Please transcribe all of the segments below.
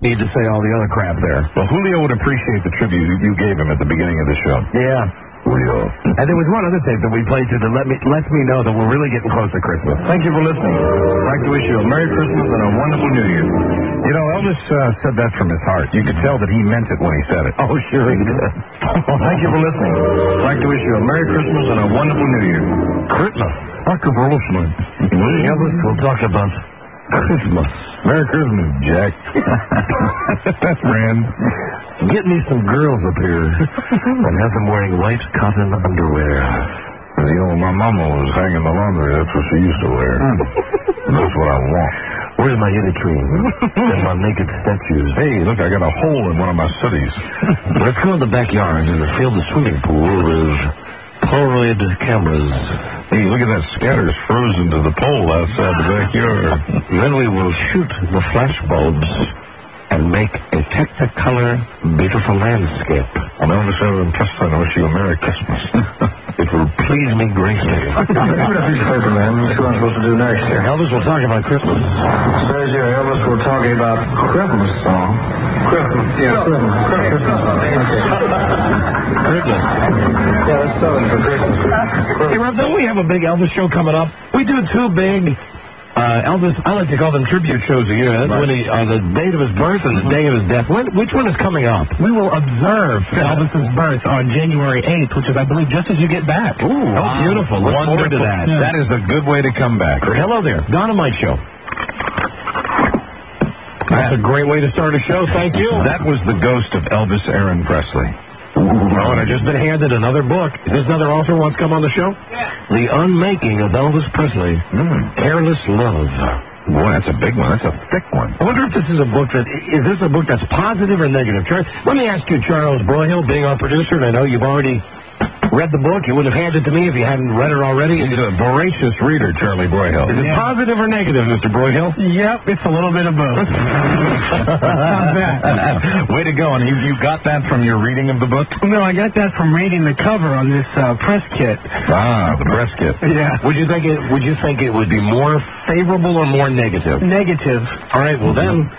need to say all the other crap there. Well, Julio would appreciate the tribute you- you gave him at the beginning of the show. Yes. Julio. And there was one other tape that we played to that let me lets me know that we're really getting close to Christmas. Thank you for listening. I'd like to wish you a Merry Christmas and a wonderful New Year. You know, Elvis uh, said that from his heart. You could tell that he meant it when he said it. Oh, sure he did. well, Thank you for listening. I'd like to wish you a Merry Christmas and a wonderful New Year. Christmas. Thank you for listening. Elvis, we'll talk about Christmas. Merry Christmas, Jack. That's Rand. Get me some girls up here and have them wearing white cotton underwear. You know, my mama was hanging the laundry. That's what she used to wear. Hmm. That's what I want. Where's my Unitrine and my naked statues? Hey, look, I got a hole in one of my cities. Let's go in the backyard and fill the swimming pool with Polaroid cameras. Hey, look at that scatter's frozen to the pole outside the backyard. Then we will shoot the flash bulbs and make a technicolor beautiful landscape. On Elvis Aaron Presley, I wish you a Merry Christmas. It will please me greatly. Give me that piece of paper, man. Let's what I'm supposed to do next here. Elvis, we'll talk about Christmas. Says here, Elvis, we're talking about Christmas song. Christmas, yeah, Christmas. Christmas. Yeah, that's Southern for Christmas. Hey, Rob, don't we have a big Elvis show coming up? We do two big uh, Elvis, I like to call them tribute shows a year. That's when he, on the date of his birth and the day of his death. When, which one is coming up? We will observe Elvis's birth on January 8th, which is, I believe, just as you get back. Ooh, oh, beautiful. Look forward to that. Yeah. That is a good way to come back. Hello there. Dynamite Show. That's a great way to start a show. Thank you. That was the ghost of Elvis Aaron Presley. Oh, and I just been handed another book. Is this another author wants to come on the show? Yeah. The Unmaking of Elvis Presley. Hmm. Careless Love. Boy, that's a big one. That's a thick one. I wonder if this is a book that is this a book that's positive or negative? Char- Let me ask you, Charles Broyhill, being our producer, and I know you've already read the book. You would have handed it to me if you hadn't read it already. He's a voracious reader, Charlie Broyhill. is it positive or negative, Mr. Broyhill? Yep, it's a little bit of both. Way to go. And you, you got that from your reading of the book? No, I got that from reading the cover on this uh, press kit. Ah, the press kit. Yeah. Would you think it? Would you think it would be more favorable or more negative? Negative. All right. Well then,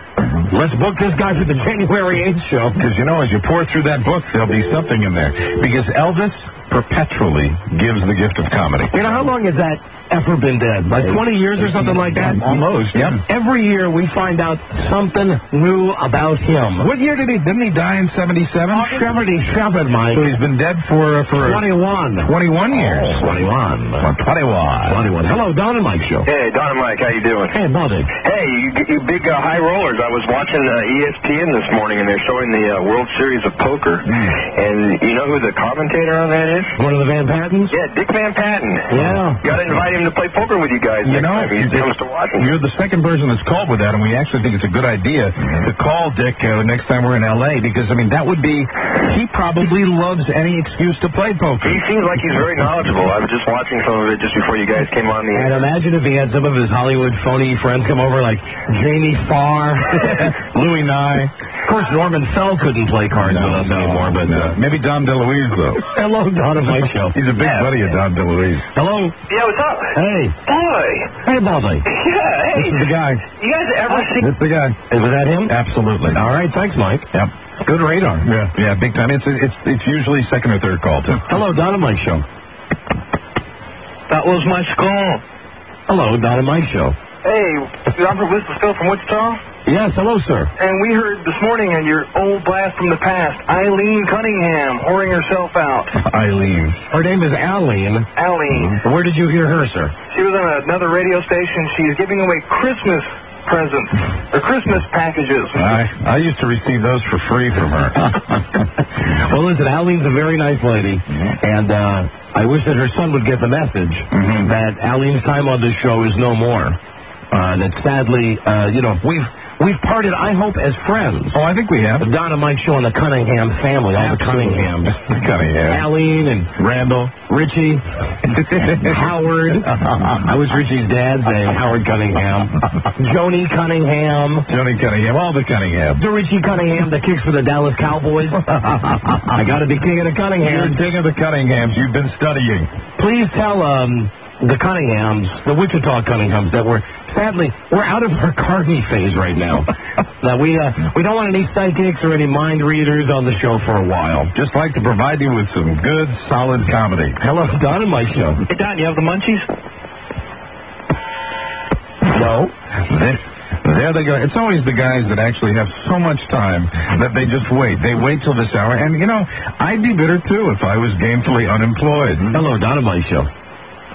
let's book this guy for the January 8th show. Because, you know, as you pour through that book, there'll be something in there. Because Elvis perpetually gives the gift of comedy. You know how long is that effort been dead? Like 20 years or something like that? Almost, yep. Every year we find out something new about him. What year did he, didn't he die in 77? 77, Mike. So he's been dead for, for 21. 21 years. 21. Well, 21. 21. Hello, Don and Mike show. Hey, Don and Mike, how you doing? Hey, buddy. Hey, you, you big uh, high rollers. I was watching uh, ESPN this morning, and they're showing the uh, World Series of Poker. And you know who the commentator on that is? One of the Van Pattens? Yeah, Dick Van Patten. Yeah. Got to invite him to play poker with you guys. You know, he comes to Washington. You're the second person that's called with that, and we actually think it's a good idea to call Dick uh, next time we're in L.A. because, I mean, that would be, he probably loves any excuse to play poker. He seems like he's very knowledgeable. I was just watching some of it just before you guys came on the And imagine if he had some of his Hollywood phony friends come over, like Jamie Farr, Louis Nye. Of course, Norman Fell couldn't play cards with us anymore, but uh, maybe Dom DeLuise, though. hello, Don of my show. He's a big buddy of Dom DeLuise. Hello. Yeah, what's up? Hey. Boy. Hey, buddy. Yeah, hey. This is hey. the guy. You guys ever see... That's the guy. Was that him? Absolutely. All right, thanks, Mike. Yep. Good radar. Yeah, yeah, big time. It's it's it's usually second or third call too. Hello, Don and Mike show. That was my skull. Hello, Don and Mike show. Hey, Robert Whistlefield from Wichita. Yes, hello, sir. And we heard this morning on your old blast from the past, Eileen Cunningham whoring herself out. Eileen. Her name is Aline. Eileen. Where did you hear her, sir? She was on another radio station. She's giving away Christmas presents or Christmas packages. I I used to receive those for free from her. well, listen, Aline's a very nice lady, and uh, I wish that her son would get the message that Aline's time on this show is no more. Uh, that sadly, uh, you know, we've we've parted. I hope as friends. oh, I think we have. The Don and Mike show and the Cunningham family, all the Cunninghams. Cunningham. Aline and Randall, Richie, Howard. I was Richie's dad's name, Howard Cunningham. Joni Cunningham. Joni Cunningham. All the Cunningham. The Richie Cunningham that kicks for the Dallas Cowboys. I got to be king of the You're Cunninghams. king of the Cunninghams. You've been studying. Please tell um, the Cunninghams, the Wichita Cunninghams, that we're sadly, we're out of our Carney phase right now. now we uh, we don't want any psychics or any mind readers on the show for a while. Just like to provide you with some good, solid comedy. Hello, Don and my show. Hey, Don, you have the munchies? No. There, there they go. It's always the guys that actually have so much time that they just wait. They wait till this hour. And, you know, I'd be bitter, too, if I was gainfully unemployed. Hello, Don and Mike show.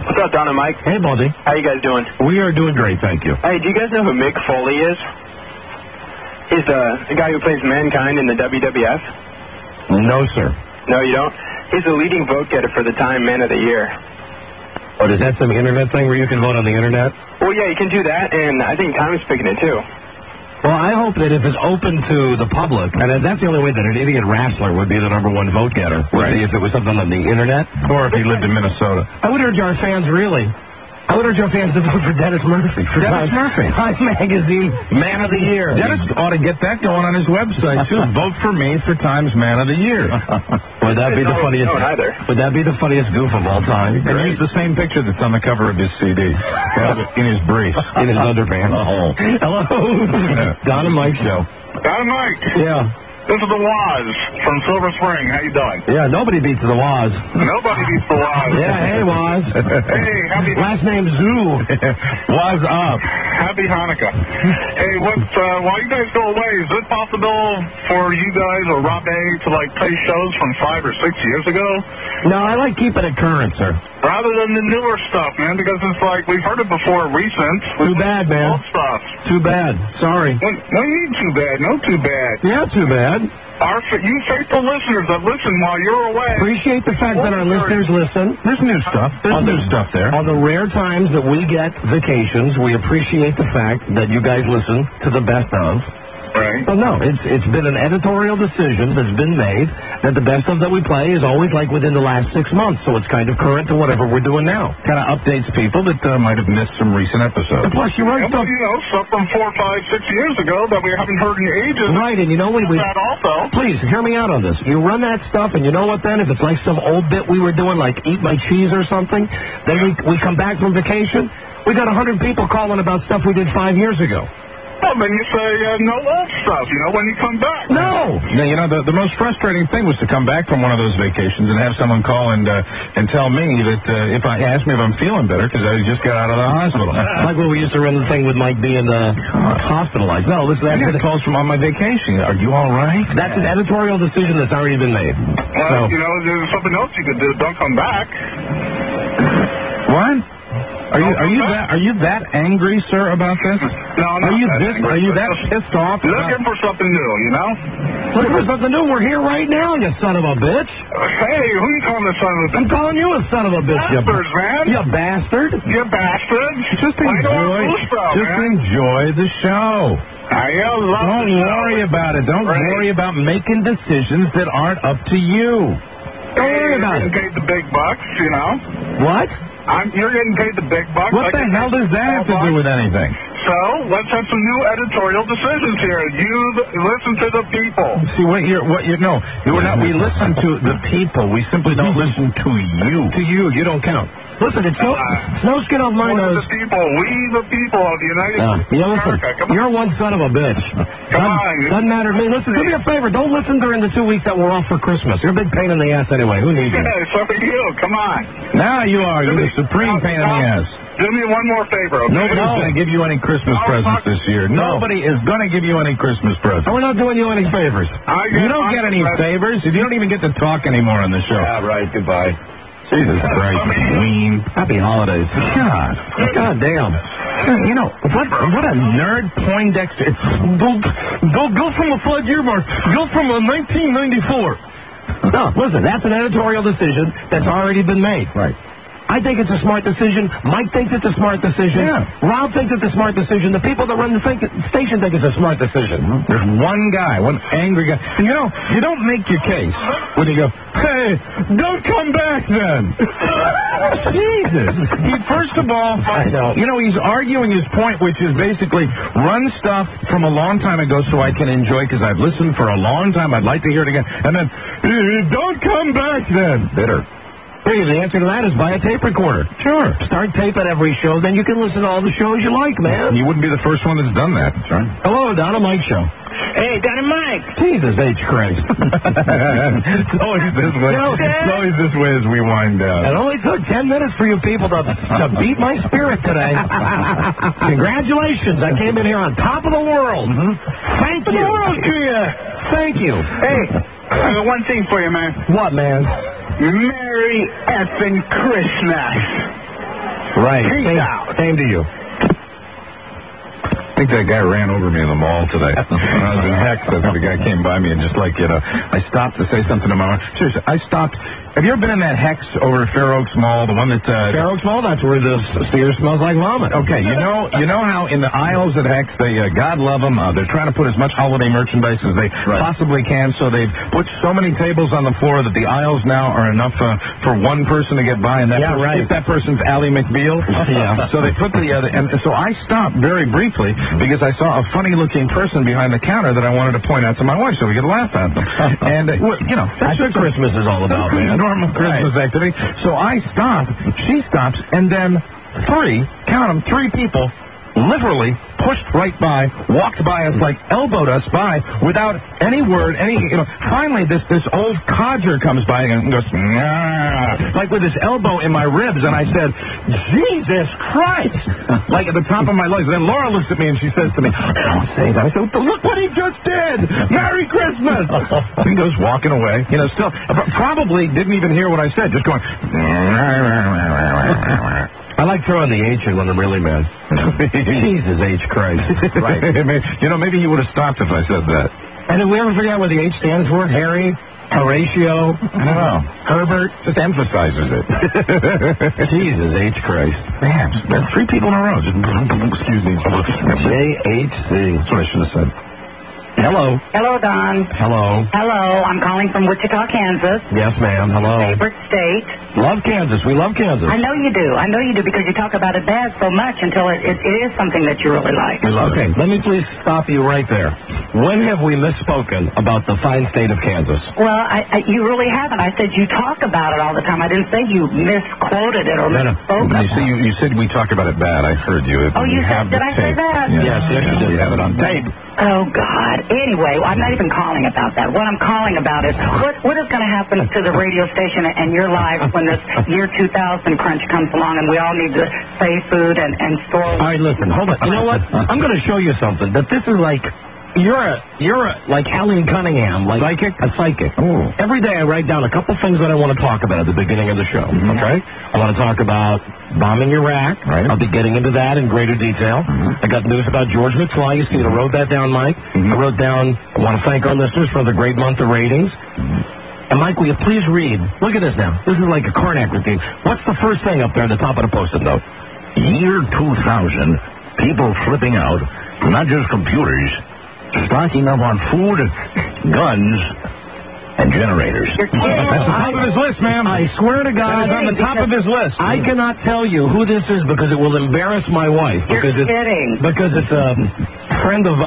What's up, Don and Mike? Hey, Baldy. How you guys doing? We are doing great, thank you. Hey, do you guys know who Mick Foley is? He's uh, the guy who plays Mankind in the WWF. No, sir. No, you don't? He's the leading vote getter for the Time Man of the Year. Or is that some internet thing where you can vote on the internet? Well, yeah, you can do that, and I think Time is picking it too. Well, I hope that if it's open to the public, and that's the only way that an idiot wrestler would be the number one vote getter, be if it was something on the internet. Or if he lived in Minnesota. I would urge our fans, really. I would urge our fans to vote for Dennis Murphy. For Dennis Time- Murphy. Time Magazine Man of the Year. Dennis ought to get that going on his website, too. Vote for me for Times Man of the Year. Would that be the funniest? no, neither. Would that be the funniest goof of all time? And use the same picture that's on the cover of his CD. in his briefs. In his underpants. Oh. Hello, Don and Mike show. Don and Mike, Yeah, this is the Waz from Silver Spring. How you doing? yeah. Nobody beats the Waz. Nobody beats the Waz. Yeah, hey Waz. Hey, happy Last name Zoo. Was up. happy Hanukkah. Hey, what? Uh, while you guys go away, is it possible for you guys or Rob A to like play shows from five or six years ago, No, I like keeping it current, sir. rather than the newer stuff, man? Because it's like we've heard it before, recent. Too bad, man. Old stuff. Too bad. Sorry. No, no need too bad. No too bad. Yeah, too bad. Our you faithful listeners that listen while you're away. Appreciate the fact that our listeners listen. There's new stuff. There's On the- new stuff there. On the rare times that we get vacations, we appreciate the fact that you guys listen to the best of. Right. Well, no, it's it's been an editorial decision that's been made that the best of that we play is always like within the last six months, so it's kind of current to whatever we're doing now. Kind of updates people that uh, might have missed some recent And episodes. plus, you And, well, stuff you know, stuff from four, five, six years ago that we haven't heard in ages. right, and you know when we. That also. Please hear me out on this. You run that stuff, and you know what? Then if it's like some old bit we were doing, like eat my cheese or something, then we we come back from vacation. We got a hundred people calling about stuff we did five years ago. Well, then you say uh, no old stuff, you know, when you come back. No, Now, you know, the, the most frustrating thing was to come back from one of those vacations and have someone call and uh, and tell me that uh, if I ask me if I'm feeling better because I just got out of the hospital. like when we used to run the thing with Mike being uh, hospitalized. No, this is that's got calls from on my vacation. Are you all right? That's an editorial decision that's already been made. Well, So, you know, there's something else you could do. Don't come back. What? Are you are you that are you that angry, sir, about this? No, I'm Are you that this? angry. Are you that pissed off? Looking for something new, you know? looking for something new. We're here right now, you son of a bitch. Hey, who are you calling a son of a bitch? I'm calling you a son of a bitch, you, Bastards, man. you bastard. You bastards. Just enjoy, just man? enjoy the show. I love Don't worry about it. Don't Right. worry about making decisions that aren't up to you. Don't worry about it. paid the big bucks, you know? What? I'm, you're getting paid the big bucks. What I the hell does that have to do with anything? So let's have some new editorial decisions here. You th- listen to the people. See what you're what you know. We're not. We listen to the people. We simply don't listen to you. To you, you don't count. Listen, it's no, it's no skin off my nose. the people. We the people of the United Uh, States yeah, listen, America. Come on. you're one son of a bitch. Come doesn't, on. Doesn't matter to me. Listen, do me a favor. Don't listen during the two weeks that we're off for Christmas. You're a big pain in the ass anyway. Who needs you? Yeah, so are you. Come on. Now you are. You're the supreme pain in the ass. Do me one more favor, okay? Nobody's going to give you any Christmas No, presents this year. no. Nobody is going to give you any Christmas presents. And we're not doing you any favors. You don't get any favors. You don't even get to talk anymore on the show. Yeah, right. Goodbye. Jesus Christ, Queen. Happy holidays. God. God damn. You know, what what a nerd Poindexter. Go, go, go from a flood year mark. Go from a 1994. No, listen, that's an editorial decision that's already been made. Right. I think it's a smart decision. Mike thinks it's a smart decision. Yeah. Rob thinks it's a smart decision. The people that run the think, station think it's a smart decision. There's one guy, one angry guy. And you know, you don't make your case when you go, hey, don't come back then. Jesus. He, first of all, I know. you know, he's arguing his point, which is basically run stuff from a long time ago so I can enjoy because I've listened for a long time. I'd like to hear it again. And then, "Eh, don't come back then. Bitter. Hey, the answer to that is buy a tape recorder. Sure. Start taping every show, then you can listen to all the shows you like, man. You wouldn't be the first one that's done that. That's right. Hello, Donna Mike Show. Hey, Donnie Mike. Jesus H. Christ. it's always this way. It's always this way as we wind down. It only took 10 minutes for you people to, to beat my spirit today. Congratulations. I came in here on top of the world. Mm-hmm. Thank you. the world to you. Thank you. Hey, I got one thing for you, man. What, man? Merry effing Christmas. Right. Peace same, out. Same to you. I think that guy ran over me in the mall today. When I was in Hecht's, I think the guy came by me and just like, you know, I stopped to say something to my wife. Seriously, I stopped. Have you ever been in that Hecht's over Fair Oaks Mall, the one that... Uh, Fair Oaks Mall, that's where the Sears smells like vomit. Okay, you know, you know how in the aisles at Hecht's, they, uh, God love them, uh, they're trying to put as much holiday merchandise as they possibly can. So they've put so many tables on the floor that the aisles now are enough uh, for one person to get by, and that Yeah, person, right. if that person's Ally McBeal. Yeah. So they put the other, and so I stopped very briefly because I saw a funny-looking person behind the counter that I wanted to point out to my wife so we could laugh at them. and uh, well, you know, That's what Christmas is all about, man. Normal Christmas activity. So I stop, she stops, and then three, count them, three people literally pushed right by, walked by us, like elbowed us by without any word, any, you know, finally this, this old codger comes by and goes, like with his elbow in my ribs, and I said, Jesus Christ, like at the top of my lungs. And then Laura looks at me and she says to me, don't say that. I said, look what he just did. Merry Christmas. And he goes walking away, you know, still, probably didn't even hear what I said, just going, I like throwing the H in when I'm really mad. Jesus H. Christ. right. You know, maybe he would have stopped if I said that. And did we ever figure out what the H stands for? Harry? Horatio? I don't know. Herbert? Just emphasizes it. Jesus H. Christ. Man, that's three people in a row. Just, excuse me. J-H-C. That's what I should have said. Hello. Hello, Don. Hello. Hello, I'm calling from Wichita, Kansas. Yes, ma'am. Hello. Favorite state. Love Kansas. We love Kansas. I know you do. I know you do because you talk about it bad so much until it, it, it is something that you really like. We love okay, let me please stop you right there. When have we misspoken about the fine state of Kansas? Well, I, I, you really haven't. I said you talk about it all the time. I didn't say you misquoted it or No, no. You, see, you, you said we talk about it bad. I heard you. Oh, you have said- did I say tape. that? Yes, Yes, yes, you have it on tape. Oh God. Anyway, I'm not even calling about that. What I'm calling about is what what is going to happen to the radio station and your lives when this year 2000 crunch comes along and we all need to save food and and store. All right, listen, hold on. You know what? I'm going to show you something. That this is like you're a you're a, like Helen Cunningham, like Psychic? a psychic. Oh. Every day I write down a couple things that I want to talk about at the beginning of the show. Mm-hmm. Okay, I want to talk about bombing Iraq. Right. I'll be getting into that in greater detail. Mm-hmm. I got news about George McFly. You see, I wrote that down, Mike. Mm-hmm. I wrote down. I want to thank our listeners for the great month of ratings. And Mike, will you please read? Look at this now. This is like a Karnak routine. What's the first thing up there at the top of the post-it note? Year 2000, people flipping out, not just computers, stocking up on food, guns, and generators. That's the top of his list, ma'am. I swear to God, That is on the top of his list. I cannot tell you who this is because it will embarrass my wife. You're it's kidding. because it's a friend of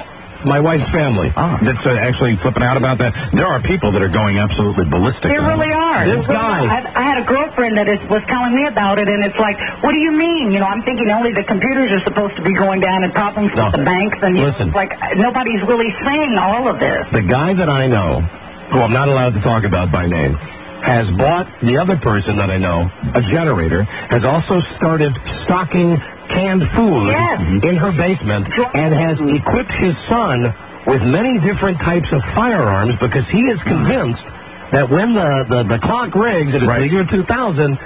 my wife's family. Ah, that's uh, actually flipping out about that. There are people that are going absolutely ballistic. They really are. This really guy. I, I had a girlfriend that is, was telling me about it, and it's like, what do you mean? You know, I'm thinking only the computers are supposed to be going down and problems No. with the banks, and know, Listen. it's like nobody's really saying all of this. The guy that I know, who I'm not allowed to talk about by name, has bought the other person that I know, a generator, has also started stocking canned food Yes. in her basement, and has equipped his son with many different types of firearms because he is convinced that when the, the, the clock rings and it's the year 2000,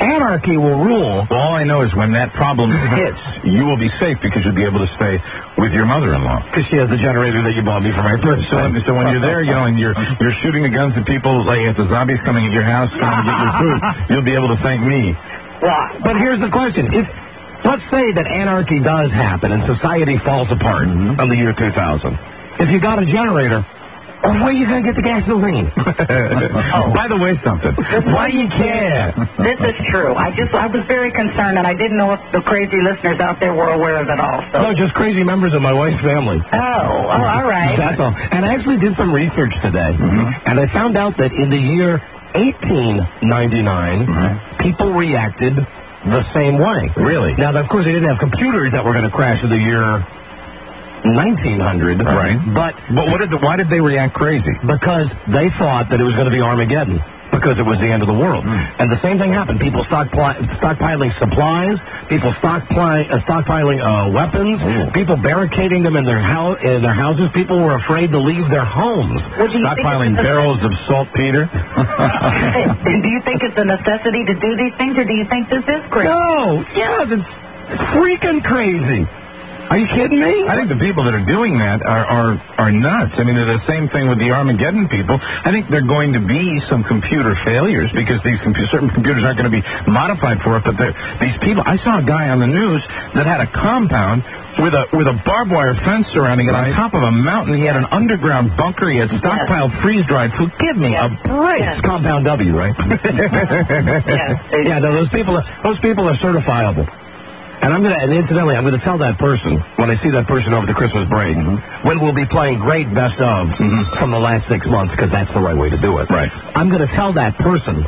anarchy will rule. Well, all I know is when that problem hits, you will be safe because you'll be able to stay with your mother-in-law. Because she has the generator that you bought me for my birthday. So, when- so when you're there, you know, and you're you're shooting the guns at people, like if the zombies coming at your house trying to get your food, you'll be able to thank me. Well, But here's the question. If let's say that anarchy does happen and society falls apart Mm-hmm. on the year 2000, if you got a generator, Oh, where are you gonna get the gasoline? oh, by the way, something. Why do you care? This is true. I just I was very concerned, and I didn't know if the crazy listeners out there were aware of it also. No, just crazy members of my wife's family. Oh, oh, all right. That's all. And I actually did some research today, and I found out that in the year 1899, people reacted the same way. Really? Now, of course, they didn't have computers that were going to crash in the year 1900. Right. But But what did the, why did they react crazy? because they thought that it was going to be Armageddon. Because it was the end of the world. And the same thing happened. People stockpli- stockpiling supplies, people stockpli- uh, stockpiling uh, weapons, people barricading them in their, in their houses. People were afraid to leave their homes. Well, do you think Stockpiling barrels of saltpeter? do you think it's a necessity to do these things, or do you think this is crazy? No, yeah, that's freaking crazy. Are you kidding me? I think the people that are doing that are, are are nuts. I mean, they're the same thing with the Armageddon people. I think they're going to be some computer failures because these compu- certain computers aren't going to be modified for it. But these people, I saw a guy on the news that had a compound with a with a barbed wire fence surrounding it on top of a mountain. He had an underground bunker. He had stockpiled freeze dried food. Give me a break. It's Compound W, right? Yes. yeah, no, those people, are, those people are certifiable. And I'm gonna, and incidentally, I'm gonna tell that person when I see that person over the Christmas break, when we'll be playing great best of from the last six months, because that's the right way to do it. Right. I'm gonna tell that person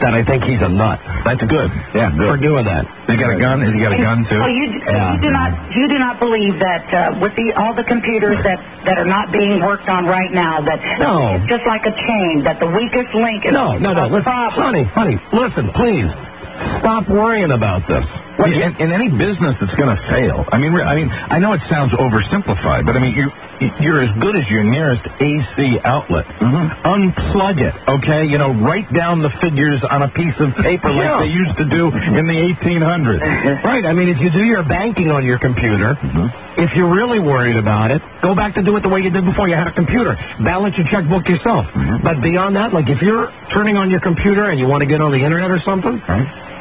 that I think he's a nut. That's good. Yeah, good. For doing that. He got a gun. Has he got a gun too? Oh, you, Yeah. you do not you do not believe that uh, with the all the computers that, that are not being worked on right now that No. it's just like a chain that the weakest link is No, no, no. Listen, honey, honey, listen, please. Stop worrying about this. Well, in, in any business that's going to fail, I mean, I mean, I know it sounds oversimplified, but I mean, you you're as good as your nearest AC outlet. Mm-hmm. Unplug it, okay? You know, write down the figures on a piece of paper Yeah. like they used to do in the 1800s. Right. I mean, if you do your banking on your computer, mm-hmm. if you're really worried about it, go back to do it the way you did before you had a computer. Balance your checkbook yourself. Mm-hmm. But beyond that, like if you're turning on your computer and you want to get on the internet or something,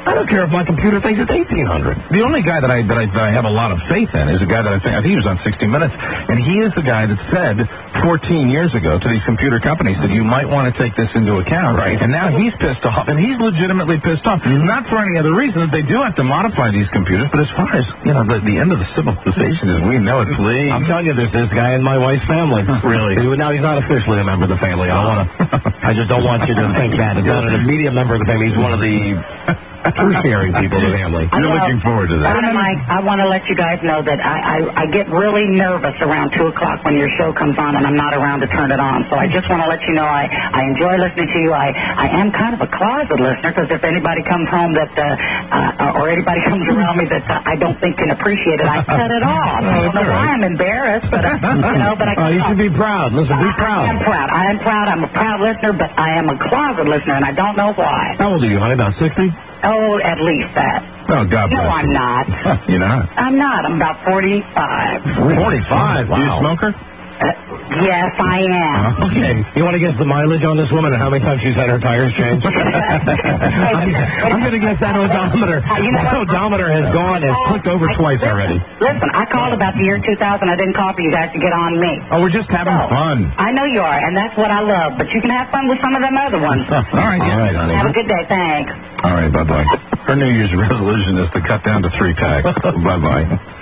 I don't care if my computer thinks it's 1800. The only guy that I, that I that I have a lot of faith in is a guy that I think I think he was on 60 Minutes, and he is the guy that said 14 years ago to these computer companies that you might want to take this into account. Right. And now he's pissed off, and he's legitimately pissed off. Mm-hmm. Not for any other reason. That they do have to modify these computers, but as far as you know, the, the end of the civilization as we know it, please. I'm telling you, there's this guy in my wife's family. Really? Now he's not officially a member of the family. I want to. I just don't want you to think that. He's not an immediate member of the family. He's one of the tertiary people of the family. I You're know. looking forward to that. Mike, I want to let you guys know that I, I, I get really nervous around 2 o'clock when your show comes on and I'm not around to turn it on. So I just want to let you know I, I enjoy listening to you. I, I am kind of a closet listener because if anybody comes home that, uh, uh, or anybody comes around me that uh, I don't think can appreciate it, I cut it off. I don't know why I'm embarrassed, but, uh, you know, but I Oh, you should be proud. Listen, be proud. I am proud. proud. I am proud. I'm a proud listener, but I am a closet listener, and I don't know why. How old are you, honey? About 60? Oh, at least that. Oh, God No, I'm you. not. You're not. I'm not. I'm about 45. 45. Do you Wow. smoke her? Uh, yes, I am. Okay. You want to guess the mileage on this woman and how many times she's had her tires changed? I'm, I'm going to guess that odometer. Uh, you know That odometer has gone, has clicked over I- twice listen, already. Listen, I called about the year 2000. I didn't call for you guys to get on me. Oh, we're just having So, fun. I know you are, and that's what I love. But you can have fun with some of them other ones. All right, All right, honey. Have a good day. Thanks. All right, bye bye. Her New Year's resolution is to cut down to three packs. bye bye.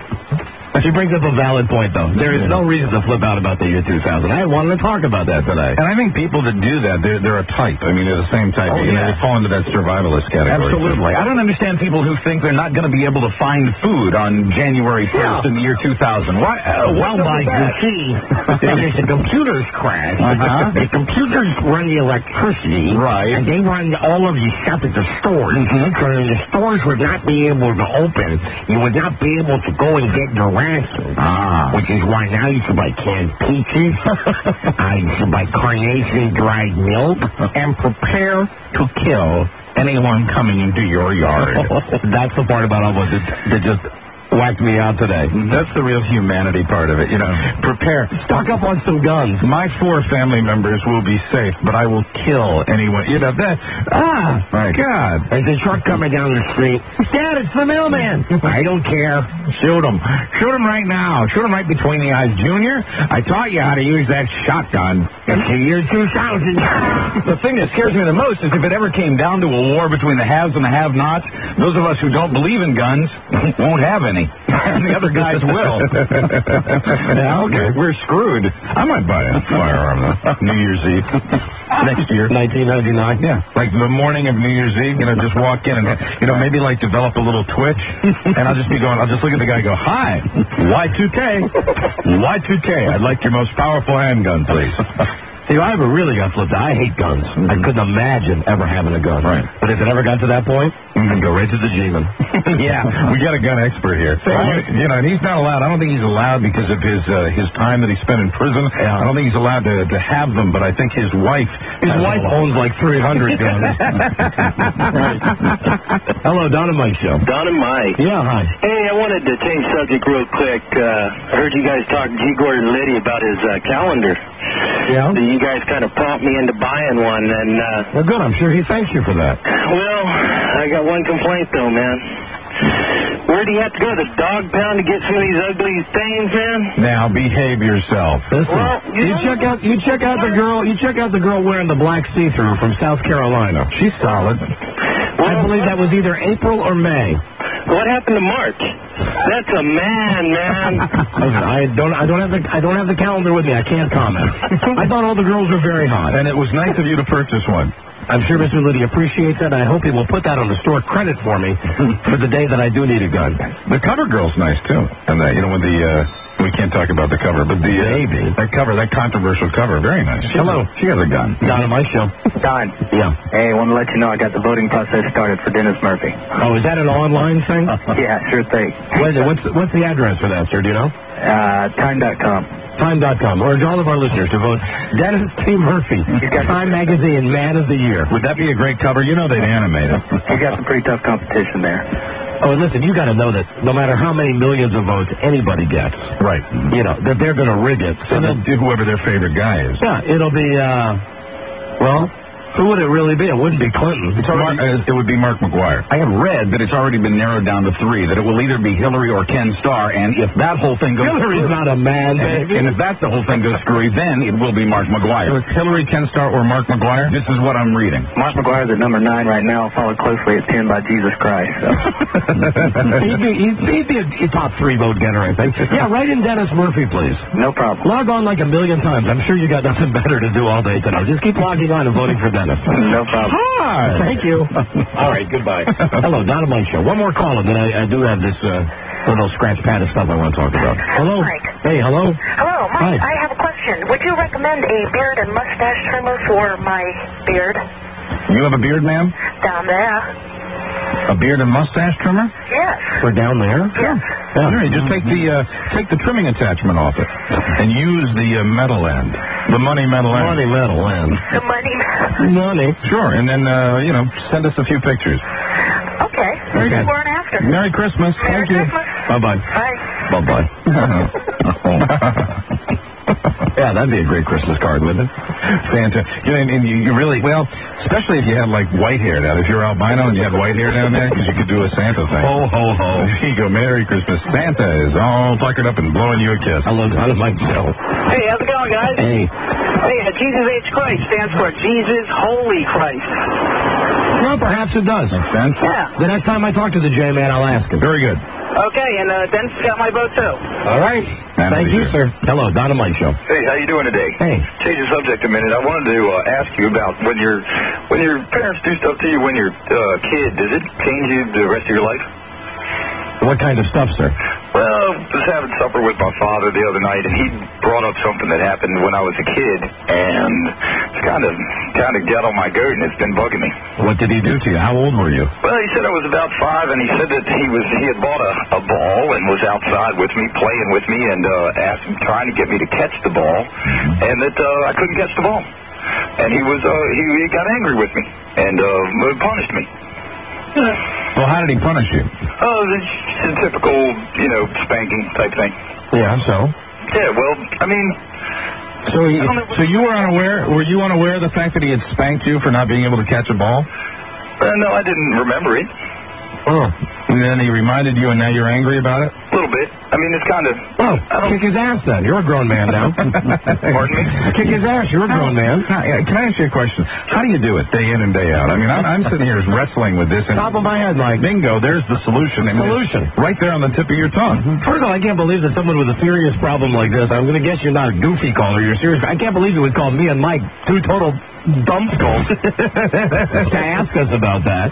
She brings up a valid point, though. There is no reason to flip out about the year 2000. I wanted to talk about that today. And I think people that do that, they're, they're a type. I mean, they're the same type. Oh, you know, they fall into that survivalist category. Absolutely. I don't understand people who think they're not going to be able to find food on January 1st in the year 2000. Why? Uh, Well, what's up Mike, you see, if the computers crash, Uh-huh. the computers run the electricity, Right. and they run all of the stuff at the stores. So the stores would not be able to open. You would not be able to go and get your rations. Ah. Which is why now you can buy canned peaches, uh, you can buy carnation dried milk, and prepare to kill anyone coming into your yard. That's the part about that, that just whacked me out today. That's the real humanity part of it. You know, prepare. Stock up on some guns. My four family members will be safe, but I will kill anyone. You know that. Ah, Right. God. There's a truck coming down the street. Dad, it's the mailman. I don't care. Shoot him. Shoot him right now. Shoot him right between the eyes. Junior, I taught you how to use that shotgun. It's the year 2000. The thing that scares me the most is if it ever came down to a war between the haves and the have-nots, those of us who don't believe in guns won't have any, and the other guys will. yeah, okay, we're screwed. I might buy a firearm though. New Year's Eve next year. 1999. Yeah, like the morning of New Year's Eve, you know, just walk in and, you know, maybe like develop a little twitch, and I'll just be going, I'll just look at the guy and go, hi, Y2K, Y2K, I'd like your most powerful handgun, please. See, if I ever really got flipped, I hate guns. I couldn't imagine ever having a gun. Right. But if it ever got to that point, I'd go right to the G-man. yeah, we got a gun expert here. You, you know, and he's not allowed. I don't think he's allowed because of his uh, his time that he spent in prison. Yeah. I don't think he's allowed to, to have them. But I think his wife, His wife owns like 300 guns. right. Hello, Don and Mike Show. Don and Mike. Yeah, hi. Hey, I wanted to change subject real quick. Uh, I heard you guys talk G. Gordon Liddy about his uh, calendar. Yeah? So you guys kind of pumped me into buying one, and uh, Well, good. I'm sure he thanks you for that. well, I got one complaint though, man. Where do you have to go to the dog pound to get some of these ugly things, man? Now behave yourself. Listen, Well, you you know- check out you check out the girl you check out the girl wearing the black see-through from South Carolina. She's solid. I believe that was either April or May. What happened to March? That's a man, man. Listen, I don't I don't have the I don't have the calendar with me. I can't comment. I thought all the girls were very hot. And it was nice of you to purchase one. I'm sure Mr. Liddy appreciates that. I hope he will put that on the store credit for me for the day that I do need a gun. The cover girl's nice too. And that, you know, when the, uh, we can't talk about the cover, but the, uh, Maybe. that cover, that controversial cover, very nice. Hello. She has a gun. Don and Mike show. Don. Yeah. Hey, I want to let you know I got the voting process started for Dennis Murphy. Oh, is that an online thing? Yeah, sure thing. Wait, what's what's the address for that, sir? Do you know? Uh, time.com. Time.com. Urge all of our listeners to vote Dennis T. Murphy, Time Magazine Man of the Year. Would that be a great cover? You know they'd animate it. You got some pretty tough competition there. Oh, and listen, you got to know that no matter how many millions of votes anybody gets, Right. you know that they're going to rig it. So And they'll do whoever their favorite guy is. yeah, it'll be. uh Well, who would it really be? It wouldn't be Clinton. It's Mark, uh, it would be Mark McGwire. I have read that it's already been narrowed down to three, that it will either be Hillary or Ken Starr, and if that whole thing goes Hillary's not a man, and, baby. and if that's the whole thing goes screwy, then it will be Mark So McGwire. it's Hillary, Ken Starr, or Mark McGwire? This is what I'm reading. Mark McGwire's at number nine right now, followed closely at 10 by Jesus Christ. So. he'd be, he'd, he'd be a, a top three vote getter, I think. Yeah, write in Dennis Murphy, please. No problem. Log on like a million times. I'm sure you got nothing better to do all day today. Just keep logging on and voting for Dennis. No problem. Hi. Thank you. all right, goodbye. Hello, Donna Mike Show. One more call, and then I, I do have this uh, little scratch pad of stuff I want to talk about. Hello. Mike. Hey, hello. Hello, Hi. Mike. I have a question. Would you recommend a beard and mustache trimmer for my beard You have a beard, ma'am? down there? A beard and mustache trimmer? Yes. We're down there. Yes. All right, just take the uh, take the trimming attachment off it, and use the uh, metal end, the money metal end. Money metal end. The money. metal money. Sure, and then uh, you know, send us a few pictures. Okay. Okay. Before and after. Merry Christmas. Merry Thank you. Christmas. Bye bye. Bye. Bye bye. Yeah, that'd be a great Christmas card, wouldn't it? Santa. You know, and, and you, you really well, especially if you had like white hair down. If you're albino and you had white hair down there, because you could do a Santa thing. Ho ho ho. There you go. Merry Christmas. Santa is all puckered up and blowing you a kiss. I Hello, Donna Mike Show. Hey, how's it going, guys? Hey. Hey, uh, Jesus H. Christ stands for Jesus Holy Christ. Well, perhaps it does. Makes sense. Yeah. The next time I talk to the J man, I'll ask him. Very good. Okay, and uh, Dennis got my vote, too. All right. Man of Thank you, year. sir. Hello, Donna Mike Show. Hey, how you doing today? Hey. Change the subject a minute. I wanted to uh, ask you about when your when your parents do stuff to you when you're uh, a kid. Does it change you the rest of your life? What kind of stuff, sir? Well, was having supper with my father the other night, and he brought up something that happened when I was a kid, and it's kind of kind of got on my goat, and it's been bugging me. What did he do to you? How old were you? Well, he said I was about five, and he said that he was he had bought a, a ball and was outside with me, playing with me, and uh, asked, trying to get me to catch the ball, and that uh, I couldn't catch the ball, and he was uh, he, he got angry with me and uh, punished me. Well, how did he punish you? Oh, it's a typical, you know, spanking type thing. Yeah, so? Yeah, well, I mean, So, he, so you were unaware? Were you unaware of the fact that he had spanked you for not being able to catch a ball? uh, no, I didn't remember it. Oh. And then he reminded you, and now you're angry about it. A little bit. I mean, it's kind of. Oh, kick his ass then. You're a grown man now. Pardon me? Kick his ass. You're a grown man. Can I, ask you a question? How do you do it day in and day out? I mean, I'm, I'm sitting here wrestling with this. And Top of my head, Mike. bingo, there's the solution. I mean, Solution. Right there on the tip of your tongue. Mm-hmm. First of all, I can't believe that someone with a serious problem like this, I'm going to guess you're not a goofy caller, you're serious. I can't believe you would call me and Mike two total dumbskulls to ask us about that.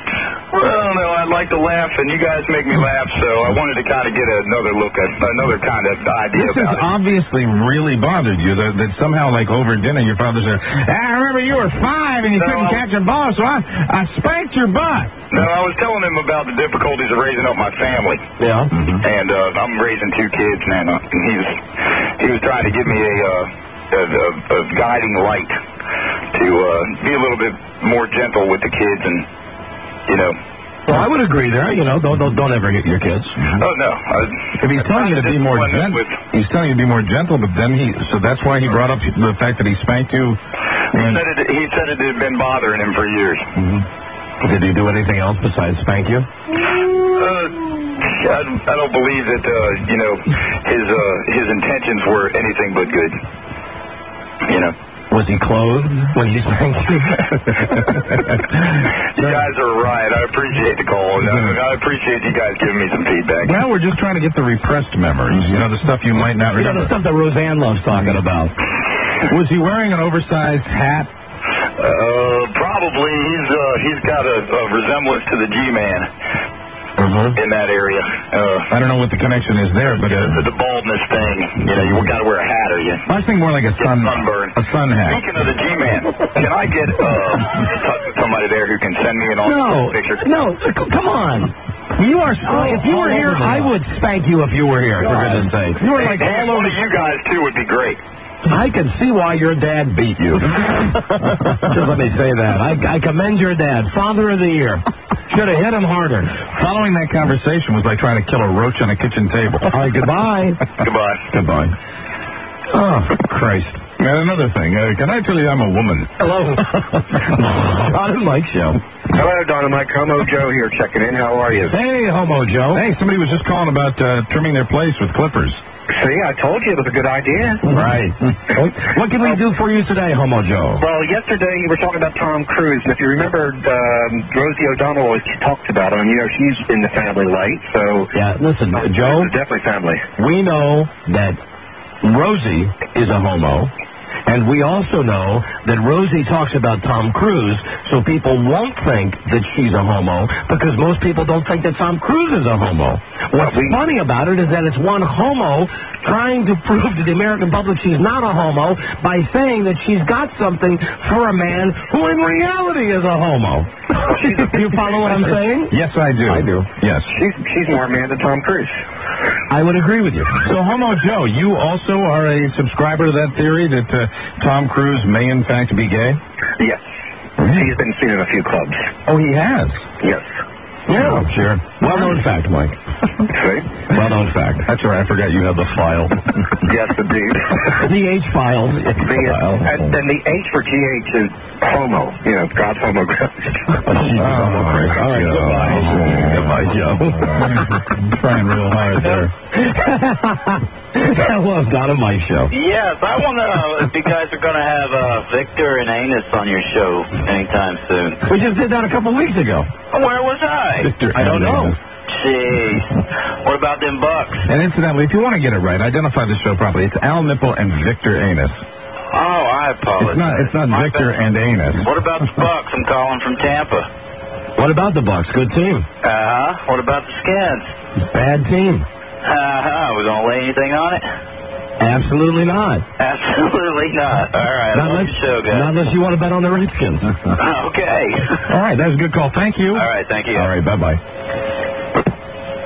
Well, no, I'd like to laugh, and you guys make me laugh, so I wanted to kind of get another look at another kind of idea This has about it. obviously really bothered you that, that somehow, like over dinner, your father said, "Ah, "I remember you were five and you No. couldn't catch a ball, so I, I spanked your butt." No, I was telling him about the difficulties of raising up my family. Yeah. and uh, I'm raising two kids now. And he was he was trying to give me a uh, a guiding light to uh, be a little bit more gentle with the kids, and you know. Well, I would agree there. You know, don't don't, don't ever hit your kids. Oh no, I, If he's telling you to be more gentle, with- he's telling you to be more gentle, but then he, so that's why he brought up the fact that he spanked you. he said it. He said it had been bothering him for years. Did he do anything else besides spank you? Uh, I, I don't believe that uh, you know his uh, his intentions were anything but good. You know. Was he clothed when he spanked you? You guys are right. I appreciate the call. and I, I appreciate you guys giving me some feedback. Well, we're just trying to get the repressed memories. You know, the stuff you might not you know, the remember. stuff that Roseanne loves talking about. Was he wearing an oversized hat? Uh, probably he's uh, he's got a, a resemblance to the G-man Mm-hmm. in that area. Uh, I don't know what the connection is there, but the, uh, the baldness thing. You know, you got to wear a hat or you. I thinking more like a sun, sunburn. a sun hat. Speaking of the G-man, can I get uh, somebody there who can send me an No, picture? no, come on. You are so. If you were here, I would spank you if you were here. For goodness sake, you were like Hey, all over. you guys too would be great. I can see why your dad beat you. Just let me say that. I, I commend your dad, father of the year. Should have hit him harder. Following that conversation was like trying to kill a roach on a kitchen table. All right, goodbye. Goodbye. Goodbye. Oh, Christ. And another thing, uh, can I tell you I'm a woman? Hello. Don and Mike show. Hello, Don and Mike. Homo Joe here checking in. How are you? Hey, Homo Joe. Hey, somebody was just calling about uh, trimming their place with clippers. See, I told you it was a good idea. Right. what can we do for you today, Homo Joe? Well, yesterday you were talking about Tom Cruise, and if you remember, um, Rosie O'Donnell always talked about him. You know, she's in the family light, so Yeah, listen, Tom Joe, definitely family. we know that Rosie is a homo. And we also know that Rosie talks about Tom Cruise, so people won't think that she's a homo because most people don't think that Tom Cruise is a homo. What's funny about it is that it's one homo trying to prove to the American public she's not a homo by saying that she's got something for a man who in reality is a homo. Do you follow what I'm saying? Yes, I do. I do. Yes. She's she's more man than Tom Cruise. I would agree with you. So, Homo Joe, you also are a subscriber to that theory that uh, Tom Cruise may in fact be gay? Yes. He's been seen in a few clubs. Oh, he has. Yes. Yeah, sure. Well known fact, Mike. See? Well known fact. That's right. I forgot you have the file. yes, indeed. The H files. The, uh, and, and the H for GH is homo. You know, God's homo. Oh, All right, goodbye. Goodbye, Joe. trying real hard there. that was Don and Mike show. Yes, I want to know if you guys are going to have uh, Victor and Anus on your show anytime soon. We just did that a couple weeks ago. Where was I? Victor I don't know. Jeez. What about them bucks? And incidentally, if you want to get it right, identify the show properly. It's Al Nipple and Victor Anus. Oh, I apologize. It's not. It's not My Victor bad. and Anus. What about the Bucks? I'm calling from Tampa. What about the Bucks? Good team. Uh-huh. What about the Skins? Bad team. Uh-huh. We going to lay anything on it? Absolutely not. Absolutely not. All right. Not I love unless, show, guys. not unless you want to bet on the Redskins. okay. All right, that's a good call. Thank you. All right. Thank you. All right, bye bye.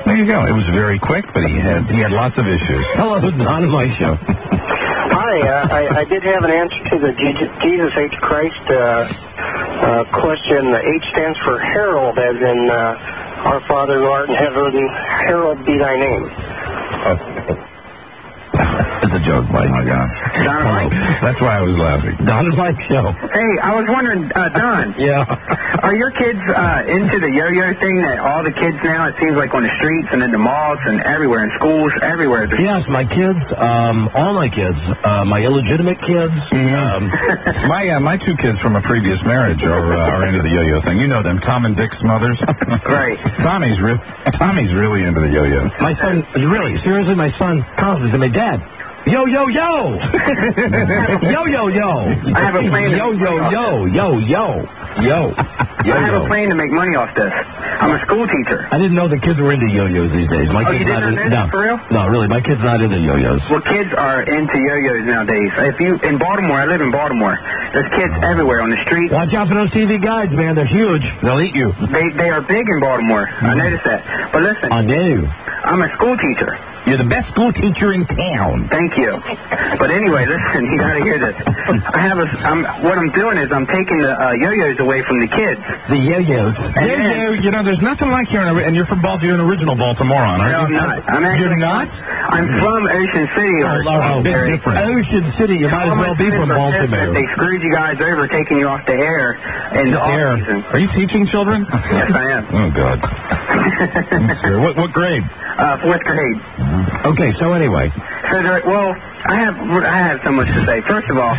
There you go. It was very quick, but he had he had lots of issues. Hello, Don and Mike show. Hi, uh, I, I did have an answer to the Jesus, Jesus H. Christ uh, uh, question. The H stands for Herald, as in uh, Our Father who art in heaven, Herald be thy name. It's a joke, Mike. Oh my God. Don and Mike. That's why I was laughing. Don and Mike show. Hey, I was wondering, uh, Don. Yeah. Are your kids uh, into the yo-yo thing that all the kids now, it seems like on the streets and in the malls and everywhere, in schools, everywhere. Yes, my kids, um, all my kids, uh, my illegitimate kids. Um, My uh, my two kids from a previous marriage are uh, are into the yo-yo thing. You know them, Tom and Dick Smothers. right. Tommy's re- Tommy's really into the yo-yo. my son, really, seriously, my son constantly said, my dad, yo, yo, yo. yo, yo, yo. I have a plan to- Yo, yo, yo, yo, yo, yo. Yo, I have yo. a plan to make money off this. I'm a school teacher. I didn't know the kids were into yo-yos these days. My Oh, kid's you didn't not know in, that? no, For real? no, really, my kid's not into yo-yos. Well, kids are into yo-yos nowadays. If you in Baltimore, I live in Baltimore. There's kids everywhere on the street. Watch out for those TV guides, man. They're huge. They'll eat you. They they are big in Baltimore. I mm-hmm. noticed that. But listen, I do. I'm a school teacher. You're the best school teacher in town. Thank you. But anyway, listen, you got to hear this. I have a. I'm, what I'm doing is I'm taking the uh, yo-yos away from the kids. The yo-yos. Yo-yo, you know, there's nothing like here, in, and you're from Baltimore, you're an original Baltimorean, No, aren't I'm you? not. I'm actually You're not? I'm from Ocean City. Or Oh, big difference. Ocean City, you might as well be from friends are pissed that Baltimore. They screwed you guys over, taking you off the air in the Air. season. Are you teaching children? Yes, I am. Oh, God. What, what grade? Uh, fourth grade. Okay, so anyway. So, there, well, I have I have so much to say. First of all,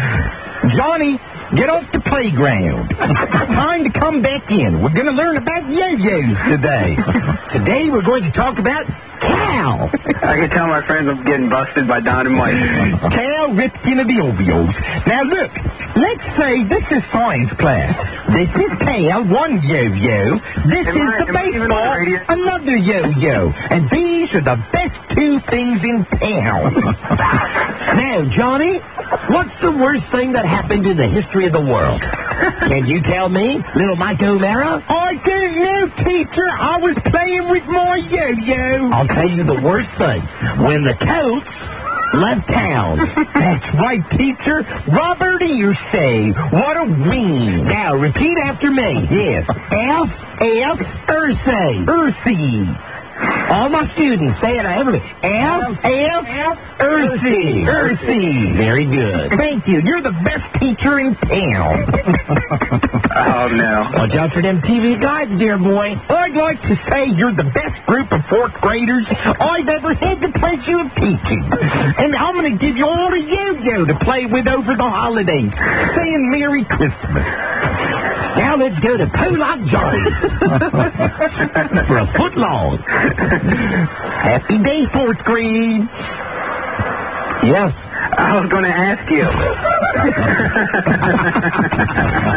Johnny, get off the playground. Time to come back in. We're going to learn about yo-yos today. Today we're going to talk about cow. I can tell my friends I'm getting busted by Don and Mike. Cow ripped into the ovios. Now look, let's say this is science class. This is cow, one yo-yo. This Am is I- the am I even on the baseball, another yo-yo. And these are the best two things in town. Now, Johnny, what's the worst thing that happened in the history of the world? Can you tell me, little Mike O'Meara? I don't know, teacher. I was playing with my yo-yo. I'll tell you the worst thing. When the Colts left town. That's right, teacher. Robert Irsay. What a wing. Now, repeat after me. Yes. F, F, Irsay. Irsay. All my students, say it, everybody. F, F, F Irsay. Irsay. Very good. Thank you. You're the best teacher in town. Oh no. Watch out for them TV guides, dear boy. I'd like to say you're the best group of fourth graders I've ever had the pleasure of teaching. And I'm going to give you all a yo-yo to play with over the holidays. Saying Merry Christmas. Now let's go to Polock Johnny's for a foot long. Happy day, fourth grade. Yes. I was going to ask you.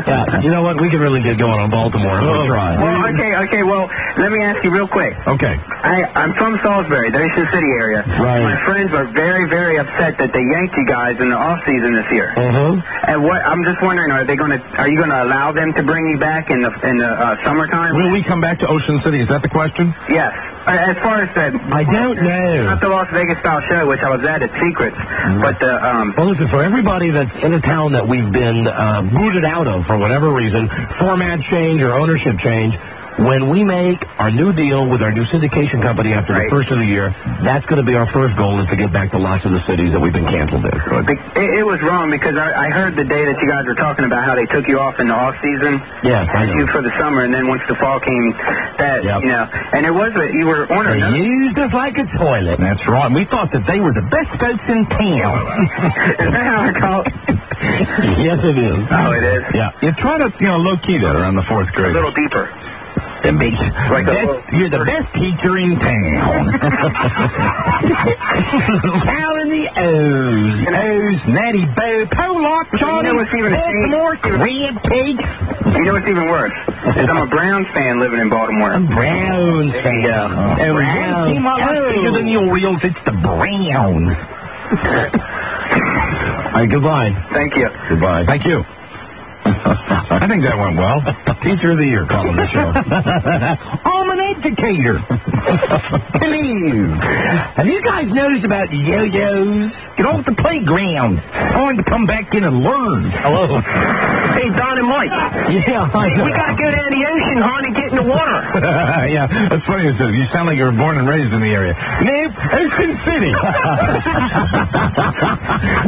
Yeah, you know what? We can really get going on Baltimore. We'll try. Well, okay, okay. Well, let me ask you real quick. Okay. I, I'm from Salisbury, the Ocean City area. Right. My friends are very, very upset that they yanked you guys in the off season this year. Mm-hmm. And what I'm just wondering, are they going to? Are you going to allow them to bring you back in the in the uh, summertime? Will we come back to Ocean City? Is that the question? Yes. As far as the I don't know. not the Las Vegas style show, which I was at at Secrets, but the um. Well, listen, for everybody that's in a town that we've been uh, booted out of for whatever reason, format change or ownership change, when we make our new deal with our new syndication company after Right. the first of the year, that's going to be our first goal is to get back to lots of the cities that we've been canceled in. It, it was wrong because I, I heard the day that you guys were talking about how they took you off in the off season. Yes, I know. you for the summer, and then once the fall came, that Yep. you know, and it was a, you were on They a used us like a toilet. That's right. We thought that they were the best folks in town. Is that how I call it? yes, it is. Oh, it is. Yeah. you try to, you know, low key that around the fourth grade. A little deeper. The best, Like best- you're the best teacher in town. Cow in the O's. O's, Natty Boh, Polock, Johnny, know what's even a? Baltimore, crab cakes. You know what's even worse? Is I'm a Browns fan living in Baltimore. Browns fan. Yeah. Oh, Browns. See, my Oh. bigger than the Orioles. It's the Browns. All right, goodbye. Thank you. Goodbye. Thank you. I think that went well. Teacher of the Year calling the show. Educator. Hello. Have you guys noticed about yo-yos? Get off the playground. Time to come back in and learn. Hello. Hey, Don and Mike. Yeah, I know. We gotta go down the ocean, hon, and get in the water. yeah, that's funny. You You sound like you were born and raised in the area. Nope, Ocean City.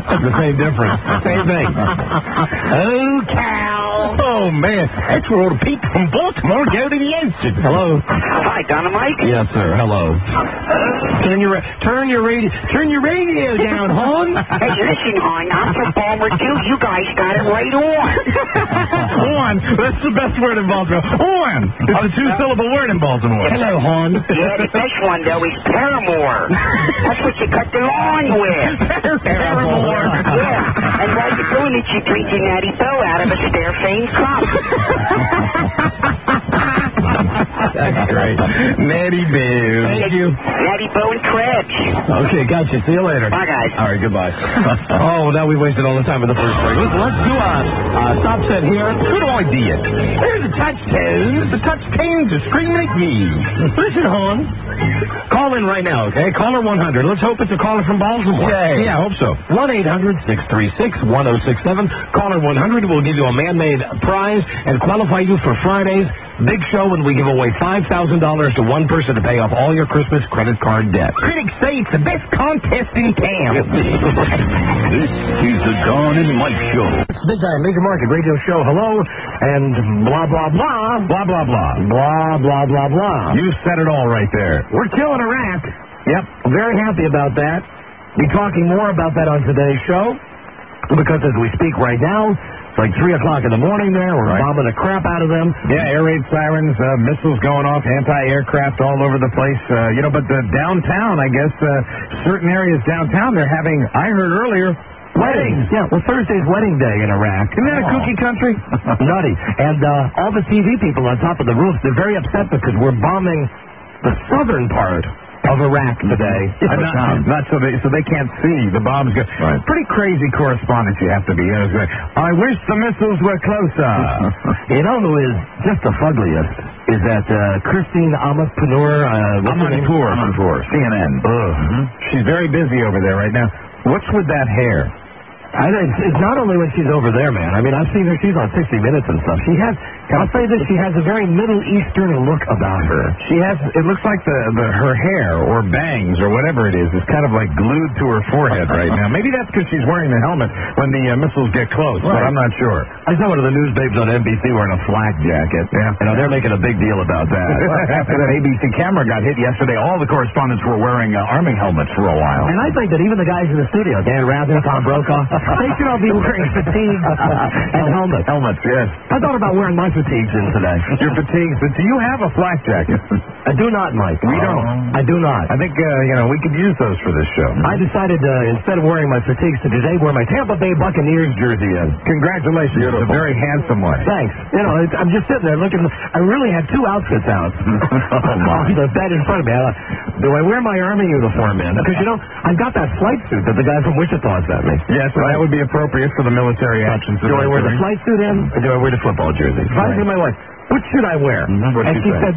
That's the same difference. Same thing. Oh, cow. Oh, man. That's where all the people from Baltimore go to the ocean. Hello. Hi, Don and Mike. Yes, sir. Hello. Turn your turn your radio turn your radio down, hon. Hey, listen, hon, I'm from Balmer too. You guys got it right on. on. That's the best word in Baltimore. On. It's a two-syllable word in Baltimore. Hello, hon. Yeah, the best one, though, is Paramore. That's what you cut the lawn with. Paramore. Yeah, and while you're doing it, you drink your Natty Boh out of a spare fame. That's great. Natty Boh. Thank you. Natty Boh and crabs. Okay, gotcha. See you later. Bye, guys. All right, goodbye. oh, now we wasted all the time in the first break. Listen, let's do a, a stop set here. Good idea. There's the touchstones. The touch touchstones are screaming at me. Listen, hon. Call in right now, okay? Caller 100. Let's hope it's a caller from Baltimore. Yay. Yeah, I hope so. 1-800-636-1067. Caller 100 will give you a man-made prize and qualify you for Friday's big show when we give away $5,000 to one person to pay off all your Christmas credit card debt. Critics say it's the best contest in town. This is the Don and Mike Show. Big time major market radio show. Hello and blah blah blah blah, blah, blah. blah blah blah blah. You said it all right there. We're killing Iraq. Yep, very happy about that. Be talking more about that on today's show because as we speak right now, it's like three o'clock in the morning. There, we're Right. bombing the crap out of them. Yeah, air raid sirens, uh, missiles going off, anti-aircraft all over the place. Uh, you know, but the downtown, I guess, uh, certain areas downtown, they're having, I heard earlier, Weddings. Yeah, well, Thursday's wedding day in Iraq. Isn't that a kooky country? Nutty. And uh, all the TV people on top of the roofs, they're very upset because we're bombing the southern part of Iraq today. Not, not so they so they can't see the bombs go. Pretty crazy correspondence you have to be. Know, it's like, I wish the missiles were closer. You know who is just the fuggliest? Is that uh, Christiane Amanpour? Uh, what's her name? Amanpour, Amanpour, CNN. Ugh. She's very busy over there right now. What's with that hair? I, it's, it's not only when she's over there, man. I mean, I've seen her. She's on 60 Minutes and stuff. She has. I'll say this: she has a very Middle Eastern look about her. She has. It looks like the, the her hair or bangs or whatever it is is kind of like glued to her forehead right now. Maybe that's because she's wearing the helmet when the uh, missiles get close, but I'm not sure. I saw one of the news babes on NBC wearing a flak jacket. Yeah. You know, they're making a big deal about that. After that ABC camera got hit yesterday, all the correspondents were wearing uh, army helmets for a while. And I think that even the guys in the studio, Dan Rather, Tom Brokaw, they should all be wearing fatigues and helmets. Helmets, yes. I thought about wearing my fatigues in today. Your fatigues, but do you have a flak jacket? I do not, Mike. We don't. I do not. I think, uh, you know, we could use those for this show. I decided uh, instead of wearing my fatigues to today, wear my Tampa Bay Buccaneers jersey in. Congratulations. It's a very handsome one. Thanks. You know, it, I'm just sitting there looking. I really had two outfits out on the bed in front of me. I thought, do I wear my army uniform in? Because you know, I've got that flight suit that the guy from Wichita sent me. Yes, well, that would be appropriate for the military actions. Do I wear the flight suit in, or do I wear the football jersey? If I my wife, "Which should I wear?" What'd and she said,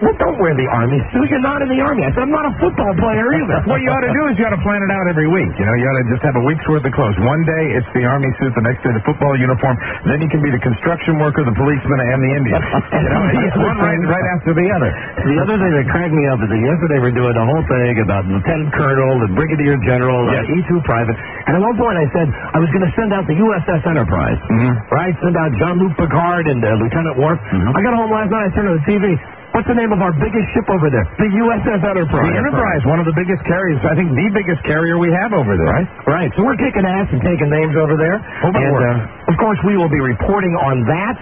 "Well, don't wear the army suit. You're not in the army." I said, "I'm not a football player either." What you ought to do is you ought to plan it out every week. You know, you ought to just have a week's worth of clothes. One day it's the army suit, the next day the football uniform. Then you can be the construction worker, the policeman, and the Indian. You know, it's one right, right after the other. The other thing that cracked me up is that yesterday we're doing the whole thing about Lieutenant Colonel and Brigadier General Yes. and E2 Private. And at one point I said I was going to send out the USS Enterprise. Mm-hmm. Right? Send out Jean-Luc Picard and uh, Lieutenant Worf. I got home last night, I turned on the TV. What's the name of our biggest ship over there? The USS Enterprise. The Enterprise, one of the biggest carriers, I think the biggest carrier we have over there. Right, right. So we're kicking ass and taking names over there. Hope and, uh, of course, we will be reporting on that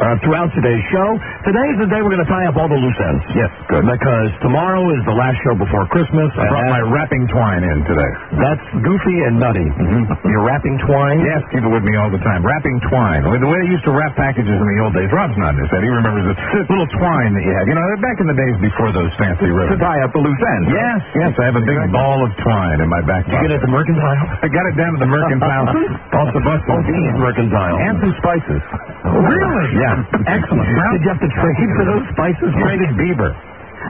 uh, throughout today's show. Today is the day we're going to tie up all the loose ends. Yes, good. Because tomorrow is the last show before Christmas. I brought my wrapping twine in today. That's goofy and nutty. You're wrapping twine. Yes, keep it with me all the time. Wrapping twine. The way- The way they used to wrap packages in the old days. Rob's nodding his head. He remembers the little twine that you had. You know, back in the days before those fancy ribbons. To tie up the loose ends. Yes, yes. I have a big ball of twine in my back Did you get it at the mercantile? I got it down to the mercantile. also bus Oh, geez, mercantile. and some spices. really? Yeah. Excellent. Did you have to trade for those spices? Traded beaver.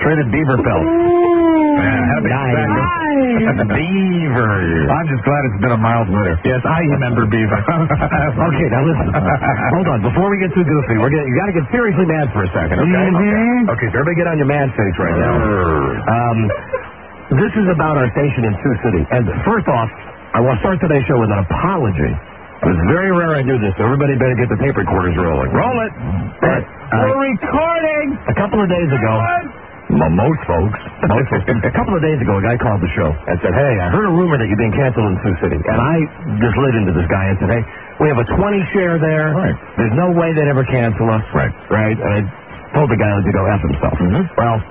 Traded beaver pelts. Man, happy Beaver. I'm just glad it's been a mild winter. Yes, I remember Beaver. okay, now listen. Hold on. Before we get too goofy, we're gonna, you got to get seriously mad for a second, okay? Mm-hmm. Okay. Okay, so everybody get on your mad face right now. Um, this is about our station in Sioux City. And first off, I want to start today's show with an apology. It was very rare I do this, so everybody better get the tape recorders rolling. Roll it. But, uh, We're recording. a couple of days ago, well, most folks, most folks, a couple of days ago, a guy called the show and said, "Hey, I heard a rumor that you're being canceled in Sioux City." And I just lit into this guy and said, "Hey, we have a 20 share there. Right. There's no way they'd ever cancel us." Right. Right. And I told the guy to go f himself. Well.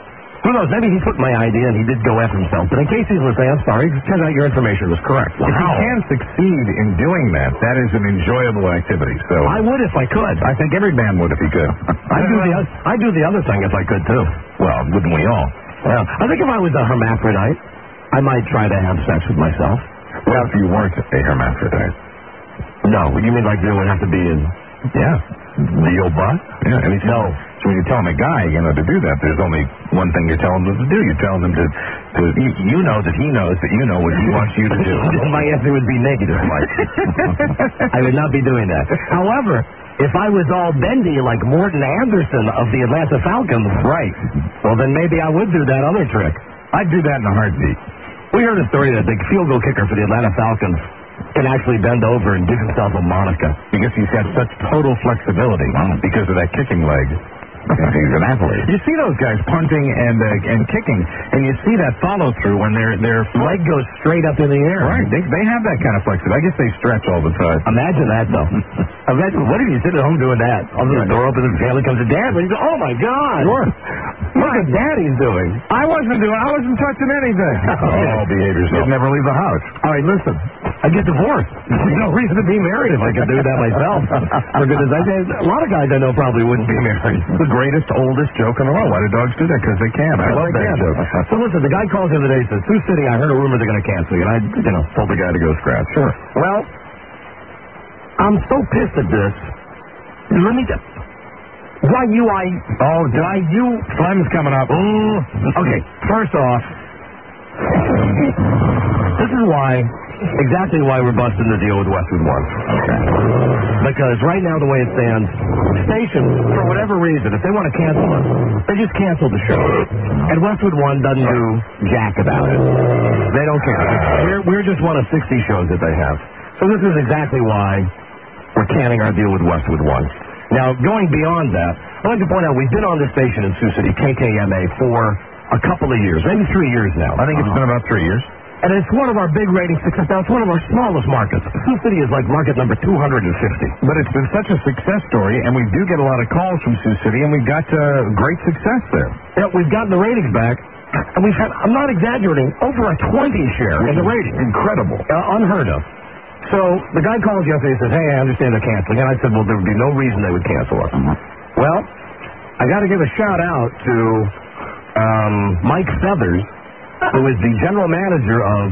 Who knows? Maybe he took my idea and he did go f himself. But in case he's listening, I'm sorry. It turns out your information was correct. If you can succeed in doing that, that is an enjoyable activity. So I would if I could. I think every man would if he could. I'd do the I'd do the other thing if I could too. well, wouldn't we all? Well, I think if I was a hermaphrodite, I might try to have sex with myself. Well, if you weren't a hermaphrodite. No, you mean like there would have to be in Yeah. real butt? Yeah, he's no. So when you're telling a guy, you know, to do that, there's only one thing you're telling them to do. You're telling them to, to you, you know that he knows that you know what he wants you to do. My answer would be negative, Mike. I would not be doing that. However, if I was all bendy like Morten Andersen of the Atlanta Falcons, right? Well, then maybe I would do that other trick. I'd do that in a heartbeat. We heard a story that the field goal kicker for the Atlanta Falcons can actually bend over and give himself a Monica. Because he's got such total flexibility because of that kicking leg. He's an athlete. You see those guys punting and uh, and kicking, and you see that follow through when their their Leg goes straight up in the air. Right, they, they have that kind of flexibility. I guess they stretch all the time. Imagine that, though. Imagine, what if you sit at home doing that? All of a sudden the door opens and the family comes to Dad, and you go, oh, my God. Sure. Look what Daddy's doing. I wasn't doing. I wasn't touching anything. Oh, behave yourself. You'd never leave the house. All right, listen. I get divorced. There's no reason to be married if I could do that myself. For goodness sake, a lot of guys I know probably wouldn't be married. It's the greatest, oldest joke in the world. Why do dogs do that? Because they can. I love that joke. So listen, the guy calls the other day and says, Sioux City, I heard a rumor they're going to cancel you. And I, you know, Told the guy to go scratch. Sure. well, I'm so pissed at this. Let me... t- Why you, I... Oh, Why you... Clem's coming up. Okay, first off, this is why, exactly why we're busting the deal with Westwood One. Because right now, the way it stands, stations, for whatever reason, if they want to cancel us, they just cancel the show. And Westwood One doesn't do jack about it. They don't care. We're, we're just one of 60 shows that they have. So this is exactly why we're canning our deal with Westwood One. Now, going beyond that, I'd like to point out we've been on this station in Sioux City, KKMA, for a couple of years, maybe three years now. I think it's been about three years. And it's one of our big rating success. Now, it's one of our smallest markets. Sioux City is like market number 250. But it's been such a success story, and we do get a lot of calls from Sioux City, and we've got uh, great success there. Yeah, we've gotten the ratings back, and we've had, I'm not exaggerating, over a 20 share in the ratings. Incredible. Uh, unheard of. So the guy calls yesterday and says, hey, I understand they're canceling. And I said, well, there would be no reason they would cancel us. Well, I got to give a shout out to um, Mike Feathers, who is the general manager of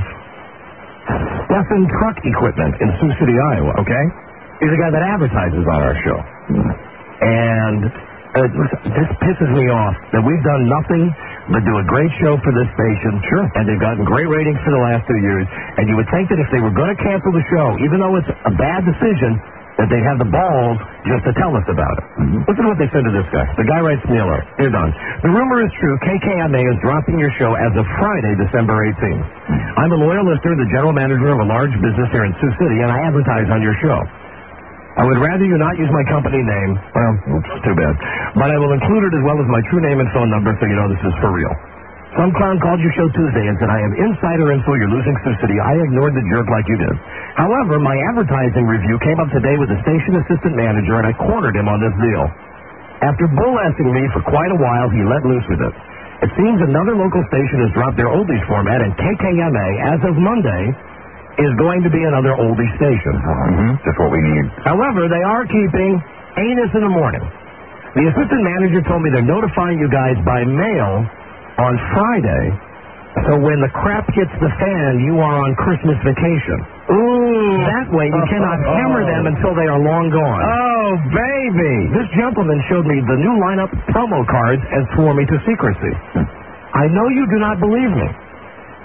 Stephen Truck Equipment in Sioux City, Iowa. Okay? He's the guy that advertises on our show. And uh, this pisses me off that we've done nothing but do a great show for this station. Sure. And they've gotten great ratings for the last two years. And you would think that if they were going to cancel the show, even though it's a bad decision, that they'd have the balls just to tell us about it. Mm-hmm. Listen to what they said to this guy. The guy writes me a letter. Here, Don. The rumor is true. KKMA is dropping your show as of Friday, December 18th. Mm-hmm. I'm a loyal listener, the general manager of a large business here in Sioux City, and I advertise on your show. I would rather you not use my company name. Well, oops, too bad. But I will include it as well as my true name and phone number so you know this is for real. Some clown called your show Tuesday and said, I have insider info you're losing Sioux City. I ignored the jerk like you did. However, my advertising review came up today with the station assistant manager and I cornered him on this deal. After bull-assing me for quite a while, he let loose with it. It seems another local station has dropped their oldies format and KKMA, as of Monday, is going to be another oldie station. Mm-hmm. Just what we need. However, they are keeping Anus in the morning. The assistant manager told me they're notifying you guys by mail on Friday. So when the crap hits the fan, you are on Christmas vacation. Ooh. That way you cannot hammer them until they are long gone. Oh, baby. This gentleman showed me the new lineup promo cards and swore me to secrecy. I know you do not believe me.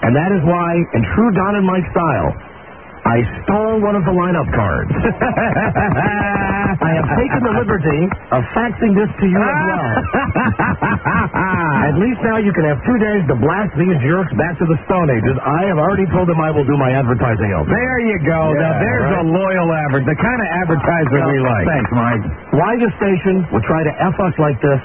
And that is why, in true Don and Mike style, I stole one of the lineup cards. I have taken the liberty of faxing this to you as well. At least now you can have two days to blast these jerks back to the Stone Ages. I have already told them I will do my advertising elsewhere. There you go. Yeah, now, there's right. a loyal advert, the kind of advertiser we like. Thanks, Mike. Why the station would try to F us like this,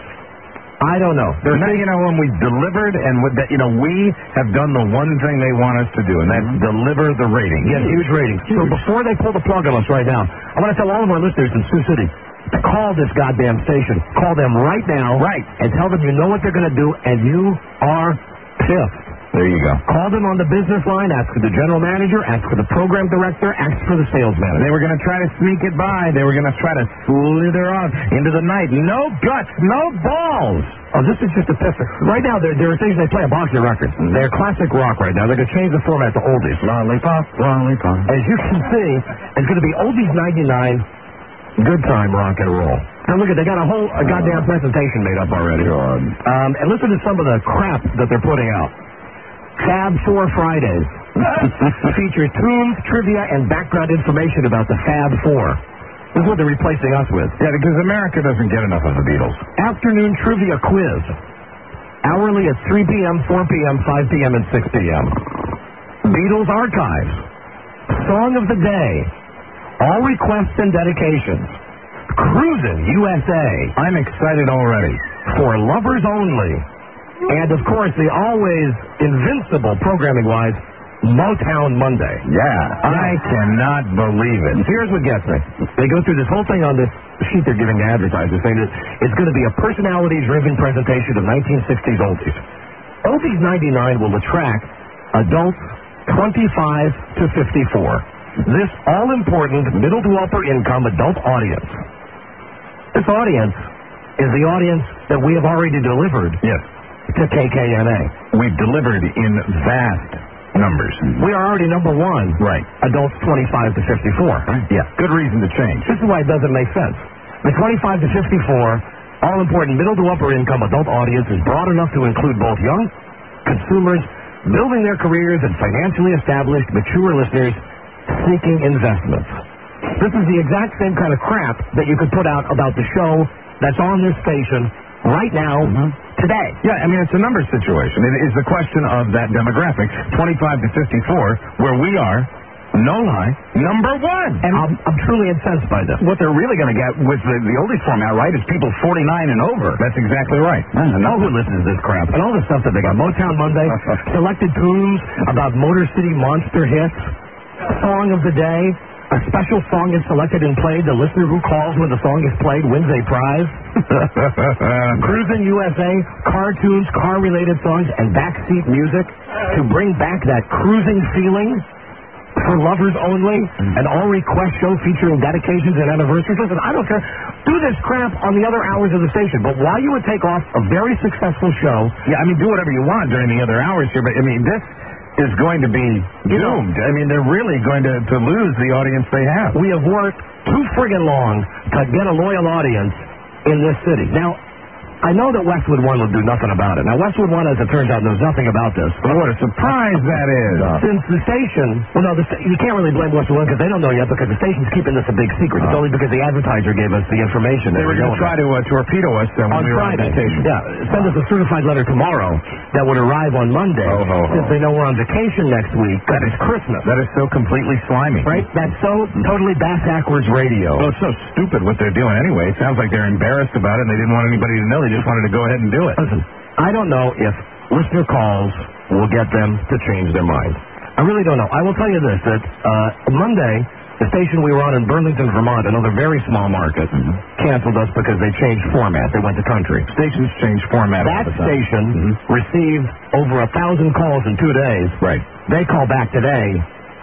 I don't know. They're saying, you know, when we delivered and with that, you know, we have done the one thing they want us to do, and that's deliver the rating. Get huge ratings. So before they pull the plug on us right now, I want to tell all of our listeners in Sioux City to call this goddamn station. Call them right now. Right. And tell them you know what they're going to do, and you are pissed. There you go. Call them on the business line, ask for the general manager, ask for the program director, ask for the sales manager. They were going to try to sneak it by. They were going to try to slither on into the night. No guts, no balls. Oh, this is just a pisser. Right now, there, there are things they play a box of records. They're classic rock right now. They're going to change the format to oldies. Lollipop, lollipop. As you can see, it's going to be oldies 99, good time rock and roll. Now look at, they got a whole a goddamn presentation made up already. Um, and listen to some of the crap that they're putting out. Fab Four Fridays features tunes, trivia, and background information about the Fab Four. This is what they're replacing us with. Yeah, because America doesn't get enough of the Beatles. Afternoon trivia quiz. Hourly at 3 p.m., 4 p.m., 5 p.m., and 6 p.m. Beatles Archives. Song of the Day. All requests and dedications. Cruisin' USA. I'm excited already. For lovers only. And of course, the always invincible programming-wise, Motown Monday. Yeah, I cannot believe it. Here's what gets me. They go through this whole thing on this sheet they're giving to advertisers, saying that it's going to be a personality-driven presentation of 1960s oldies. Oldies 99 will attract adults 25 to 54. This all-important middle to upper income adult audience. This audience is the audience that we have already delivered Yes, to KKMA. we've delivered in vast numbers. We are already number one. Right. Adults 25 to 54. Yeah, good reason to change. This is why it doesn't make sense. The 25 to 54 all-important middle to upper income adult audience is broad enough to include both young consumers building their careers and financially established mature listeners seeking investments. This is the exact same kind of crap that you could put out about the show that's on this station right now, mm-hmm. Today. Yeah, I mean, it's a number situation. It is the question of that demographic, 25 to 54, where we are, no lie, number one. And I'm, I'm truly incensed by this. What they're really going to get with the, the oldies format, right, is people 49 and over. That's exactly right. I know who listens to this crap. And all the stuff that they got. Motown Monday, selected tunes about Motor City monster hits, song of the day, a special song is selected and played. The listener who calls when the song is played wins a prize. Cruisin' USA, cartoons, car-related songs, and backseat music to bring back that cruising feeling for lovers only, and all request show featuring dedications and anniversaries. Listen, I don't care. Do this crap on the other hours of the station, but why you would take off a very successful show? Yeah, I mean, do whatever you want during the other hours here, but I mean, this is going to be doomed. I mean, they're really going to, to lose the audience they have. We have worked too friggin' long to get a loyal audience in this city. Now, I know that Westwood One will do nothing about it. Now, Westwood One, as it turns out, knows nothing about this. But what a surprise that is. Since the station, well, no, the sta- you can't really blame Westwood One because they don't know yet because the station's keeping this a big secret. It's only because the advertiser gave us the information. They were going to try to uh, torpedo us uh, when on we were Friday. on vacation. Yeah, send us a certified letter tomorrow that would arrive on Monday. Ho, ho, ho. Since they know we're on vacation next week, that is Christmas. That is so completely slimy. Right? That's so totally bass backwards radio. Well, it's so stupid what they're doing anyway. It sounds like they're embarrassed about it and they didn't want anybody to know. They just wanted to go ahead and do it. Listen, I don't know if listener calls will get them to change their mind. I really don't know. I will tell you this, that uh, Monday, the station we were on in Burlington, Vermont, another very small market, canceled us because they changed format. They went to country. Stations change format. That station received over a thousand calls in two days. Right. They call back today.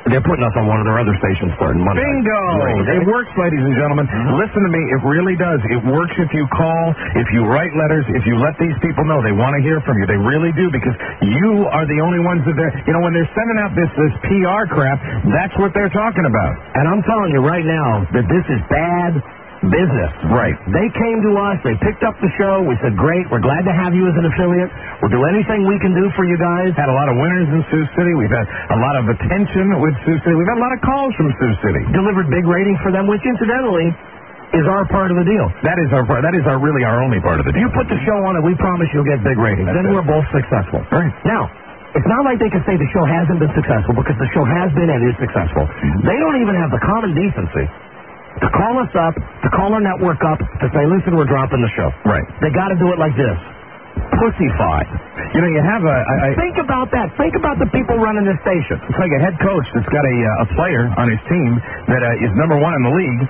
They're putting us on one of their other stations starting Monday. Bingo! It works, ladies and gentlemen. Listen to me. It really does. It works if you call, if you write letters, if you let these people know they want to hear from you. They really do because you are the only ones that they're, you know, when they're sending out this, this PR crap, that's what they're talking about. And I'm telling you right now that this is bad, business. Right. They came to us. They picked up the show. We said, great. We're glad to have you as an affiliate. We'll do anything we can do for you guys. Had a lot of winners in Sioux City. We've had a lot of attention with Sioux City. We've had a lot of calls from Sioux City. Delivered big ratings for them, which incidentally is our part of the deal. That is our part. That is our really our only part of the deal. You put the show on and we promise you'll get big ratings. That's then it. we're both successful. Right. Now, it's not like they can say the show hasn't been successful because the show has been and is successful. They don't even have the common decency to call us up, to call our network up, to say, listen, we're dropping the show. Right. They got to do it like this. Pussify. You know, you have a. I, I, Think about that. Think about the people running this station. it's like a head coach that's got a, uh, a player on his team that uh, is number one in the league,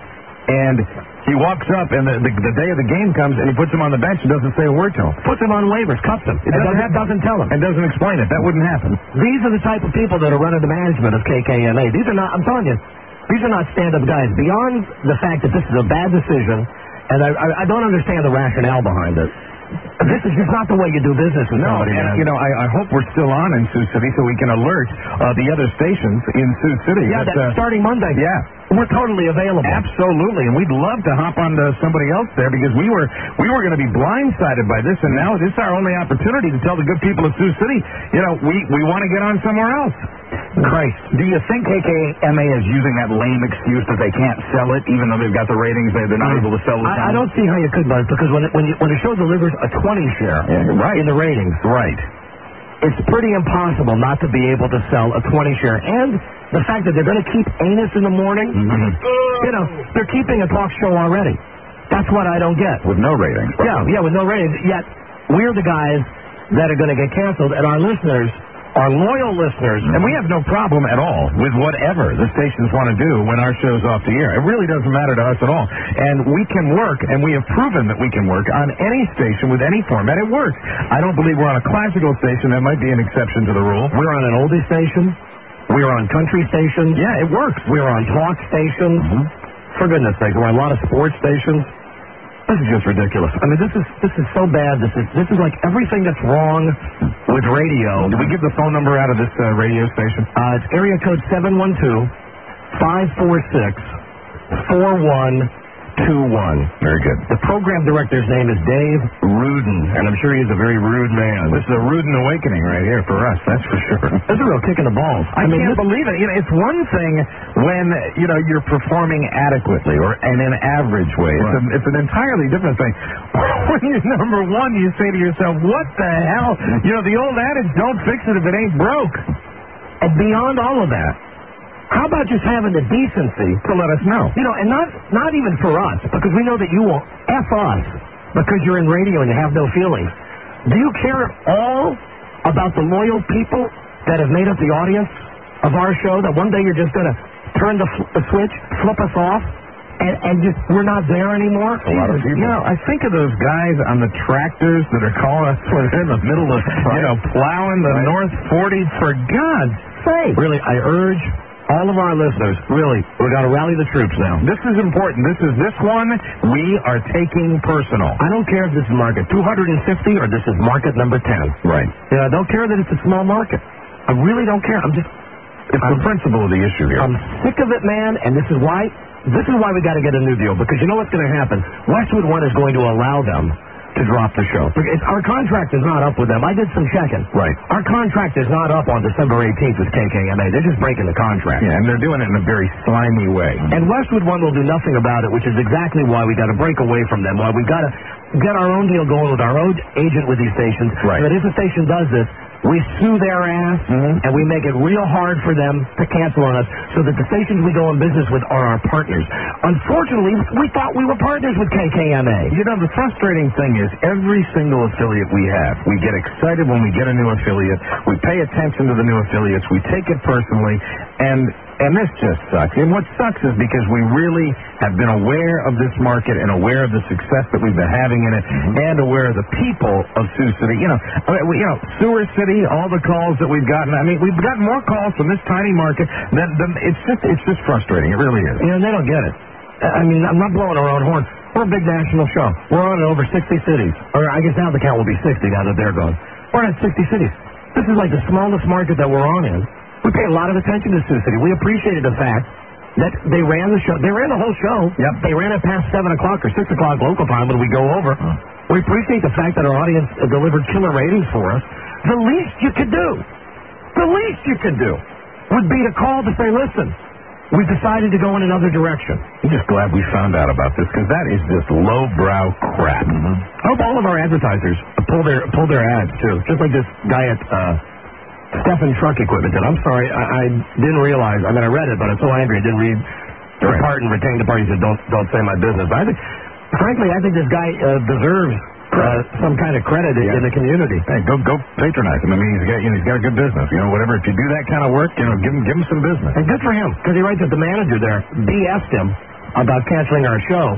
and he walks up, and the, the, the day of the game comes, and he puts him on the bench and doesn't say a word to him. Puts him on waivers, cuts him. It doesn't- doesn't, doesn't tell him. And doesn't explain it. That wouldn't happen. These are the type of people that are running the management of KKMA. These are not, I'm telling you, these are not stand-up guys. Beyond the fact that this is a bad decision, and I, I, I don't understand the rationale behind it. This is just not the way you do business with No, somebody, and, you know, I, I hope we're still on in Sioux City so we can alert uh, the other stations in Sioux City. yeah, that, that's uh, starting Monday. Yeah. We're totally available. Absolutely, and we'd love to hop on to somebody else there because we were we were going to be blindsided by this, and now this is our only opportunity to tell the good people of Sioux City, you know, we we want to get on somewhere else. Christ. Do you think KKMA is using that lame excuse that they can't sell it, even though they've got the ratings, they, they're not able to sell the I, I don't see how you could, Buzz, because when, it, when, you, when a show delivers a 20 share right. in the ratings, Right. it's pretty impossible not to be able to sell a 20 share. And the fact that they're going to keep Anus in the morning, mm-hmm. you know, they're keeping a talk show already. That's what I don't get. With no ratings. Yeah, yeah, with no ratings. Yet we're the guys that are going to get canceled, and our listeners, our loyal listeners, And we have no problem at all with whatever the stations want to do when our show's off the air. It really doesn't matter to us at all. And we can work, and we have proven that we can work on any station with any format. It works. I don't believe we're on a classical station. That might be an exception to the rule. we're on an oldie station. We're on country stations. Yeah, it works. We're on talk stations. Mm-hmm. For goodness sakes, we're on a lot of sports stations. This is just ridiculous. I mean, this is this is so bad. This is this is like everything that's wrong with radio. Did we give the phone number out of this uh, radio station? Uh, it's area code 712-546-4121. Very good. The program director's name is Dave Rudin, and I'm sure he's a very rude man. This is a rude awakening right here for us, that's for sure. This is a real kick in the balls. I, mean, can't believe it. You know, it's one thing when you know you're performing adequately or in an average way. It's, a, it's an entirely different thing. when you're number one, you say to yourself, "What the hell?" You know, the old adage, "Don't fix it if it ain't broke." And beyond all of that, how about just having the decency To let us know. You know, and not not even for us, because we know that you will F us because you're in radio and you have no feelings. Do you care at all about the loyal people that have made up the audience of our show that one day you're just going to turn the, the switch, flip us off, and, and just, we're not there anymore? A lot of people. You know, I think of those guys on the tractors that are calling us when they're in the middle of, you know, plowing the North 40. For God's sake. Really, I urge all of our listeners, really, we got to rally the troops now. This is important. This is this one we are taking personal. I don't care if this is market 250 or this is market number 10. Right. Yeah, I don't care that it's a small market. I really don't care. I'm just, It's the principle of the issue here. I'm sick of it, man, and this is why, this is why we got to get a new deal, because you know what's going to happen? Westwood One is going to allow them to drop the show. Because our contract is not up with them. I did some checking. Right. Our contract is not up on December 18th with KKMA. They're just breaking the contract. Yeah, and they're doing it in a very slimy way. And Westwood One will do nothing about it, which is exactly why we got to break away from them. Why we got to get our own deal going with our own agent with these stations. Right. So that if a station does this, we sue their ass mm-hmm. and we make it real hard for them to cancel on us, so that the stations we go in business with are our partners. Unfortunately, we thought we were partners with KKMA. You know, the frustrating thing is every single affiliate we have, we get excited when we get a new affiliate. We pay attention to the new affiliates. We take it personally. And and this just sucks. And what sucks is because we really have been aware of this market and aware of the success that we've been having in it mm-hmm. and aware of the people of Sioux City. You know, I mean, we- you know, Sewer City, all the calls that we've gotten. I mean, we've gotten more calls from this tiny market than, than it's just it's just frustrating. It really is. You know, they don't get it. I mean, I'm not blowing our own horn. We're a big national show. We're on in over 60 cities. Or I guess now the count will be 60 now that they're gone. We're in 60 cities. This is like the smallest market that we're on in. We pay a lot of attention to Sioux City. We appreciated the fact that they ran the show. They ran the whole show. Yep. They ran it past 7 o'clock or 6 o'clock local time when we go over. We appreciate the fact that our audience uh, delivered killer ratings for us. The least you could do, the least you could do would be to call to say, listen, we've decided to go in another direction. I'm just glad we found out about this because that is just lowbrow crap. I hope all of our advertisers pull their pull their ads too, just like this guy at uh, Stephen Truck Equipment did. I'm sorry, I, I didn't realize. I mean, I read it, but I'm so angry I didn't read the part and retain the part. He said, "Don't don't say my business." But I think, frankly, I think this guy uh, deserves uh, some kind of credit in- in the community. Hey, go go patronize him. I mean, he's got you know he's got a good business. You know, whatever. If you do that kind of work, you know, give him give him some business. And good for him, because he writes that the manager there BS'd him about canceling our show,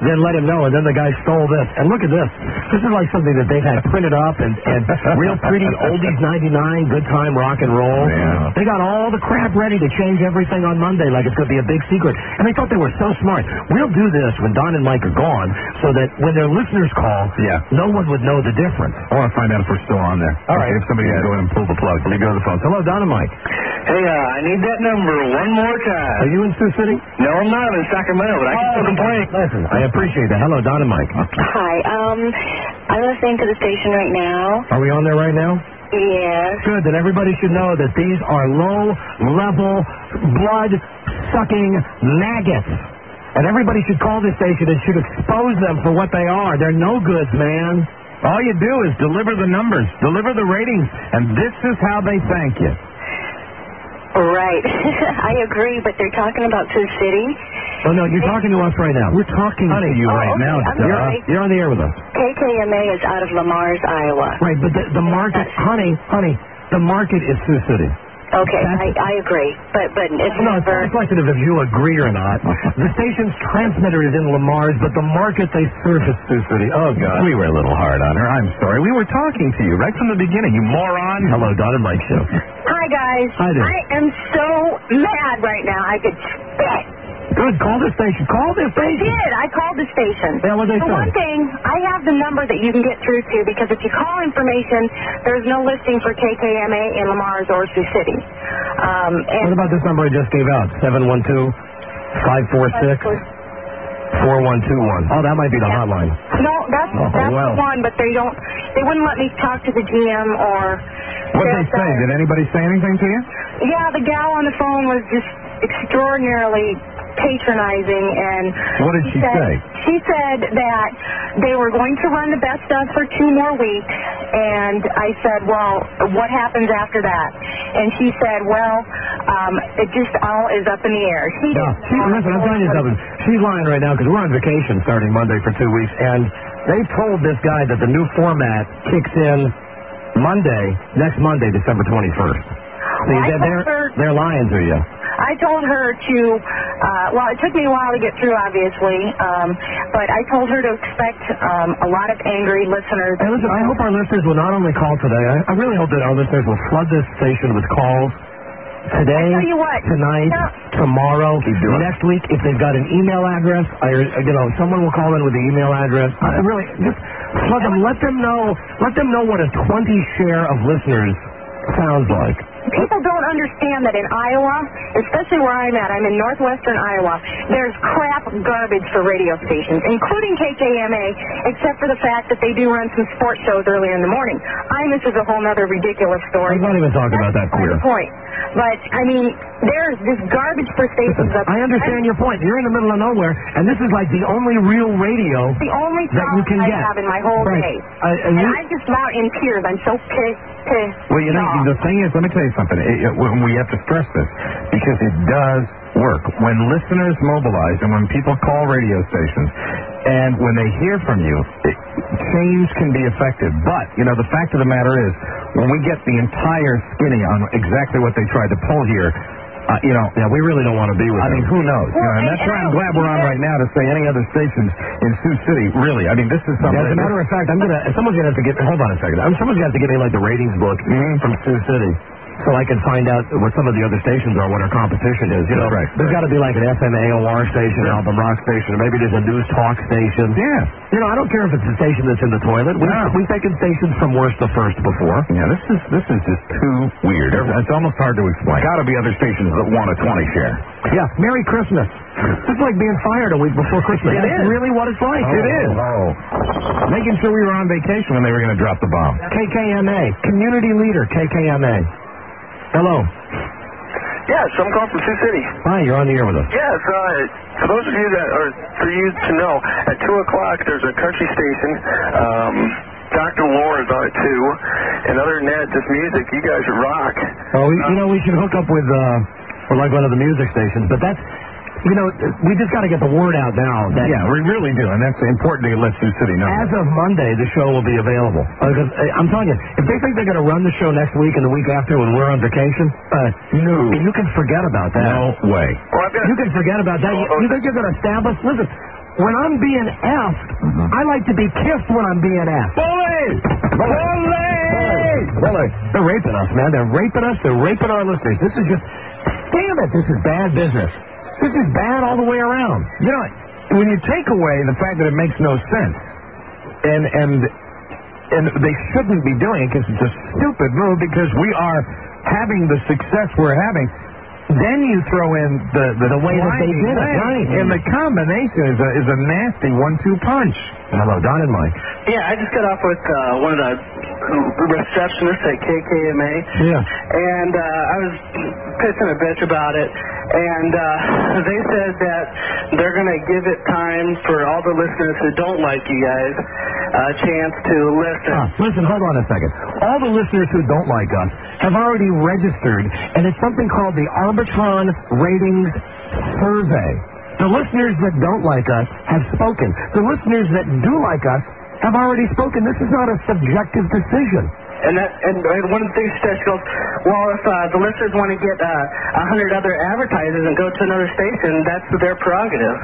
then let him know, and then the guy stole this. And look at this. This is like something that they've had printed up and, and real pretty oldies 99, good time rock and roll. Yeah. They got all the crap ready to change everything on Monday like it's going to be a big secret. And they thought they were so smart. We'll do this when Don and Mike are gone so that when their listeners call, Yeah. no one would know the difference. I want to find out if we're still on there. All right. If somebody can go in and pull the plug. Let me go to the phone. Hello, Don and Mike. Hey, uh, I need that number one more time. Are you in Sioux City? No, I'm not. I'm in Sacramento, but I can still complain. Listen, I appreciate that. Hello, Don and Mike. Hi, um, I'm listening to the station right now. Are we on there right now? Yes. Good. Then everybody should know that these are low-level, blood-sucking maggots. And everybody should call this station and should expose them for what they are. They're no goods, man. All you do is deliver the numbers, deliver the ratings, and this is how they thank you. Right. I agree, but they're talking about Sioux City. Oh, no, you're talking to us right now. We're talking Honey, to you Oh, right okay. now. I'm duh. sorry. You're on the air with us. KKMA is out of Le Mars, Iowa. Right, but the, the market, honey, honey, the market is Sioux City. Okay, I, I agree, but but it's No, it's not a question of if you agree or not. The station's transmitter is in Le Mars, but the market they serve is Sioux City. Oh, God. We were a little hard on her. I'm sorry. We were talking to you right from the beginning, you moron. Hello, Don and Mike Show. Hi guys. Hi there. I am so mad right now. I could spit. Good, call the station. Call I station. did. I called the station. Yeah, what'd they For say? one thing, I have the number that you can get through to because if you call information, there's no listing for KKMA in Le Mars or Sioux City. Um, What about this number I just gave out? 712-546-4121. Oh, that might be the Yeah. hotline. no, that's Oh, that's well. the one, but they don't. They wouldn't let me talk to the GM or. What'd they say? Did anybody say anything to you? Yeah, the gal on the phone was just extraordinarily patronizing and What did she said, say? She said that they were going to run the best of for two more weeks and I said, Well, what happens after that? And she said, Well, um, it just all is up in the air. She No, she, listen, I'm telling you something. She's lying right now because we're on vacation starting Monday for two weeks, and they told this guy that the new format kicks in Monday, next Monday, December 21st. See, I they're, they're, her- they're lying to you. I told her to, uh, well, it took me a while to get through, obviously, um, but I told her to expect um, a lot of angry listeners. Hey, listen, I hope our listeners will not only call today, I, I really hope that our listeners will flood this station with calls today, tell you what, tonight, no. tomorrow, Keep doing it. next week. If they've got an email address, I, you know, someone will call in with the email address. I really just flood them. Let them know. Let them know what a 20 share of listeners sounds like. People don't understand that in Iowa, especially where I'm at, I'm in northwestern Iowa, there's crap garbage for radio stations, including KKMA, except for the fact that they do run some sports shows earlier in the morning. Imus is a whole other ridiculous story. Let's not even talk about that That's queer. the point. But, I mean, there's this garbage for stations Listen, I understand your point. You're in the middle of nowhere, and this is like the only real radio the only that you can I get. have in my whole Right. day. I- and and I'm just about in tears. I'm so pissed. pissed Well, you know, off. the thing is, let me tell you something. It, it- when we have to stress this because it does work. When listeners mobilize and when people call radio stations and when they hear from you, it, change can be effective. But, you know, the fact of the matter is, when we get the entire skinny on exactly what they tried to pull here, uh, you know, Yeah, we really don't want to be with I them. mean, who knows? You Well, know, and and- that's why I I'm glad we're on right now to say any other stations in Sioux City. Really, I mean, this is something. As a matter of fact, I'm gonna. Someone's gonna have to get. Hold on a second. I'm, someone's gonna have to give me like the ratings book Mhm. from Sioux City. So I can find out what some of the other stations are, what our competition is. You know, Right, there's got to be like an FM AOR station, an album rock station, or maybe there's a news talk station. Yeah. You know, I don't care if it's a station that's in the toilet. We, No. We've taken stations from worst to first before. Yeah, this is this is just too weird. It's, it's almost hard to explain. Got to be other stations that want a 20 share. Yeah, Merry Christmas. This is like being fired a week before Christmas. It That's is. really what it's like. it is. Oh. oh. Making sure we were on vacation when they were going to drop the bomb. KKMA, community leader, KKMA. Hello. Yes, I'm calling from Sioux City. Hi, you're on the air with us. Yes, uh, for those of you that, are, for you to know, at 2 o'clock there's a country station. Um, Dr. Is on it too. And other than that, just music. You guys rock. Oh, we, you know, we should hook up with, uh, with like one of the music stations, but that's, you know, we just got to get the word out now that Yeah, we really do, and that's important to let Sioux City know. as of Monday, the show will be available. Because uh, I'm telling you, if they think they're going to run the show next week and the week after when we're on vacation, uh, No. you can forget about that. No way. Well, You can forget about that. You, you think you're going to establish? Listen, when I'm being effed, I like to be kissed when I'm being effed. Bully! Bully! Bully! They're raping us, man. They're raping us. They're raping our listeners. This is just, damn it, this is bad business. This is bad all the way around. You know, when you take away the fact that it makes no sense, and and and they shouldn't be doing it because it's a stupid move because we are having the success we're having. Then you throw in the the, The way that they did it, right. And the combination is a is a nasty one-two punch. Hello, Don and Mike. Yeah, I just got off with uh, one of the receptionists at KKMA. Yeah. and uh, I was pissing a bitch about it. And uh, they said that they're going to give it time for all the listeners who don't like you guys a chance to listen. Ah, listen, hold on a second. All the listeners who don't like us have already registered, and it's something called the Arbitron Ratings Survey. The listeners that don't like us have spoken. The listeners that do like us have already spoken. This is not a subjective decision. And that, and, and one of the things she said, she goes, well, if uh, the listeners want to get uh, a hundred other advertisers and go to another station, that's their prerogative.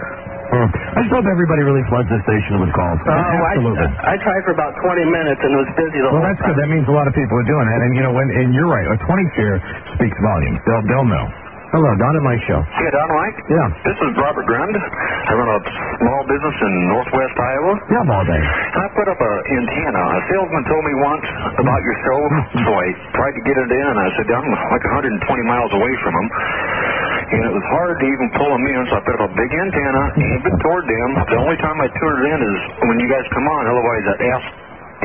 Hmm. I just hope everybody really floods the station with calls. Oh, Absolutely. I, I tried for about 20 minutes and was busy the Well, whole that's time. good. That means a lot of people are doing that. And you know, when and you're right. A 20 share speaks volumes. They'll they'll know. Hello, Don and Mike show. Yeah, Don Mike. Yeah. This is Robert Grund. I run a small business in northwest Iowa. Yeah, all day. I put up an antenna. A salesman told me once about your show, hmm. so I tried to get it in, and I said, I'm like 120 miles away from him. And it was hard to even pull them in, so I put up a big antenna, aimed it toward them. The only time I tune it in is when you guys come on, otherwise that ass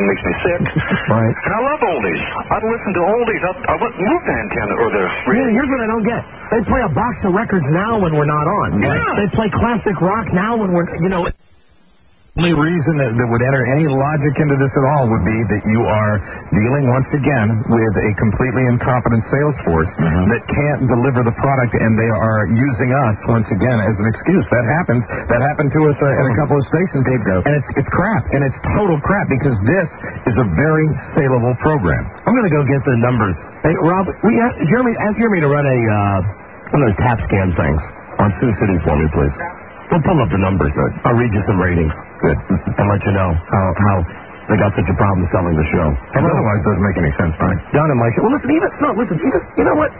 makes me sick. Right. And I love oldies. I'd listen to oldies. I, I wouldn't move the antenna or the Here- Here's what I don't get. They play a box of records now when we're not on. Yeah. They play classic rock now when we're, you know. Only reason that, that would enter any logic into this at all would be that you are dealing once again with a completely incompetent sales force that can't deliver the product and they are using us once again as an excuse. That happens. That happened to us uh, at a couple of stations. And it's, it's crap. And it's total crap because this is a very saleable program. I'm going to go get the numbers. Hey, Rob, we ha- Jeremy, ask Jeremy to run a uh, one of those tap scan things on Sioux City for me, please. We'll pull up the numbers. I'll read you some ratings. Good. and let you know how, how they got such a problem selling the show. Because otherwise it doesn't make any sense, Tony. Don and Mike. Well, listen, even no, listen, even you know what?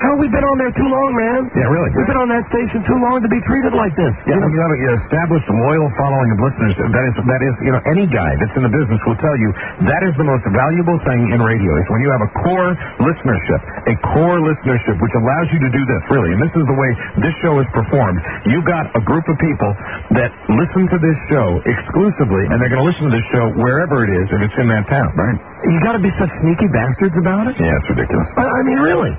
How we've been on there too long, man? Yeah, really. We've been on that station too long to be treated like this. Yeah, you have you establish a loyal following of listeners. That is, that is, you know, any guy that's in the business will tell you that is the most valuable thing in radio is when you have a core listenership, a core listenership which allows you to do this really. And this is the way this show is performed. You've got a group of people that listen to this show exclusively, and they're going to listen to this show wherever it is if it's in that town, right? You got to be such sneaky bastards about it. Yeah, it's ridiculous. I, I mean, really.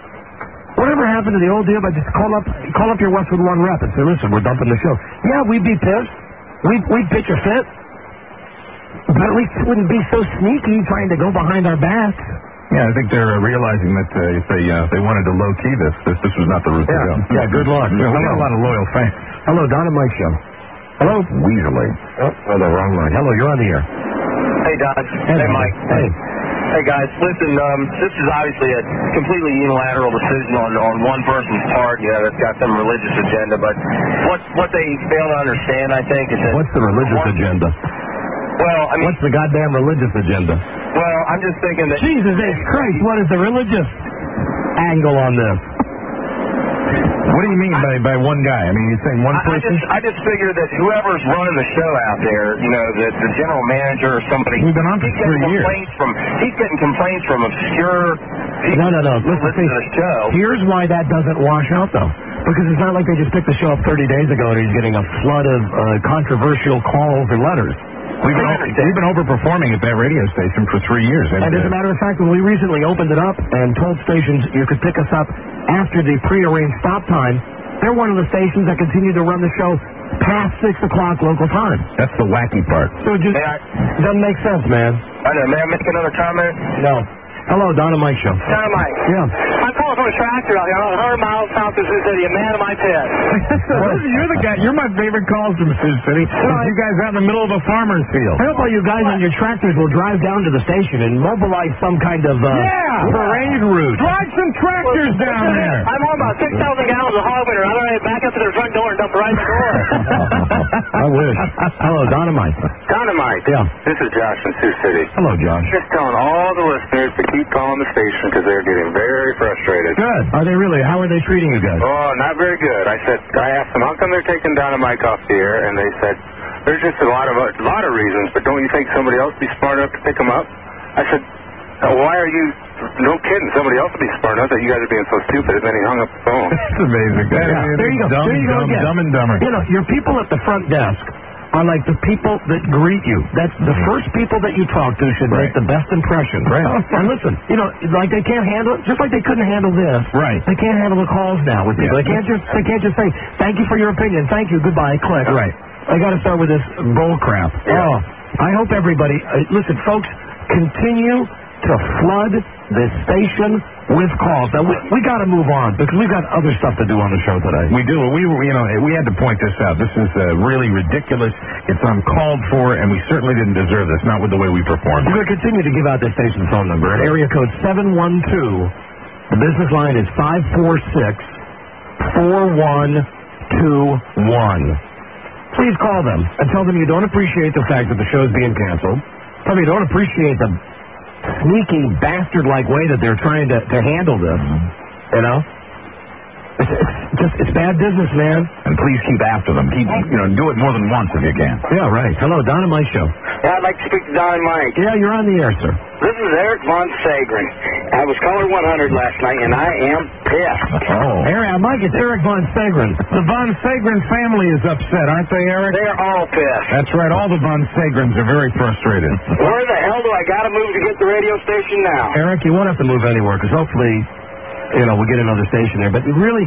Whatever happened to the old deal by just call up call up your Westwood One rep and say, listen, we're dumping the show. Yeah, we'd be pissed. We'd, we'd pitch a fit. But at least it wouldn't be so sneaky trying to go behind our backs. Yeah, I think they're uh, realizing that uh, if they uh, they wanted to low key this, this, this was not the route to go. Yeah, good luck. Yeah, we got a lot of loyal fans. Hello, Don and Mike Show. Hello? Weasley. Oh, oh, the wrong line. Hello, you're on the air. Hey, Don. Hey, Mike. Hey. Hey, guys. Listen, um, this is obviously a completely unilateral decision on, on one person's part, you know, that's got some religious agenda. But what what they fail to understand, I think, is that... What's the religious agenda? Well, I mean... What's the goddamn religious agenda? Well, I'm just thinking that... Jesus H. Christ, what is the religious? angle on this. What do you mean by, by one guy? I mean, you're saying one I, I person? just I just figure that whoever's running the show out there, you know, the, the general manager or somebody, We've been on for he's getting three years. complaints from he's getting complaints from obscure people No, no, no. Listen, listen see, to the show. here's why that doesn't wash out, though. Because it's not like they just picked the show up 30 days ago and he's getting a flood of uh, controversial calls or letters. We've been, we've been overperforming at that radio station for three years. And as a matter of fact, when we recently opened it up and told stations you could pick us up after the prearranged stop time, they're one of the stations that continue to run the show past 6 o'clock local time. That's the wacky part. So it just I, doesn't make sense, man. I know, may I make another comment? No. Hello, Don and Mike Show. Dynamite. Yeah. I'm calling from a tractor out here, 100 miles south of Sioux City, a man of my pit. you're the guy. You're my favorite calls from Sioux City. Is you guys out in the middle of a farmer's field. I hope all you guys on your tractors will drive down to the station and mobilize some kind of uh, Yeah. parade route. Drive some tractors down there. I'm on about 6,000 gallons of hog winter. I'm ready to back up to their front door and dump right in the door. I wish. Hello, Don and Mike. Dynamite. Yeah. This is Josh from Sioux City. Hello, Josh. Just telling all the listeners to keep calling the station because they're getting very frustrated. Good. Are they really? How are they treating you guys? Oh, not very good. I said, I asked them, how come they're taking down a mic off the air? And they said, there's just a lot of a lot of reasons, but don't you think somebody else would be smart enough to pick them up? I said, "Uh, why are you? No kidding. Somebody else would be smart enough that you guys are being so stupid. And then he hung up the phone. That's amazing. Yeah, there you go. Dumb, there you go dumb, again. dumb and dumber. You know, your people at the front desk are like the people that greet you. That's the first people that you talk to should make the best impression. Right. And listen, you know, like they can't handle it, just like they couldn't handle this. Right. They can't handle the calls now with people. Yeah. They can't just they can't just say thank you for your opinion, thank you, goodbye, click. Right. I got to start with this bull crap. Oh, I hope everybody uh, listen, folks. Continue to flood this station with calls. Now we, we got to move on because we've got other stuff to do on the show today. We do. We you know, we had to point this out. This is uh, really ridiculous. It's uncalled for, and we certainly didn't deserve this. Not with the way we performed. We're going to continue to give out this station's phone number. Area code 712. The business line is 546 4121. Please call them and tell them you don't appreciate the fact that the show's being canceled. Tell them you don't appreciate the sneaky bastard-like way that they're trying to, to handle this. You know? It's, it's just, it's bad business, man. And please keep after them. Keep, you know, do it more than once if you can. Yeah, right. Hello, Don and Mike Show. Yeah, I'd like to speak to Don and Mike. Yeah, you're on the air, sir. This is Eric Von Sagren. I was caller 100 last night, and I am pissed. Oh. Eric, uh, Mike, it's Eric Von Sagren. The Von Sagren family is upset, aren't they, Eric? They're all pissed. That's right. All the Von Sagrens are very frustrated. Where the hell do I got to move to get the radio station now? Eric, you won't have to move anywhere because hopefully, you know, we'll get another station there. But really,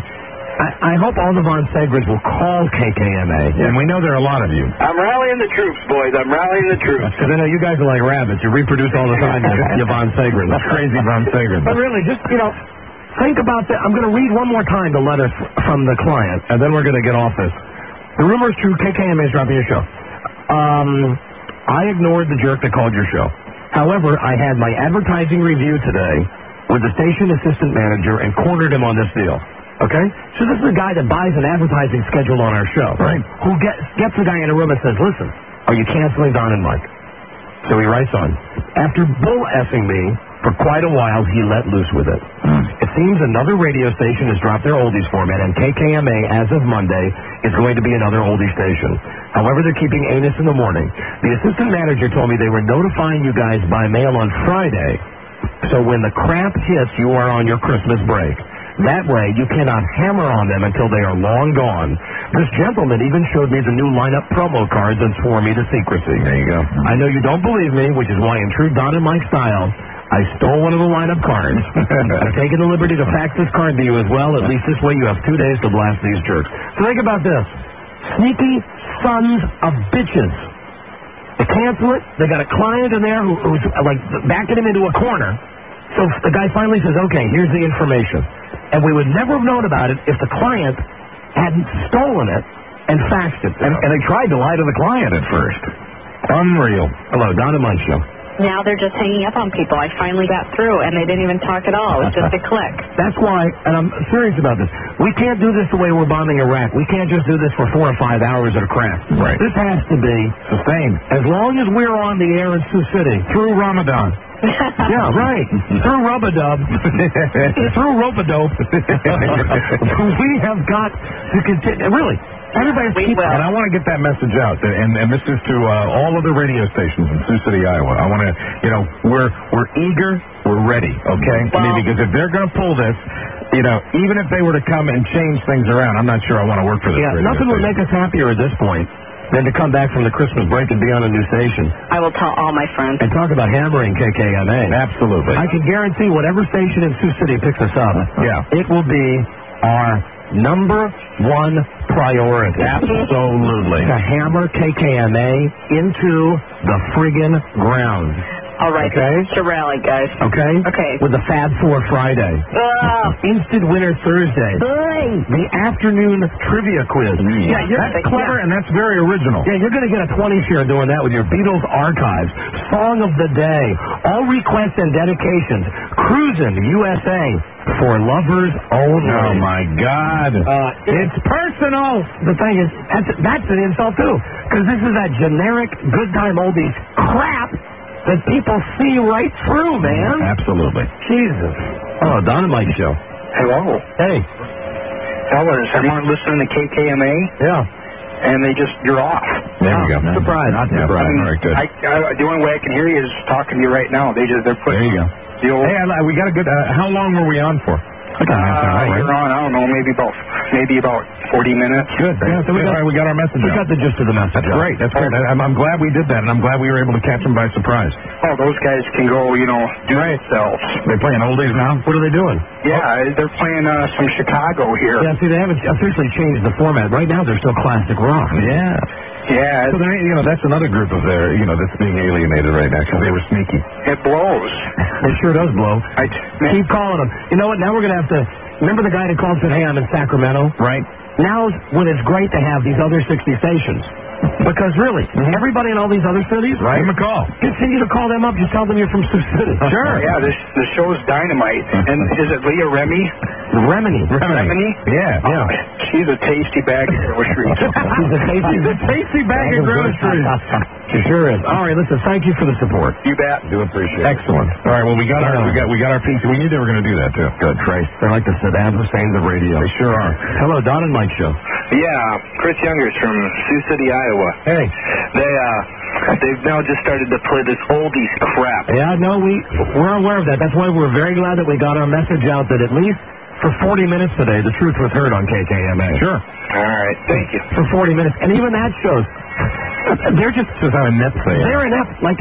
I, I hope all the Von Sagrens will call KKMA. And we know there are a lot of you. I'm rallying the troops, boys. I'm rallying the troops. Because I know you guys are like rabbits. You reproduce all the time, you, you Von Sagrens. Crazy Von Sagrens. But really, just, you know, think about that. I'm going to read one more time the letter from the client, and then we're going to get off this. The rumor is true. KKMA is dropping your show. Um, I ignored the jerk that called your show. However, I had my advertising review today with the station assistant manager and cornered him on this deal. Okay? So this is a guy that buys an advertising schedule on our show. Right. Who gets gets the guy in a room and says, listen, are you canceling Don and Mike? So he writes on. After bull-essing me for quite a while, he let loose with it. Hmm. It seems another radio station has dropped their oldies format, and KKMA, as of Monday, is going to be another oldie station. However, they're keeping anus in the morning. The assistant manager told me they were notifying you guys by mail on Friday, so when the crap hits, you are on your Christmas break. That way, you cannot hammer on them until they are long gone. This gentleman even showed me the new lineup promo cards and swore me to secrecy. There you go. I know you don't believe me, which is why in true Don and Mike style, I stole one of the lineup cards. I've taken the liberty to fax this card to you as well. At least this way you have two days to blast these jerks. So think about this. Sneaky sons of bitches. They cancel it. They got a client in there who, who's like backing him into a corner. So the guy finally says, okay, here's the information. And we would never have known about it if the client hadn't stolen it and faxed it. And, and they tried to lie to the client at first. Unreal. Hello, Don and Mike Show. Now they're just hanging up on people. I finally got through, and they didn't even talk at all. It was just a click. That's why, and I'm serious about this. We can't do this the way we're bombing Iraq. We can't just do this for four or five hours at a crack. Right. This has to be Sustained. as long as we're on the air in Sioux City. Through Ramadan. Yeah, right. Through Rubadub. Through Ropadope. we have got to continue. Really, everybody's We will. And I want to get that message out, and, and this is to uh, all of the radio stations in Sioux City, Iowa. I want to, you know, we're we're eager, we're ready, okay? I mean, because if they're going to pull this, you know, even if they were to come and change things around, I'm not sure I want to work for this. Yeah, radio nothing would make us happier at this point than to come back from the Christmas break and be on a new station I will tell all my friends. and talk about hammering KKMA. Absolutely. I can guarantee whatever station in Sioux City picks us up, Yeah. it will be our number one priority. Absolutely. To hammer KKMA into the friggin' ground. All right. Okay. To rally, guys. Okay? Okay. With the Fab Four Friday. Ugh. Instant Winner Thursday. The afternoon trivia quiz. Yeah, you're, That's clever and that's very original. Yeah, you're going to get a 20 share doing that with your Beatles archives. Song of the day. All requests and dedications. Cruising USA for lovers only. Oh my God! Uh, it's personal. The thing is, that's that's an insult too, because this is that generic good time oldies crap that people see right through, man. Absolutely. Jesus. Oh, Don and Mike show. Hello. Hey. Fellas, I'm on listening to KKMA, Yeah. and they just, you're off. There we go. Surprise. Not Yeah, surprise. All right, good. I, I, the only way I can hear you is talking to you right now. They just, they're There putting you go. the old, Hey, I, we got a good. Uh, how long were we on for? Like a half uh, hour, you're right? on, I don't know, maybe about, maybe about 40 minutes. Good. Yeah, so we got- right, we got our message We out. got the gist of the message. That's out. great. That's great. I, I'm, I'm glad we did that, and I'm glad we were able to catch them by surprise. Oh, those guys can go, you know, do themselves. They playing oldies now. What are they doing? Yeah, they're playing uh, some Chicago here. Yeah, see, they haven't officially changed the format. Right now, they're still classic rock. Yeah. Yeah, So there, you know, that's another group of their, you know, that's being alienated right now because they were sneaky. it blows. It sure does blow. I, Keep calling them. You know what? Now we're going to have to. Remember the guy that called and said, hey, I'm in Sacramento? Right. Now's when it's great to have these other 60 stations. Because really, mm-hmm. everybody in all these other cities, Right. Give 'em a call. Continue to call them up. Just tell them you're from Sioux City. Sure. Yeah, this the show's dynamite. And is it Leah Remy? Remini. Remini? Yeah. Yeah. Oh, She's a tasty bag of groceries. She's a tasty, She's a tasty bag of groceries. she sure is. All right, listen, thank you for the support. you bet. Do appreciate it. Excellent. All right. Well, we got our we got we got our piece. We knew they were going to do that too. Good, Trace. They're like the Saddam Husseins of radio. They sure are. Hello, Don and Mike Show. Yeah, Chris Youngers from Sioux City, Iowa. Hey. They uh, they've now just started to play this oldies crap. Yeah, no, we we're aware of that. That's why we're very glad that we got our message out that at least for 40 minutes today, the truth was heard on KKMA. Sure. All right, thank you. For 40 minutes, and even that shows they're just Shows how inept they are. they're inept. Like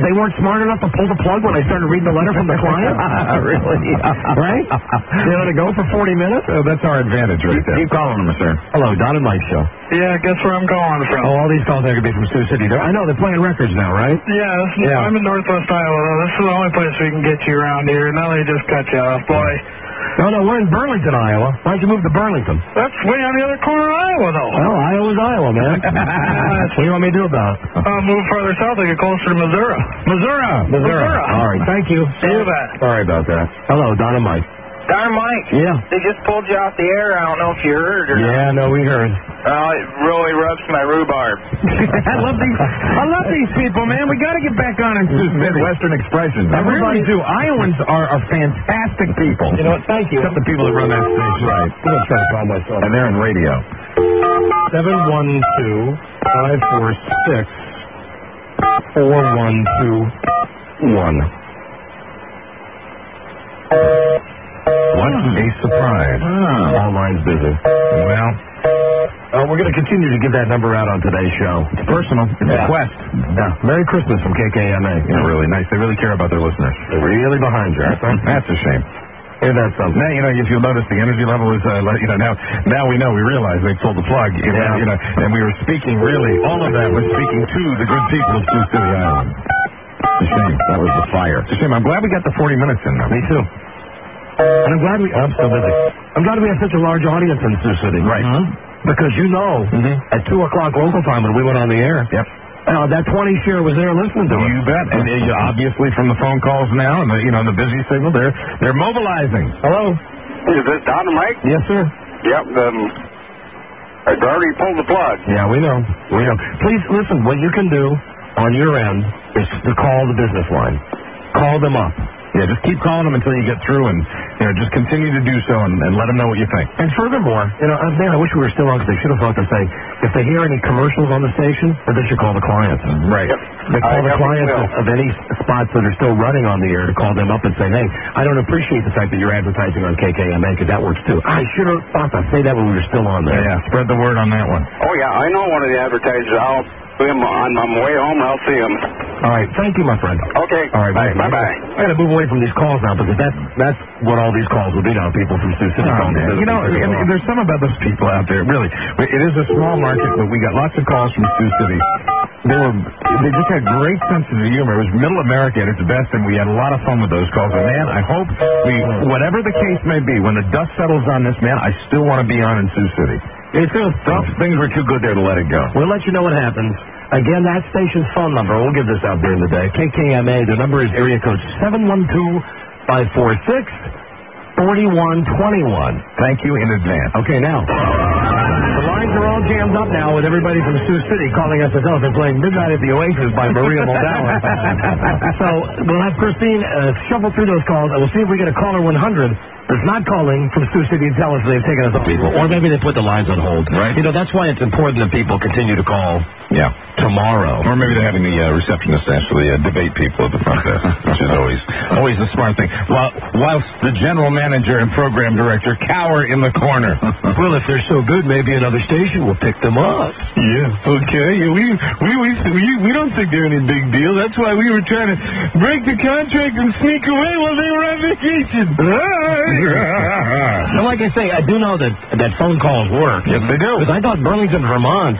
they weren't smart enough to pull the plug when I started reading the letter from the client. really? right? They let it go for 40 minutes. Oh, that's our advantage right there. Keep calling them, sir. Hello, Don and Mike Show. Yeah, guess where I'm calling from? Oh, all these calls are going to be from Sioux City. They're, I know they're playing records now, right? Yeah, this- Yeah. I'm in Northwest Iowa, though. This is the only place we can get you around here. Now they just cut you off, boy. No, no, we're in Burlington, Iowa. Why don't you move to Burlington? That's way on the other corner of Iowa, though. Well, Iowa's Iowa, man. what do you want me to do about it? Uh, move further south, I get closer to Missouri. Missouri. Missouri. All right, thank you. See you back. Sorry about that. Hello, Don and Mike. Darn Mike. Yeah. They just pulled you off the air. I don't know if you heard or Yeah, no, we heard. not. Oh, it really rubs my rhubarb. I love these. I love these people, man. We got to get back on in Sioux City. Midwestern expressions. I really Everybody- do. Iowans are, are fantastic people. You know what? Thank you. Except the people that run that station. Right. I'm going to try to call myself. And they're in radio. 712 546 4121. What a surprise. All lines busy. Well, Uh, we're going to continue to give that number out on today's show. it's personal. It's Yeah. a quest. Yeah. Merry Christmas from KKMA. Yeah, really nice. They really care about their listeners. They're really behind you, aren't they? That's a shame. Ain't that something? Now, you know, if you'll notice, the energy level is, uh, you know, now, now we know, we realize they pulled the plug, you know, Yeah. you know, and we were speaking really, all of that was speaking to the good people of Sioux City, Iowa. It's a shame. That was the fire. It's a shame. I'm glad we got the 40 minutes in now. Me too. And I'm glad we. I'm so busy. I'm glad we have such a large audience in Sioux City. Right. Because you know, Mhm. at two o'clock local time when we went on the air, Yep. Uh, that 20 share was there listening to us. You bet. And uh, you- obviously from the phone calls now and the, you know, the busy signal, they're, they're mobilizing. Hello? Is this Don and Mike? Yes, sir. Yep. Um, I already pulled the plug. Yeah, we know. We know. Please listen. What you can do on your end is to call the business line. Call them up. Yeah, just keep calling them until you get through and, you know, just continue to do so and, and let them know what you think. And furthermore, you know, uh, man, I wish we were still on because they should have thought to say, if they hear any commercials on the station, then they should call the clients. Right. They call the clients of, of any spots that are still running on the air to call them up and say, hey, I don't appreciate the fact that you're advertising on KKMA because that works too. I should have thought to say that when we were still on there. Yeah, spread the word on that one. Oh, yeah, I know one of the advertisers. I'll see him on my way home. I'll see him. All right. Thank you, my friend. Okay. All right. Bye. gotta- Bye-bye. I got to move away from these calls now because that's that's what all these calls will be now. People from Sioux City Oh, calling. You know, and there's some about those people out there. Really, it is a small market, but we got lots of calls from Sioux City. They were, they just had great senses of humor. It was Middle America at its best, and we had a lot of fun with those calls. And man, I hope we, whatever the case may be, when the dust settles on this, man, I still want to be on in Sioux City. Too. Well, things were too good there to let it go. We'll let you know what happens. Again, that station's phone number, we'll give this out during the day. KKMA, the number is area code 712-546-4121. Thank you in advance. Okay, now. The lines are all jammed up now with everybody from Sioux City calling us us they're playing Midnight at the Oasis by Maria Muldaur. so we'll have Christine uh, shuffle through those calls, and we'll see if we get a caller 100 that's not calling from Sioux City and tell us they've taken us off people. Or maybe they put the lines on hold. Right. You know, that's why it's important that people continue to call Yeah. tomorrow. Or maybe they're having the uh, receptionist actually uh, debate people at the front desk, which is always always the smart thing. While whilst the general manager and program director cower in the corner. Well, if they're so good, maybe another station will pick them up. Yeah. Okay. We, we we we we don't think they're any big deal. That's why we were trying to break the contract and sneak away while they were on vacation. Now, like I say, I do know that that phone calls work. Yes, they do. Because I thought Burlington, Vermont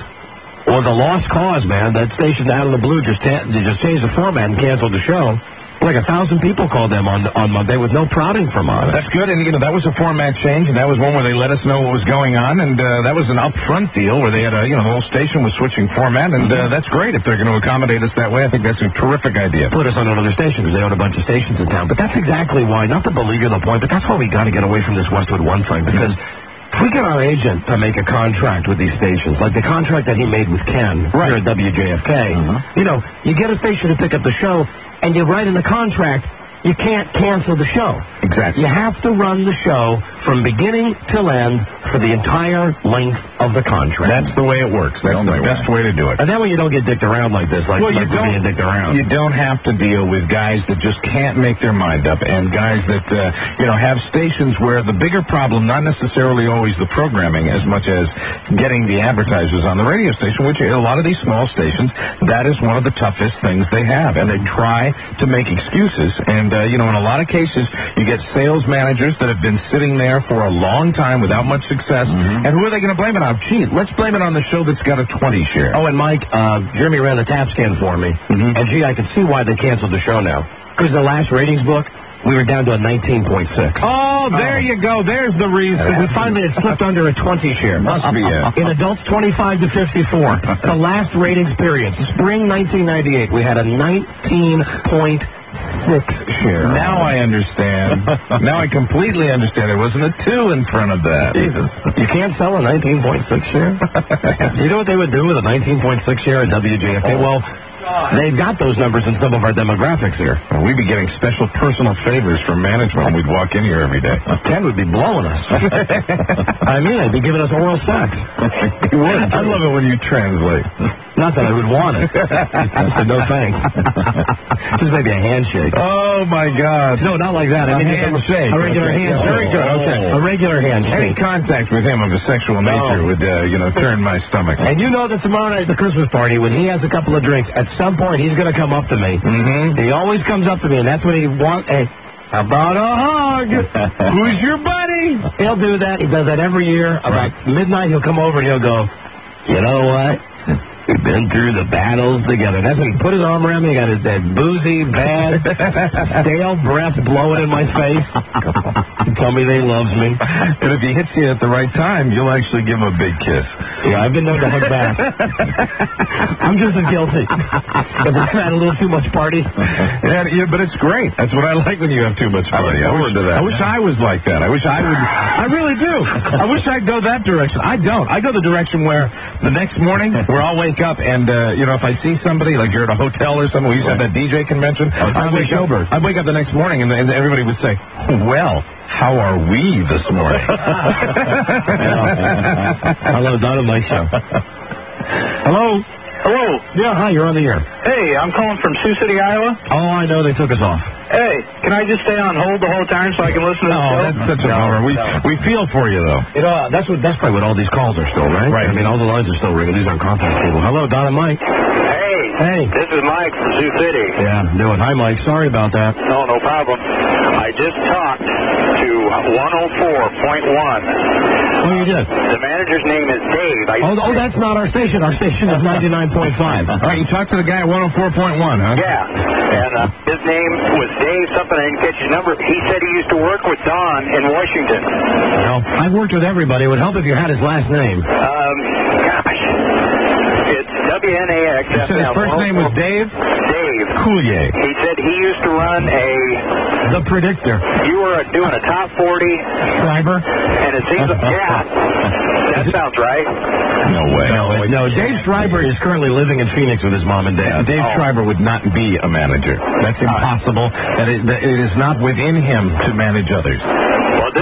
was a lost cause, man. That station out of the blue just just changed the format and canceled the show. Like a thousand people called them on on Monday with no prodding from us. That's good, and you know that was a format change, and that was one where they let us know what was going on, and uh, that was an upfront deal where they had a you know the whole station was switching format, and uh, that's great if they're going to accommodate us that way. I think that's a terrific idea. Put us on another station because they own a bunch of stations in town. But that's exactly why, not to belabor the point, but that's why we got to get away from this Westwood One thing because. If we get our agent to make a contract with these stations, like the contract that he made with Ken right. here at WJFK, uh-huh. you know, you get a station to pick up the show, and you write in the contract, you can't cancel the show. Exactly. You have to run the show from beginning till end for the entire length of the contract. That's the way it works. That's the best way to do it. And then when you don't get dicked around like this, like, well, you like being don't, dicked around. you don't have to deal with guys that just can't make their mind up and guys that, uh, you know, have stations where the bigger problem, not necessarily always the programming as much as getting the advertisers on the radio station, which a lot of these small stations, that is one of the toughest things they have. And they try to make excuses. And, uh, you know, in a lot of cases, you get sales managers that have been sitting there for a long time without much success. And who are they going to blame it on? Gee, let's blame it on the show that's got a 20 share. Oh, and Mike, uh, Jeremy ran the tap scan for me, and gee, I can see why they canceled the show now. Because the last ratings book, we were down to a 19.6. Oh, there you go. There's the reason. We finally had slipped under a 20 share. Must be, uh, In adults 25 to 54, the last ratings period, spring 1998, we had a 19.6 share. Now I understand. now I completely understand. There wasn't a two in front of that. Jesus. You can't sell a 19.6 share? you know what they would do with a 19.6 share at WJFK? Well, they've got those numbers in some of our demographics here. Well, we'd be getting special personal favors from management when we'd walk in here every day. Ken would be blowing us. I mean, they'd be giving us oral sex. he would. I love it when you translate. Not that I would want it. I said, no thanks. Just maybe a handshake. Oh my God! No, not like that. I A mean, handshake. A regular Okay. handshake. Very good. Okay. A regular handshake. Any contact with him of a sexual nature would, uh, you know, turn my stomach. And you know that tomorrow night at the Christmas party, when he has a couple of drinks, at some point he's going to come up to me. Mm-hmm. He always comes up to me, and that's when he wants a. How about a hug? Who's your buddy? He'll do that. He does that every year. About midnight, he'll come over and he'll go, you know what? We've been through the battles together. That's when he put his arm around me. He got his that boozy, bad, stale breath blowing in my face. tell me they loves me. And if he hits you at the right time, you'll actually give him a big kiss. Yeah, I've been known to hug back. I'm just as guilty. If it's had a little too much party. Yeah, yeah, but it's great. That's what I like when you have too much party. I, forward wish, to that. I wish I was like that. I wish I would. I really do. I wish I'd go that direction. I don't. I go the direction where the next morning, where I'll wake up and, uh, you know, if I see somebody, like you're at a hotel or something, we used to have that DJ convention. Oh, I'd wake, up, I'd wake up the next morning and, and everybody would say, well, how are we this morning? Hello, Dynamite Show. Hello? Hello. Yeah, hi, you're on the air. Hey, I'm calling from Sioux City, Iowa. Oh, I know, they took us off. Hey, can I just stay on hold the whole time so I can listen to the Oh, show? that's such a bummer. We, we feel for you, though. You know, that's what that's probably what all these calls are still, right? Right. I mean, all the lines are still ringing. These aren't contact people. Hello, Don and Mike. Hey, Hey. this is Mike from Sioux City. Yeah, do it. Hi, Mike. Sorry about that. No, no problem. I just talked to 104.1. Oh, you did? The manager's name is Dave. I, Oh, oh, that's not our station. Our station is 99.5. All right, you talked to the guy at 104.1, huh? Yeah, and uh, his name was Dave something. I didn't catch his number. He said he used to work with Don in Washington. Well, I've worked with everybody. It would help if you had his last name. Um, gosh, it's WNAX. Said his first name was Dave? Dave. Coulier. He said he used to run a. The predictor. You were doing a top 40, Schreiber? and it seems yeah, that sounds right. No way. No, no, Dave Schreiber is currently living in Phoenix with his mom and dad. Dave Schreiber would not be a manager. That's impossible. That it, that it is not within him to manage others.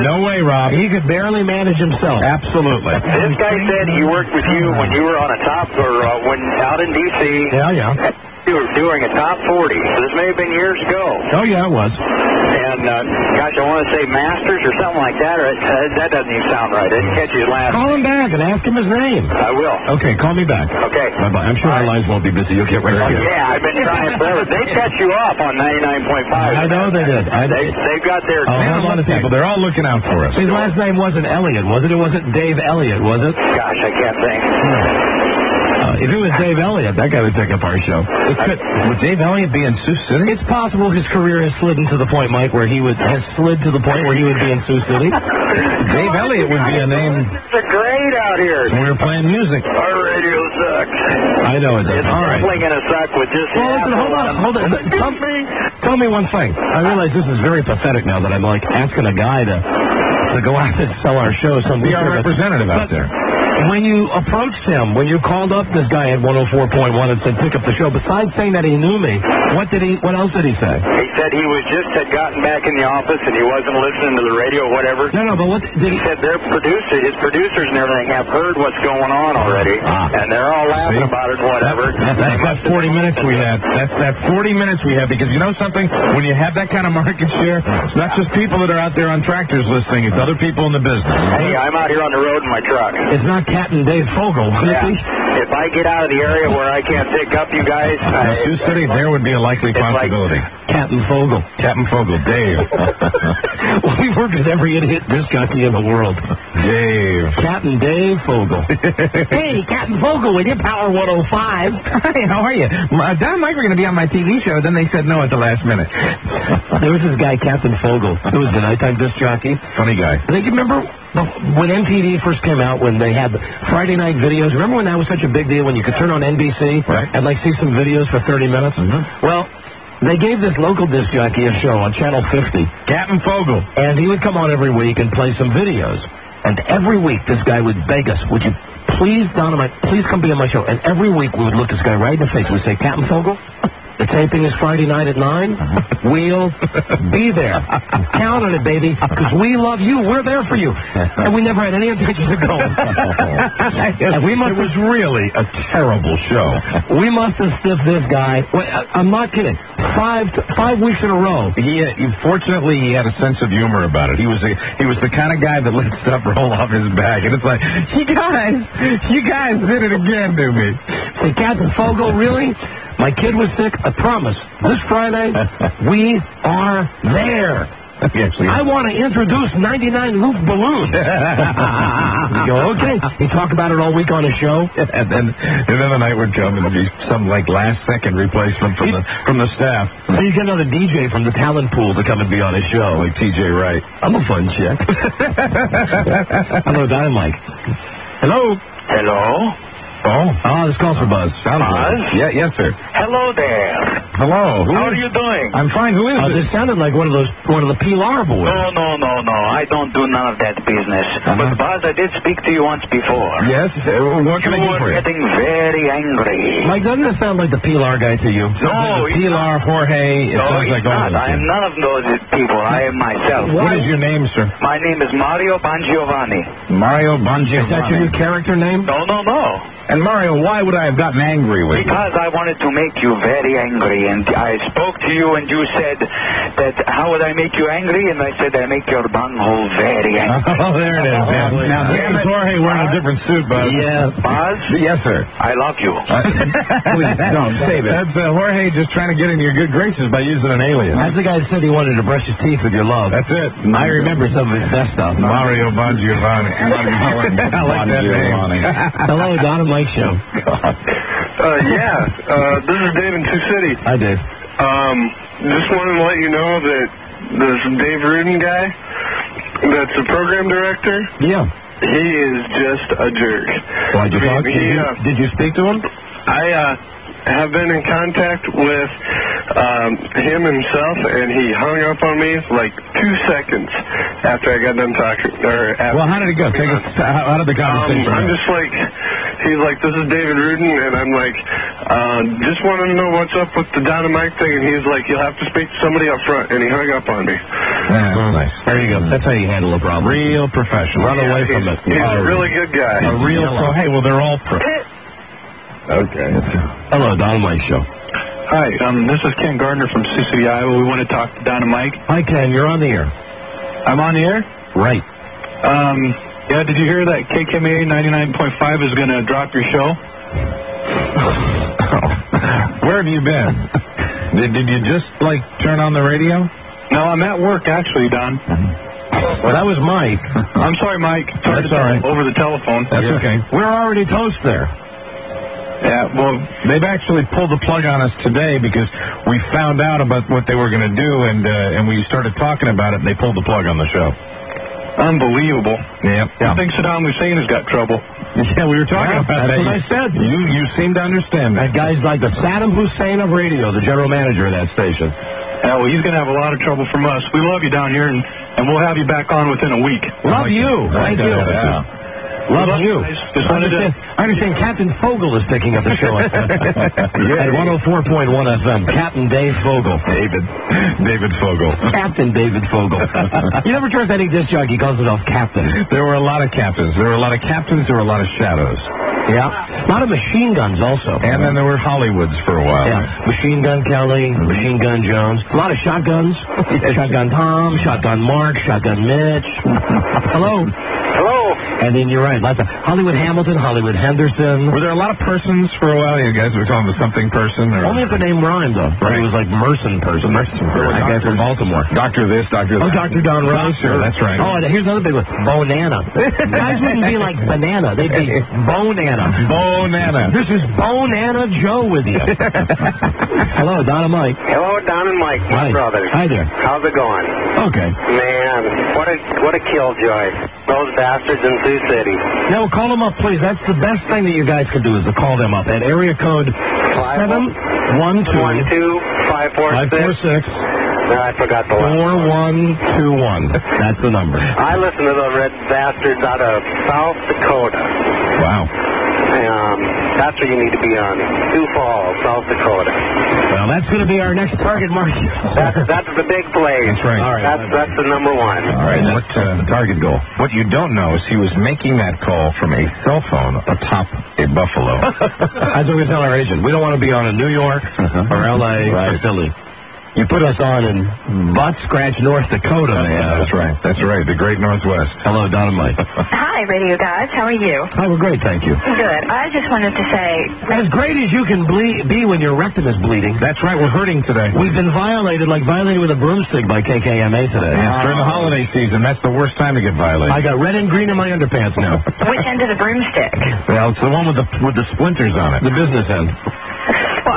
No way, Rob. He could barely manage himself. Absolutely. this guy said he worked with you when you were on a top or uh, when out in D.C. Yeah, yeah. You were doing a top 40. So this may have been years ago. Oh, yeah, it was. And uh, gosh, I want to say Masters or something like that. Or it, uh, that doesn't even sound right. I didn't catch his last. Call him back and ask him his name. I will. Okay, call me back. Okay. Bye-bye. I'm sure our lines won't be busy. You'll get right Oh, here. yeah, I've been trying forever. They cut you off on 99.5. I know they did. I They, did. they've got their. Oh, hold on a second. People, they're all looking out for us. His last name wasn't Elliot, was it? It wasn't Dave Elliott, was it? Gosh, I can't think. Uh, if it was Dave Elliott, that guy would take up our show. It could, would Dave Elliott be in Sioux City? It's possible his career has slid into the point, Mike, where he would has slid to the point where he would be in Sioux City. Dave Elliott would be a name It's great out here. when we were playing music. Our radio sucks. I know it does. It's All right. definitely going to suck with just. Well, listen, hold on, hold on. Tell, me, tell me one thing. I realize this is very pathetic now that I'm like asking a guy to to go out and sell our show. Some Be our representative out there. When you approached him, when you called up this guy at 104.1 and said pick up the show, besides saying that he knew me, what did he? What else did he say? He said he was just had gotten back in the office and he wasn't listening to the radio or whatever. No, no, but what did He said their producer, his producers and everything have heard what's going on already, Ah. and they're all laughing about it and whatever. That's that 40 minutes we had. That's that 40 minutes we had because you know something? When you have that kind of market share, it's not just people that are out there on tractors listening, it's other people in the business. Hey, I'm out here on the road in my truck. It's not Captain Dave Fogel, is Yeah. he? If I get out of the area where I can't pick up you guys, Now, I, Sioux City, there would be a likely It's like- possibility. Captain Fogel. Captain Fogel, Dave. well, we worked with every idiot disc jockey in the world. Dave. Captain Dave Fogel. hey, Captain Fogel with your Power 105. Hi, how are you? My, Don and Mike were going to be on my TV show, then they said no at the last minute. There was this guy, Captain Fogel, who was the nighttime disc jockey. Funny guy. Think you remember when MTV first came out, when they had the Friday night videos. Remember when that was such a big deal when you could turn on NBC Right. and like see some videos for 30 minutes? Mhm. Well, they gave this local disc jockey a show on Channel 50, Captain Fogel. and he would come on every week and play some videos. And every week, this guy would beg us, "Would you please, Dynamite, please come be on my show?" And every week, we would look this guy right in the face. We'd say, "Captain Fogel." The taping is Friday night at 9. Uh-huh. We'll be there. Count on it, baby, because we love you. We're there for you. And we never had any intention of going. and we must it was really a terrible show. we must have stiffed this guy. Wait, I- I'm not kidding. Five five weeks in a row. He, uh, he fortunately he had a sense of humor about it. He was a, he was the kind of guy that let stuff roll off his back, and it's like, you guys, you guys did it again to me. Say, Captain Fogel, really? My kid was sick. I promise. This Friday, we are there. I want to introduce 99 Luke balloons. you go, okay. You talk about it all week on a show. and then and then the night would come and it'd be some like last second replacement from the from the staff. So you get another DJ from the talent pool to come and be on his show. Like TJ Wright. I'm a fun chick. Hello, Dynamite. Hello. Hello? Oh, ah, Oh, this calls for Buzz. sounds Buzz? Yeah, yes, sir. Hello there. Hello. Who How is- are you doing? I'm fine. Who is uh, Oh, this? this sounded like one of those, one of the Pilar boys. No, no, no, no. I don't do none of that business. Uh-huh. But, Buzz, I did speak to you once before. Yes. uh, What can you I do for you? getting very angry. Mike, doesn't this sound like the Pilar guy to you? No, he's Pilar, Jorge. It No, sounds like not. I am none of those people. I am myself. What is your name, sir? My name is Mario Bongiovanni. Mario Bongiovanni. Is that your new character name? No, no, no. And Mario, why would I have gotten angry with you? Because I wanted to make you very angry, and I spoke to you, and you said that how would I make you angry? And I said I make your bunghole very angry. Oh, there it is. Now, now Damn this it. is Jorge wearing a different suit, Buzz. Yeah. Buzz, Yes, sir. I love you. Please, don't say that. That's uh, Jorge just trying to get into your good graces by using an alien. That's the guy that said he wanted to brush his teeth with your love. That's it. I remember some of his best stuff. Mario Bongiovanni. I like that name. Hello, Don and Mike Show. Uh, yeah, uh, this is Dave in Sioux City. Hi, Dave. Um, just wanted to let you know that this Dave Rudin guy, that's the program director, Yeah. he is just a jerk. Why'd you I mean, talk? Did you, uh, did you speak to him? I uh, have been in contact with um, him himself, and he hung up on me like two seconds after I got done talking. Or after, Well, how did it go? Take us. How, how did the um, conversation I'm just like, he's like, this is David Rudin, and I'm like, uh, just want to know what's up with the dynamite thing, and he's like, you'll have to speak to somebody up front, and he hung up on me. Yeah, that's nice. There you go. That's how you handle a problem. Real professional. Run away he's, from it. He's Oh, a really good guy. A real pro. Hey, well, they're all pro. Okay. Hello, Don and Show. Hi, um, this is Ken Gardner from Sioux City, Iowa. We want to talk to Don and Mike. Hi, Ken. You're on the air. I'm on the air. Right. Um, yeah, did you hear that KKMA 99.5 is going to drop your show? Where have you been? Did, did you just like turn on the radio? No, I'm at work actually, Don. Well, that was Mike. I'm sorry, Mike. Sorry That's all right. over the telephone. That's okay. We're already toast there. Yeah, well, they've actually pulled the plug on us today because we found out about what they were going to do, and uh, and we started talking about it, and they pulled the plug on the show. Unbelievable. Yeah, I think Saddam Hussein has got trouble. Yeah, we were talking Yeah, about that's that. what I said. You you seem to understand That that. guy's like the Saddam Hussein of radio, the general manager of that station. Yeah, well, he's going to have a lot of trouble from us. We love you down here, and, and we'll have you back on within a week. Love you. Thank you. Yeah. Love Love you. you. Just I wanted to- understand, I understand Captain Fogel is picking up the show at, at 104.1 FM. Captain Dave Fogel. David David Fogel. Captain David Fogel. you never trust any disc jockey. He calls himself Captain. There were a lot of captains. There were a lot of captains. There were a lot of shadows. Yeah. A lot of machine guns also. And then there were Hollywoods for a while. Yeah. Machine Gun Kelly, mm-hmm. Machine Gun Jones. A lot of shotguns. Shotgun Tom, Shotgun Mark, Shotgun Mitch. Hello. Hello. And then you're right. Lots of Hollywood Hamilton, Hollywood Henderson. Were there a lot of persons for a while? You guys were calling them something person? Or... Only if the name rhymed, though. Right. It was like Merson person. Merson person. That guy from Baltimore. Doctor this, doctor that. Oh, Dr. Don Rose. Doctor, that's right. Oh, and here's another big one. Bonana. Guys wouldn't be like banana. They'd be Bonana. Bonana. This is Bonana Joe with you. Hello, Don and Mike. Hello, Don and Mike, my Hi. brothers. Hi there. How's it going? Okay. Man, what a what a killjoy. Those bastards in Sioux City. Now, call them up, please. That's the best thing that you guys can do is to call them up at area code seven one One, two two, five, four, five four six No, I forgot the last. four one two one. That's the number. I listen to the red bastards out of South Dakota. Wow. That's where you need to be on. Sioux Falls, South Dakota. Well, that's going to be our next target market. That's that's the big play. That's right. All right. That's that's the number one. All right, what's uh, the target goal? What you don't know is he was making that call from a cell phone atop a buffalo. That's what we tell our agent. We don't want to be on a New York or L.A. or Philly. You put us on in Butt Scratch, North Dakota, man. That's right. That's right. The Great Northwest. Hello, Don and Mike. Hi, radio guys. How are you? Oh, Hi, we're great, thank you. Good. I just wanted to say, As great as you can ble- be when your rectum is bleeding. That's right. We're hurting today. We've been violated, like violated with a broomstick by KKMA today. Yes, during the holiday season, that's the worst time to get violated. I got red and green in my underpants now. which end of the broomstick? Well, it's the one with the with the splinters on it. The business end.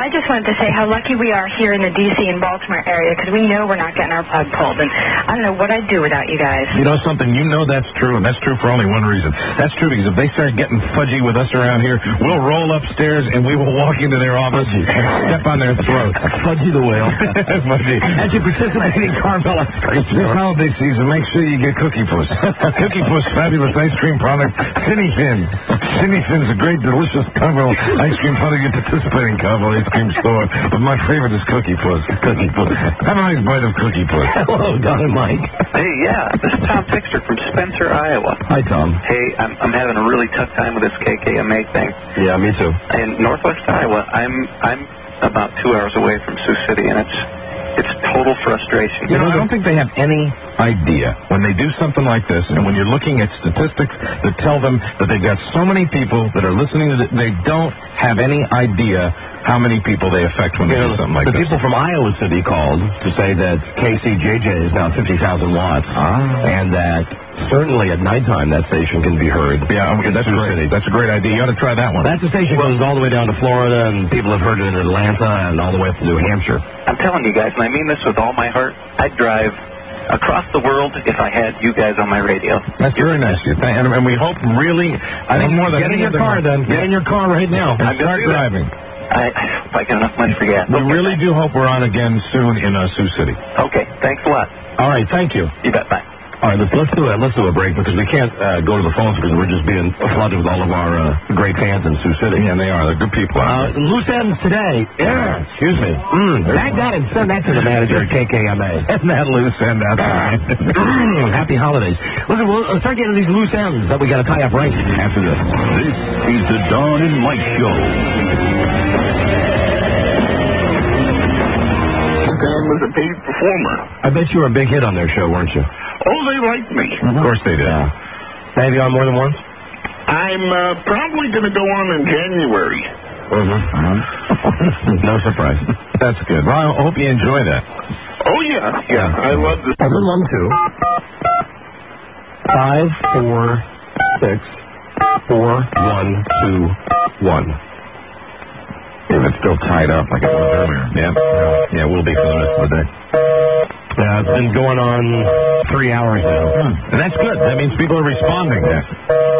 Well, I just wanted to say how lucky we are here in the D.C. and Baltimore area because we know we're not getting our plug pulled. And I don't know what I'd do without you guys. You know something? You know that's true, and that's true for only one reason. That's true because if they start getting fudgy with us around here, we'll roll upstairs and we will walk into their office and step on their throats. Fudgie the whale. fudgy. As you participate in Carvel ice cream. This holiday season, make sure you get Cookie Puss. Cookie Puss, fabulous ice cream product. Cinny Fin. Cinny Fin's a great, delicious Carvel ice cream product at participating Carvel ice cream store. But my favorite is Cookie Puss. Cookie Puss. Have a nice bite of Cookie Puss. Hello, Don and Mike. Hey, yeah, this is Tom Fixer from Spencer, Iowa. Hi, Tom. Hey, I'm, I'm having a really tough time with this KKMA thing. Yeah, me too. In Northwest Iowa, I'm I'm about two hours away from Sioux City, and it's it's total frustration. You know, I don't think they have any idea when they do something like this, and when you're looking at statistics that tell them that they've got so many people that are listening to it, they don't have any idea how many people they affect when they do something like the this. people from Iowa City called to say that KCJJ is now 50,000 watts, Ah. and that certainly at nighttime that station can be heard. Yeah, I mean, that's great. City. That's a great idea. You ought to try that one. That's a station goes all the way down to Florida, and people have heard it in Atlanta and all the way up to New Hampshire. I'm telling you guys, and I mean this with all my heart, I'd drive across the world if I had you guys on my radio. That's very nice of you. And, and we hope really, I think more than Get in your car then. Get in your car right now. I'm Start driving. that. Driving. I, I hope I got enough money for gas. We really do hope we're on again soon in uh, Sioux City. Okay, thanks a lot. All right, thank you. You bet. Bye. All right, let's let's do it. Let's do a break because we can't uh, go to the phones because we're just being flooded with all of our uh, great fans in Sioux City. Yeah, they are. They're good people. Uh, loose ends today. Yeah, excuse me. Mm, bag that and send that to the manager at KKMA. and that loose end out there. Happy holidays. Listen, we'll uh, start getting these loose ends that we got to tie up right after this. This is the Don and Mike Show. Norm was a paid performer. I bet you were a big hit on their show, weren't you? Oh, they liked me. Mm -hmm. Of mm-hmm. course they did. Yeah. Have you on more than once? I'm uh, probably going to go on in January. Mm -hmm. No surprise. That's good. Well, I hope you enjoy that. Oh, yeah. Yeah. I love this. 712 546 Five four six four one two one. If it's still tied up like it was earlier. Yeah. Yeah, we'll be for the rest of the day. Yeah, it's been going on three hours now. And that's good. That means people are responding. Yeah.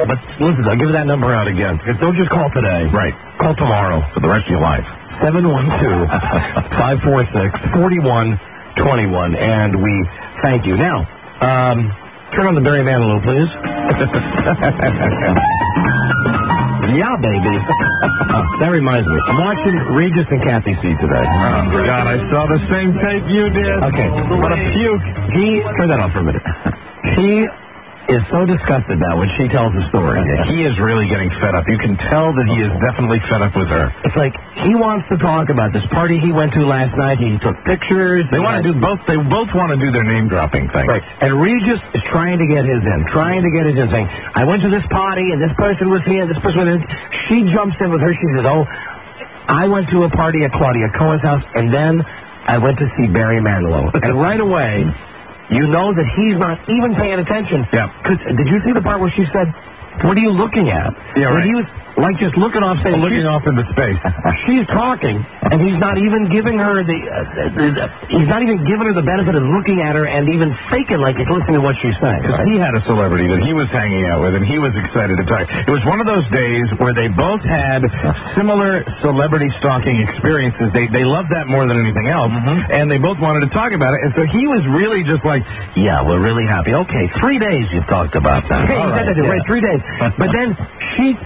But listen, I'll give that number out again. Don't just call today. Right. Call tomorrow. For the rest of your life. 712-546-4121. And we thank you. Now, um, turn on the Barry Manilow, please. yeah, baby. That reminds me. I'm watching Regis and Kathy C today. Oh, God, I saw the same tape you did. Okay. What a puke. He, turn that off for a minute. He is so disgusted now when she tells the story. He is really getting fed up. You can tell that he is definitely fed up with her. It's like he wants to talk about this party he went to last night. He took pictures. They want to do both. They both want to do their name dropping thing. Right. And Regis is trying to get his in, trying to get his in, saying, I went to this party and this person was here, this person was. She jumps in with her. She says, oh, I went to a party at Claudia Cohen's house and then I went to see Barry Manilow. and right away, you know that he's not even paying attention. Yeah. 'Cause- did you see the part where she said, what are you looking at? Yeah, When right. he was like just looking off, saying, Looking off into space. She's talking, and he's not even giving her the, uh, the, the. He's not even giving her the benefit of looking at her and even faking like he's listening to what she's saying. Because he had a celebrity that he was hanging out with, and he was excited to talk. It was one of those days where they both had similar celebrity stalking experiences. They they loved that more than anything else, and they both wanted to talk about it. And so he was really just like, Yeah, we're really happy. Okay, three days you've talked about that. All right, Exactly, yeah. right, three days. But then she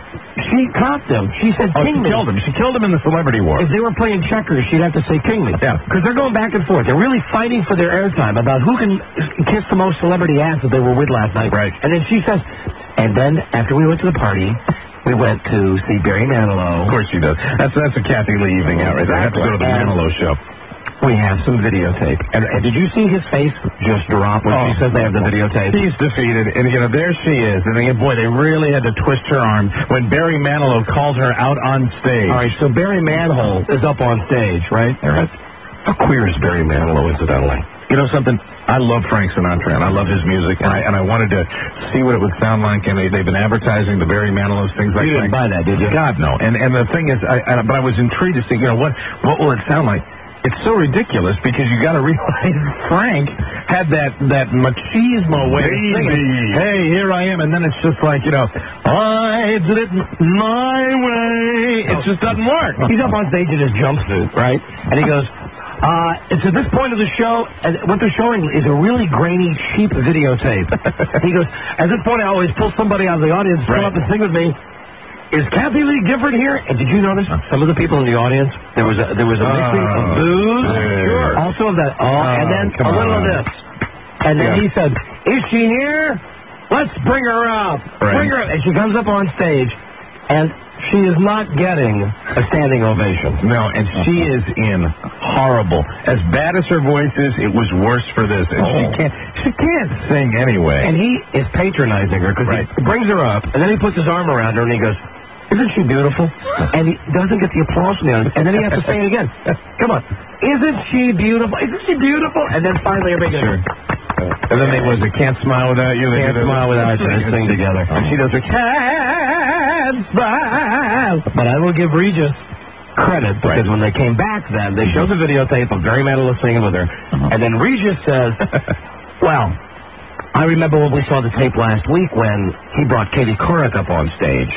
she caught them. She said, "Oh, "King she killed him. She killed him in the celebrity war." If they were playing checkers, she'd have to say "King me." Yeah. because they're going back and forth. They're really fighting for their airtime about who can kiss the most celebrity ass that they were with last night. Right. And then she says, and then after we went to the party, we went to see Barry Manilow. Of course she does. That's that's a Kathie Lee evening out right there. I have to go to the And- Manilow show. We have some videotape. And, and did you see his face just drop when Oh. she says they have the videotape? He's defeated, and you know there she is, and again, boy, they really had to twist her arm when Barry Manilow called her out on stage. All right, so Barry Manhole is up on stage, right? Eric, How queer is Barry Manilow, incidentally? You know something? I love Frank Sinatra, and I love his music, and I and I wanted to see what it would sound like. And they, they've been advertising the Barry Manilow things like that. You didn't Frank- buy that, did you? God no. And and the thing is, I, I but I was intrigued to see, you know, what what will it sound like? It's so ridiculous because you got to realize Frank had that that machismo way of singing. Hey, here I am, and then it's just like you know, I did it my way. It just doesn't work. He's up on stage in his jumpsuit, right? And he goes, uh, it's at this point of the show, and what they're showing is a really grainy, cheap videotape. he goes, at this point, I always pull somebody out of the audience, come up and sing with me. Is Kathie Lee Gifford here? And did you notice some of the people in the audience? There was a, there was a mixing of Oh, booze, sure. also of that, oh, oh and then a little on. of this. And then Yeah. he said, "Is she here? Let's bring her up. Right. Bring her up." And she comes up on stage, and she is not getting a standing ovation. No, and she uh-huh. is in horrible. As bad as her voice is, it was worse for this. And Oh. she can't she can't sing anyway. And he is patronizing her because he brings her up, and then he puts his arm around her and he goes, "Isn't she beautiful?" And he doesn't get the applause from the audience, and then he has to say it again. Come on, isn't she beautiful? Isn't she beautiful? And then finally everybody goes, uh, and then they was it can't smile without you. They "Can't smile without you." They sing together, and she does her "Can't smile." But I will give Regis credit because when they came back, then they showed the videotape of Barry Manilow singing with her, uh-huh. and then Regis says, "Well." I remember when we saw the tape last week when he brought Katie Couric up on stage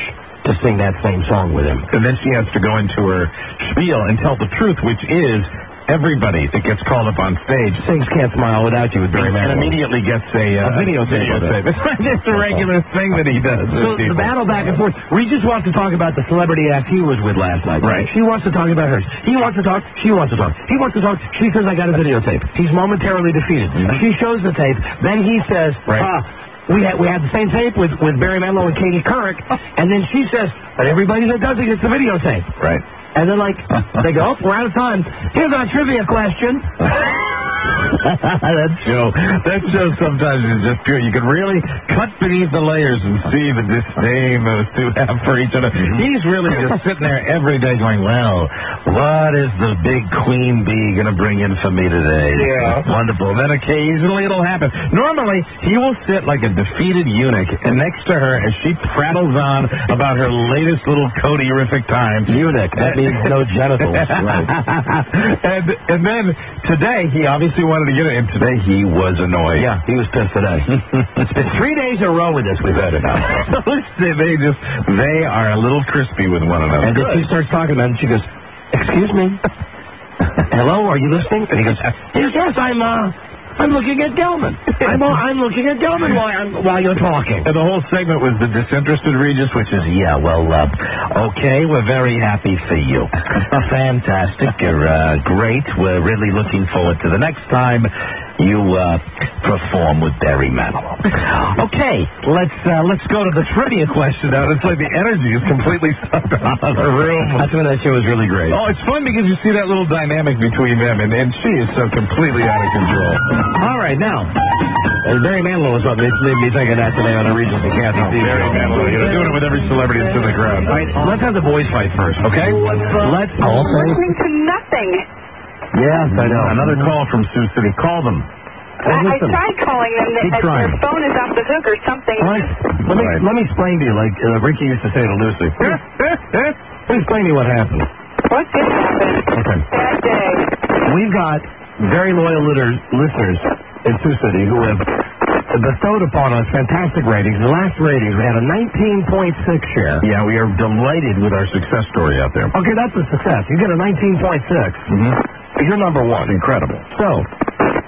to sing that same song with him. And then she has to go into her spiel and tell the truth, which is everybody that gets called up on stage Sings Can't Smile Without You with Barry Manilow, and immediately gets a, uh, A it. videotape. it's a regular thing that he does. So the battle back and forth. Regis wants to talk about the celebrity act he was with last night. Right. She wants to talk about hers. He wants to talk. She wants to talk. He wants to talk. She says, I got a videotape. He's momentarily defeated. She shows the tape. Then he says. Right. ah, we had we had the same tape with, with Barry Manilow and Katie Couric. And then she says, but everybody that does it gets the videotape. Right. And then, like, they go, oh, we're out of time. Here's our trivia question. that show, that show sometimes is just pure. You can really cut beneath the layers and see the disdain those two have for each other. He's really just sitting there every day going, well, what is the big queen bee going to bring in for me today? Yeah. Wonderful. Then occasionally it'll happen. Normally, he will sit like a defeated eunuch and next to her as she prattles on about her latest little Cody-rific time. Eunuch. That means no genitals. Right. and and then today he obviously wanted to get it, and today he was annoyed. Yeah, he was pissed today. it's been three days in a row with this. We've had enough. they, just they are a little crispy with one another. And then she starts talking and she goes, "Excuse me, hello, are you listening?" And he goes, "Yes, yes, I'm. Uh, I'm looking at Gelman. I'm. I'm looking at Gelman while I'm, while you're talking." And the whole segment was the disinterested Regis, which is, yeah, well, uh, okay, we're very happy for you. Fantastic, you're uh, great. We're really looking forward to the next time you uh, perform with Barry Manilow. Okay, let's uh, let's go to the trivia question now. It's like the energy is completely sucked out of the room. That's when that show was really great. Oh, it's fun because you see that little dynamic between them, and, and she is so completely out of control. All right, now. And Barry Manilow was something. It made me think of that today on a Regis and Kathy Stevens. Barry Manilow, you know, doing it with every celebrity that's in the crowd. All right, let's have the boys fight first, okay? Let's. I'm listening to nothing. Yes, I know. Another call from Sioux City. Call them. I, I tried calling them. Keep That trying. their phone is off the hook or something. All right, let me let me explain to you, like uh, Ricky used to say to Lucy. let me explain to you what happened. What did happen? Okay. That day. We've got very loyal litters, listeners in Sioux City who have bestowed upon us fantastic ratings. The last ratings, we had a 19.6 share. Yeah, we are delighted with our success story out there. Okay, that's a success. You get a 19.6. Mm-hmm. You're number one. It's incredible. So,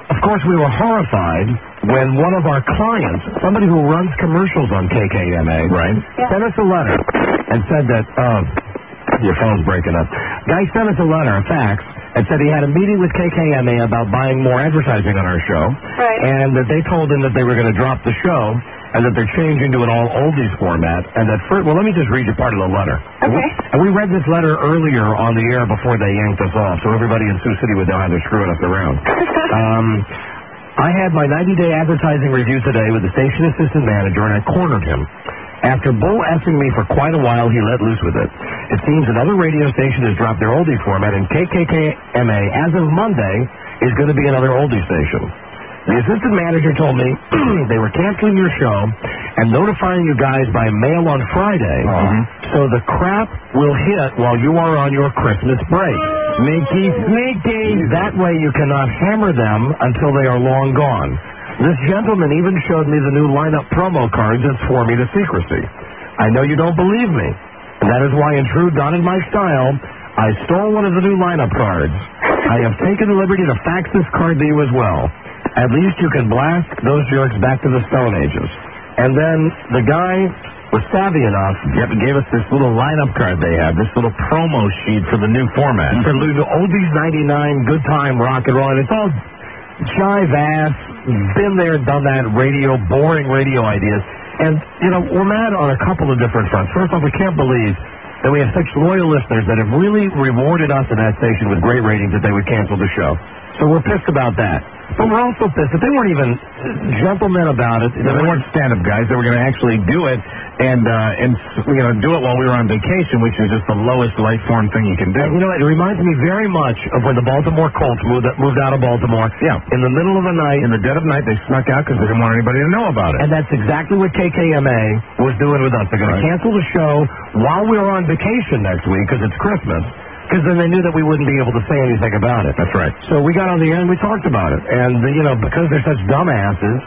of course, we were horrified when one of our clients, somebody who runs commercials on KKMA, Right. sent us a letter and said that, uh, your phone's breaking up. Guy sent us a letter, a fax, and said he had a meeting with KKMA about buying more advertising on our show. Right. And that they told him that they were going to drop the show and that they're changing to an all oldies format. And that first, well, let me just read you part of the letter. Okay. And we read this letter earlier on the air before they yanked us off, so everybody in Sioux City would know how they're screwing us around. um, I had my 90-day advertising review today with the station assistant manager, and I cornered him. After bull-essing me for quite a while, he let loose with it. It seems another radio station has dropped their oldies format, and KKKMA, as of Monday, is going to be another oldie station. The assistant manager told me they were canceling your show and notifying you guys by mail on Friday, uh-huh. so the crap will hit while you are on your Christmas break. Sneaky, sneaky. That way you cannot hammer them until they are long gone. This gentleman even showed me the new lineup promo cards and swore me to secrecy. I know you don't believe me, and that is why in true Don and Mike style, I stole one of the new lineup cards. I have taken the liberty to fax this card to you as well. At least you can blast those jerks back to the Stone Ages. And then the guy was savvy enough, yep, gave us this little lineup card they have, this little promo sheet for the new format. For the Oldies 99, Good Time, Rock and Roll, and it's all jive ass, been there, done that radio, boring radio ideas. And, you know, we're mad on a couple of different fronts. First off, we can't believe that we have such loyal listeners that have really rewarded us in that station with great ratings that they would cancel the show. So we're pissed about that. But we're also pissed that they weren't even gentlemen about it. They weren't stand-up guys. They were going to actually do it and uh, and you know do it while we were on vacation, which is just the lowest life form thing you can do. You know, it reminds me very much of when the Baltimore Colts moved moved out of Baltimore. Yeah. In the middle of the night. In the dead of night, they snuck out because they didn't want anybody to know about it. And that's exactly what KKMA was doing with us. They're going to cancel the show while we were on vacation next week because it's Christmas. Because then they knew that we wouldn't be able to say anything about it. That's right. So we got on the air and we talked about it. And, uh, you know, because they're such dumbasses,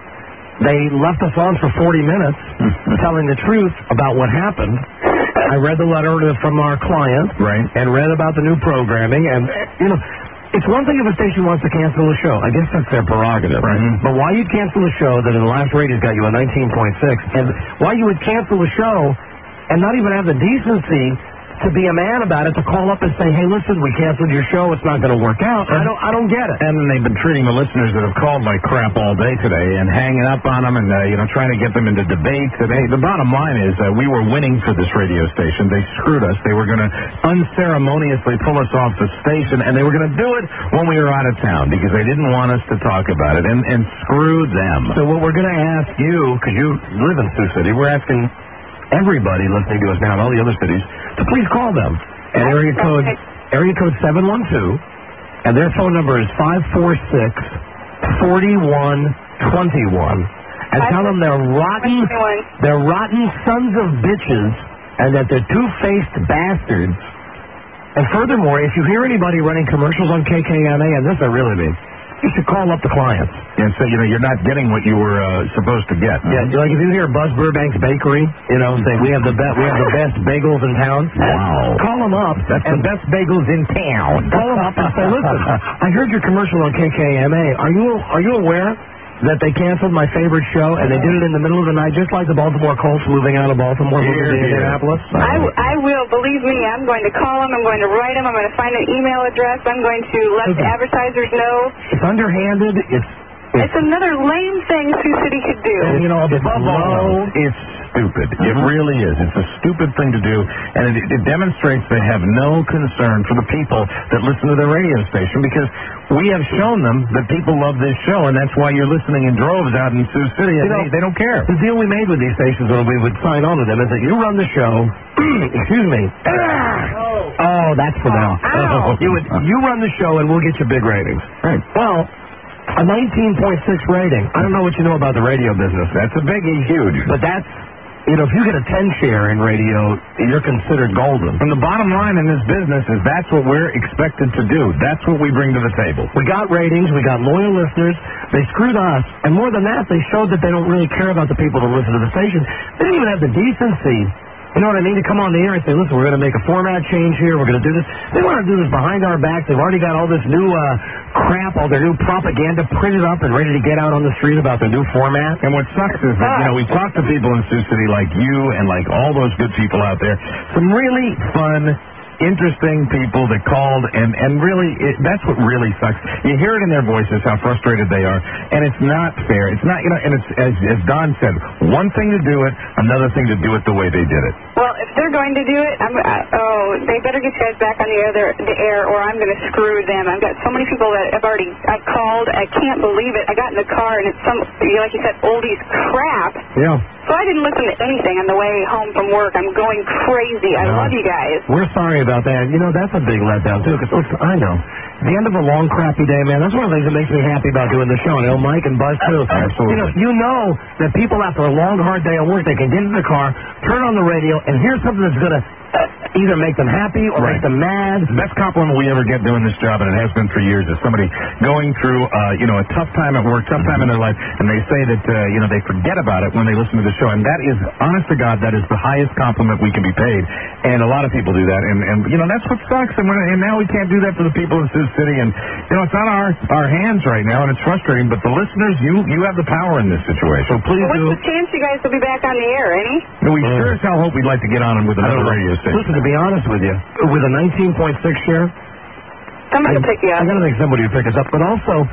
they left us on for 40 minutes telling the truth about what happened. I read the letter from our client. Right. And read about the new programming. And, you know, it's one thing if a station wants to cancel a show. I guess that's their prerogative. Right. But why you'd cancel a show that in the last rating's got you a 19.6, and why you would cancel a show and not even have the decency to be a man about it, to call up and say, hey, listen, we canceled your show, it's not going to work out. I don't, I don't get it. And they've been treating the listeners that have called like crap all day today and hanging up on them and, uh, you know, trying to get them into debates. And hey, the bottom line is uh, we were winning for this radio station. They screwed us. They were going to unceremoniously pull us off the station, and they were going to do it when we were out of town because they didn't want us to talk about it. And, and screw them. So what we're going to ask you, because you live in Sioux City, we're asking everybody listening to us now in all the other cities to please call them. At area code area code 712, and their phone number is 546-4121, and tell them they're rotten, they're rotten sons of bitches, and that they're two-faced bastards. And furthermore, if you hear anybody running commercials on KKMA, and this I really mean, you should call up the clients. And say, you know, you're not getting what you were uh, supposed to get. Yeah, like if you hear Buzz Burbank's Bakery, you know, say we have the best we have the best bagels in town. Wow. Call them up. That's the best bagels in town. Call them up and say, listen, I heard your commercial on KKMA. Are you are you aware that they canceled my favorite show and they did it in the middle of the night, just like the Baltimore Colts moving out of Baltimore, moving Here, to here. Indianapolis? I, w- I will. Believe me, I'm going to call them. I'm going to write them. I'm going to find an email address. I'm going to let the advertisers know. It's underhanded. It's It's another lame thing Sioux City could do. and, you know above all. Low, it's stupid. It really is. It's a stupid thing to do, and it, it demonstrates they have no concern for the people that listen to their radio station because we have shown them that people love this show, and that's why you're listening in droves out in Sioux City, and You know, they, they don't care. The deal we made with these stations when we would sign on with them is that you run the show. excuse me. Oh. oh, that's for them. Oh. You would you run the show and we'll get you big ratings. Right. Well, a 19.6 rating. I don't know what you know about the radio business. That's a biggie, huge. But that's you know, if you get a 10 share in radio, you're considered golden. And the bottom line in this business is that's what we're expected to do. That's what we bring to the table. We got ratings, we got loyal listeners. They screwed us, and more than that, they showed that they don't really care about the people that listen to the station. They didn't even have the decency. You know what I mean? To come on the air and say, listen, we're going to make a format change here. We're going to do this. They want to do this behind our backs. They've already got all this new uh, crap, all their new propaganda printed up and ready to get out on the street about their new format. And what sucks is that, you know, we talk to people in Sioux City like you and like all those good people out there. Some really fun, interesting people that called, and and really, it, that's what really sucks. You hear it in their voices how frustrated they are, and it's not fair. It's not, you know, and it's as as Don said, one thing to do it, another thing to do it the way they did it. Well, if they're going to do it, I'm, uh, oh, they better get you guys back on the air, the air, or I'm going to screw them. I've got so many people that have already I've called. I can't believe it. I got in the car and it's some, like you said, oldies crap. Yeah. So I didn't listen to anything on the way home from work. I'm going crazy. I No. love you guys. We're sorry about that. You know, that's a big letdown, too, because listen, I know. The end of a long, crappy day, man, that's one of the things that makes me happy about doing the show. And know Mike and Buzz, too. Absolutely. You know, you know that people, after a long, hard day of work, they can get in the car, turn on the radio, and hear something that's going to either make them happy or make them mad. The best compliment we ever get doing this job, and it has been for years, is somebody going through, uh, you know, a tough time at work, tough time in their life, and they say that, uh, you know, they forget about it when they listen to the show. And that is, honest to God, that is the highest compliment we can be paid. And a lot of people do that. And, and you know, that's what sucks. And, we're, and now we can't do that for the people in Sioux City. And, you know, it's on our, our hands right now, and it's frustrating. But the listeners, you you have the power in this situation. So please What's do. the chance you guys will be back on the air, any? We sure as hell hope we'd like to get on with another radio station. Listen, to be honest with you, with a 19.6 share, Somebody I, will pick you up. I gotta think somebody would pick us up, but also,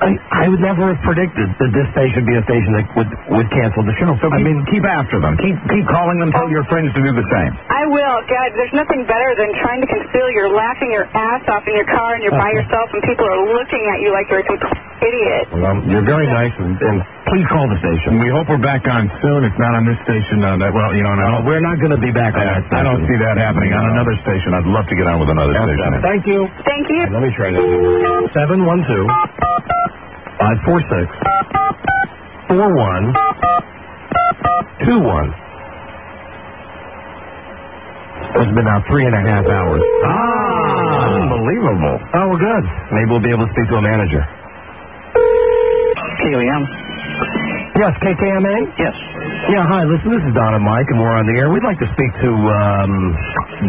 I, I would never have predicted that this station be a station that would, would cancel the show. So I mean, keep after them. Keep keep calling them. Tell your friends to do the same. I will. God, there's nothing better than trying to conceal your laughing your ass off in your car and you're by yourself and people are looking at you like you're a complete idiot. Well, you're very nice, and, and please call the station. We hope we're back on soon. If not on this station, uh, that, well, you know, no, we're not going to be back on I, that station. I don't see that happening on another station. I'd love to get on with another station. Thank you. Thank you. Let me try that. 712 546 4121. It's been now three and a half hours. Ah! Unbelievable. Oh, we're good. Maybe we'll be able to speak to a manager. KOM. Yes, KKMA? Yes. Yeah, hi. Listen, this is Don and Mike, and we're on the air. We'd like to speak to um,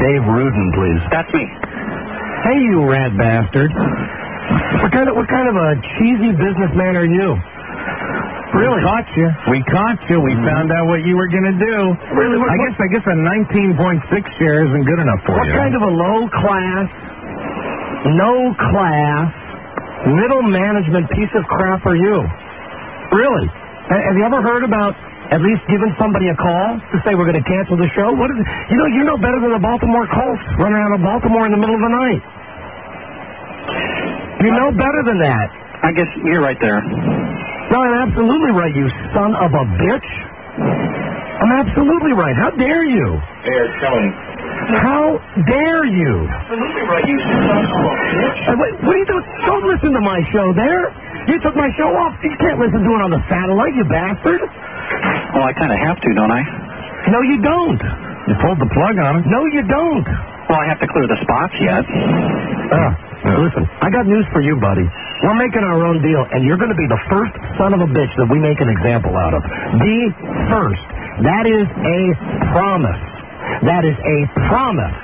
Dave Rudin, please. That's me. Hey, you rat bastard. What kind of what kind of a cheesy businessman are you? Really? We caught you. We caught you. We found out what you were going to do. Really? What- I guess I guess a 19.6 share isn't good enough for What you. What kind of a low class, no class, middle management piece of crap are you? Really? Ha- Have you ever heard about at least giving somebody a call to say we're going to cancel the show? What is it? You know, you know better than the Baltimore Colts running around in Baltimore in the middle of the night. You know better than that. I guess you're right there. No, I'm absolutely right, you son of a bitch. I'm absolutely right. How dare you? Hey, it's Kellen. How dare you? Absolutely right, you son of a bitch. Uh, wait, what are you doing? Don't listen to my show there. You took my show off. You can't listen to it on the satellite, you bastard. Well, I kind of have to, don't I? No, you don't. You pulled the plug on it. No, you don't. Well, I have to clear the spots yet. Ah, listen, I got news for you, buddy. We're making our own deal, and you're going to be the first son of a bitch that we make an example out of. The first. That is a promise. That is a promise.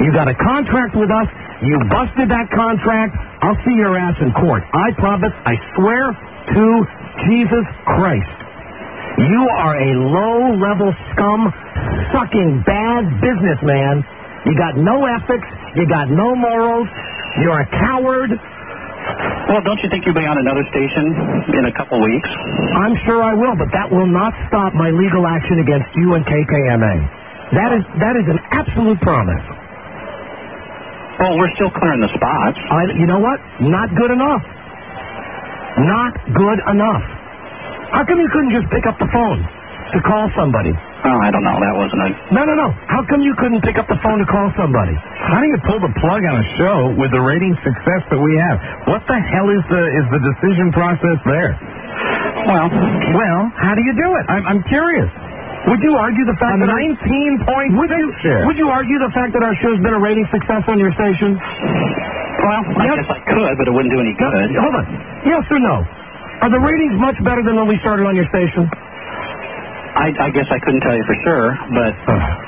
You got a contract with us. You busted that contract. I'll see your ass in court. I promise. I swear to Jesus Christ. You are a low-level scum, sucking bad businessman. You got no ethics. You got no morals. You're a coward. Well, don't you think you'll be on another station in a couple weeks? I'm sure I will, but that will not stop my legal action against you and KKMA. That is that is an absolute promise. Well, we're still clearing the spots. I, you know what? Not good enough. Not good enough. How come you couldn't just pick up the phone to call somebody? Oh, I don't know. That wasn't a. No, no, no. How come you couldn't pick up the phone to call somebody? How do you pull the plug on a show with the rating success that we have? What the hell is the is the decision process there? Well, well, how do you do it? I'm, I'm curious. Would you argue the fact A that our- 19.6 would you, share. Would you argue the fact that our show's been a rating success on your station? Well, I Yes. guess I could, but it wouldn't do any No, good. hold on. Yes or no? Are the ratings much better than when we started on your station? I, I guess I couldn't tell you for sure, but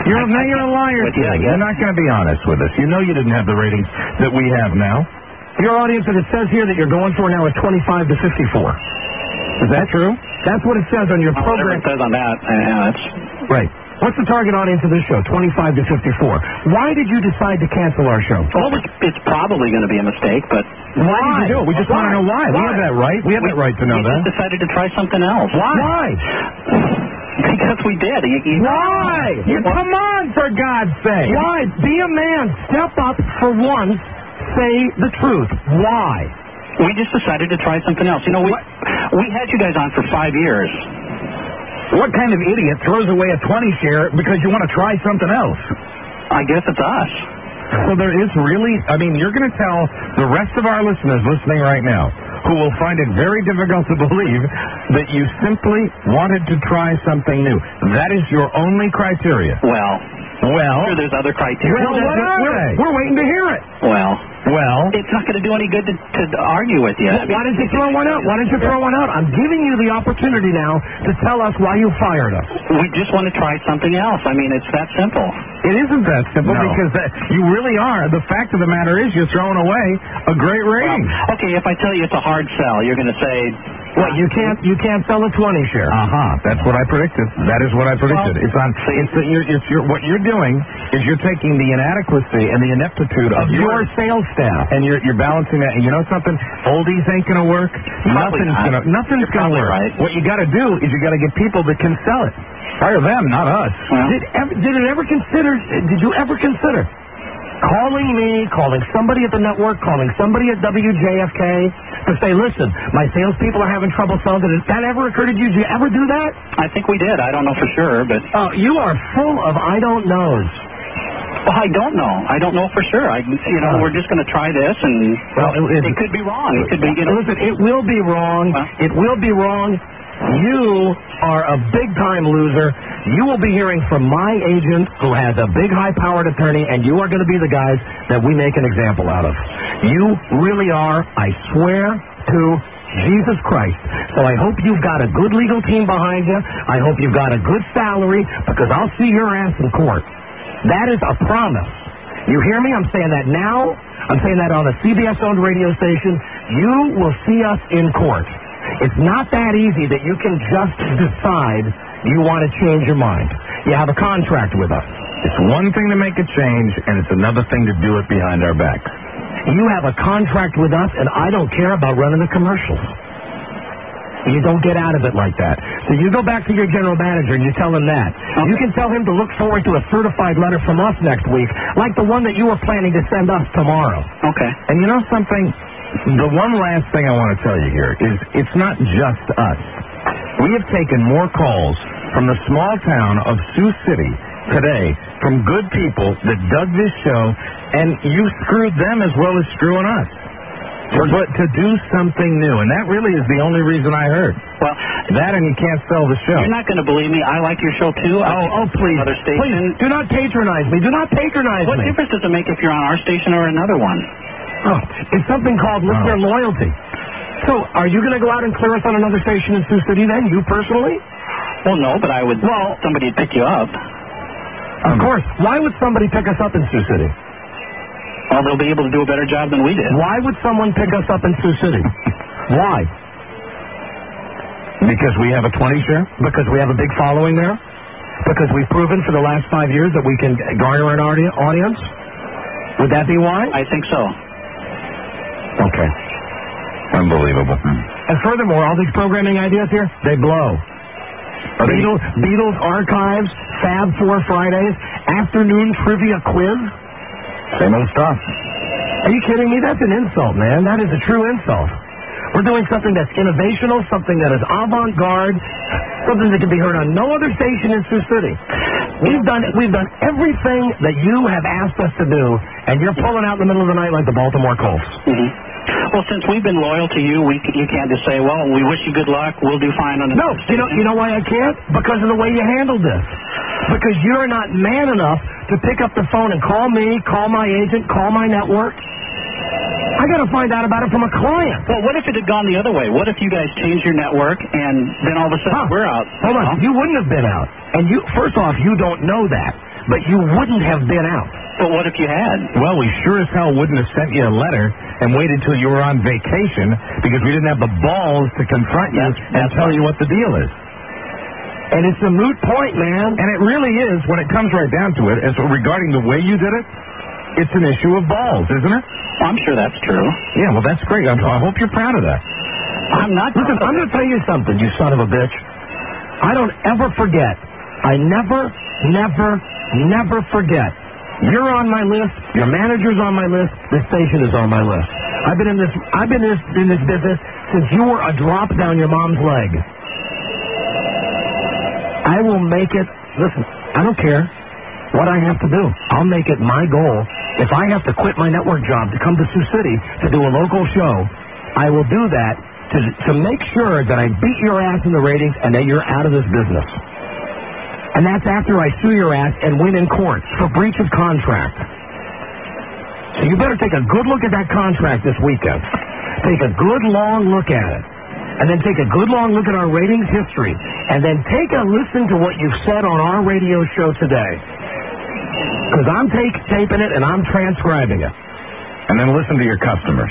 You're, now you're a liar. But yeah, I Tim. guess. You're not going to be honest with us. You know you didn't have the ratings that we have now. Your audience that it says here that you're going for now is 25 to 54. Is that true? That's what it says on your whatever program. it says on that, uh, yeah, that's Right. What's the target audience of this show? 25 to 54. Why did you decide to cancel our show? Well, it's, it's probably going to be a mistake, but Why did you do it? We just want to know why. We have that right. We have that right to know we that. just decided to try something else. Why? Why? Because we did. You, you, Why? You, come on, for God's sake. Why? Be a man. Step up for once. Say the truth. Why? We just decided to try something else. You know, we we had you guys on for five years. What kind of idiot throws away a 20 share because you want to try something else? I guess it's us. So there is really, I mean, you're going to tell the rest of our listeners listening right now, who will find it very difficult to believe that you simply wanted to try something new. That is your only criteria. Well, well, sure, there's other criteria. Well, what are we're, they? we're waiting to hear it. Well, well, it's not going to do any good to, to argue with you. Why don't you throw one out? Why don't you throw one out? I'm giving you the opportunity now to tell us why you fired us. We just want to try something else. I mean, it's that simple. It isn't that simple No. because that, you really are. The fact of the matter is you're throwing away a great rating. Well, okay, if I tell you it's a hard sell, you're going to say, What you can't you can't sell a 20 share. Uh huh. That's what I predicted. That is what I predicted. it's on. It's the, you're, it's your, what you're doing is you're taking the inadequacy and the ineptitude of, Of your sales staff. and you're you're balancing that. And you know something? Oldies ain't gonna work. nothing's not. gonna nothing's gonna work. right. What you got to do is you got to get people that can sell it. Fire them, not us. Did ever, did it ever consider? Did you ever consider calling me, calling somebody at the network, calling somebody at WJFK to say, "Listen, my salespeople are having trouble selling." Did that ever occur to you? Did you ever do that? I think we did. I don't know for sure, but Oh, you are full of I don't knows. well, I don't know. I don't know for sure. I, you know, we're just going to try this, and Well, it- it could be wrong. It could be, you know. Listen, it will be wrong. Huh? It will be wrong. You are a big time loser. You will be hearing from my agent who has a big high powered attorney, and you are going to be the guys that we make an example out of. You really are, I swear to Jesus Christ. So I hope you've got a good legal team behind you. I hope you've got a good salary because I'll see your ass in court. That is a promise. You hear me? I'm saying that now. I'm saying that on a CBS owned radio station. You will see us in court. It's not that easy that you can just decide you want to change your mind. You have a contract with us. It's one thing to make a change, and it's another thing to do it behind our backs. You have a contract with us, and I don't care about running the commercials. You don't get out of it like that. So you go back to your general manager and you tell him that. You can tell him to look forward to a certified letter from us next week, like the one that you were planning to send us tomorrow. Okay. And you know something? The one last thing I want to tell you here is it's not just us. We have taken more calls from the small town of Sioux City today from good people that dug this show, and you screwed them as well as screwing us. To, but to do something new, and that really is the only reason I heard. Well, That and you can't sell the show. you're not going to believe me. I like your show too. Oh, oh, please, Another please, do not patronize me. Do not patronize What me. What difference does it make if you're on our station or another one? Oh, it's something called listener Oh. loyalty. So, are you going to go out and clear us on another station in Sioux City then, you personally? Well, no, but I would. Well- somebody would pick you up. Of course. Why would somebody pick us up in Sioux City? Well, they'll be able to do a better job than we did. Why would someone pick us up in Sioux City? Why? Because we have a 20 share? Because we have a big following there? Because we've proven for the last five years that we can garner an audience? Would that be why? I think so. Okay. Unbelievable. And furthermore, all these programming ideas here, they blow. Beatles, Beatles archives, Fab Four Fridays, afternoon trivia quiz. Same old stuff. Are you kidding me? That's an insult, man. That is a true insult. We're doing something that's innovational, something that is avant-garde, something that can be heard on no other station in Sioux City. We've done we've done everything that you have asked us to do, and you're pulling out in the middle of the night like the Baltimore Colts. hmm Well, since we've been loyal to you, we you can't just say, "Well, we wish you good luck. We'll do fine on the No, you know you know why I can't? Because of the way you handled this. Because you're not man enough to pick up the phone and call me, call my agent, call my network. I got to find out about it from a client. Well, what if it had gone the other way? What if you guys changed your network and then all of a sudden Huh. we're out? Hold on, you wouldn't have been out. And you, first off, you don't know that, but you wouldn't have been out. But what if you had? Well, we sure as hell wouldn't have sent you a letter and waited till you were on vacation because we didn't have the balls to confront you That's- and that's tell right. you what the deal is. And it's a moot point, man. And it really is, when it comes right down to it, as regarding the way you did it, it's an issue of balls, isn't it? I'm sure that's true. Yeah, well, that's great. I, I hope you're proud of that. I'm not. Listen, I'm going to tell you something, you son of a bitch. I don't ever forget. I never, never, never forget. You're on my list. Your manager's on my list. This station is on my list. I've been in this. I've been in this, in this business since you were a drop down your mom's leg. I will make it. Listen, I don't care what I have to do. I'll make it my goal. If I have to quit my network job to come to Sioux City to do a local show, I will do that to, to make sure that I beat your ass in the ratings and that you're out of this business. And that's after I sue your ass and win in court for breach of contract. So you better take a good look at that contract this weekend. Take a good long look at it. And then take a good long look at our ratings history. And then take a listen to what you've said on our radio show today. Because I'm take, taping it and I'm transcribing it. And then listen to your customers.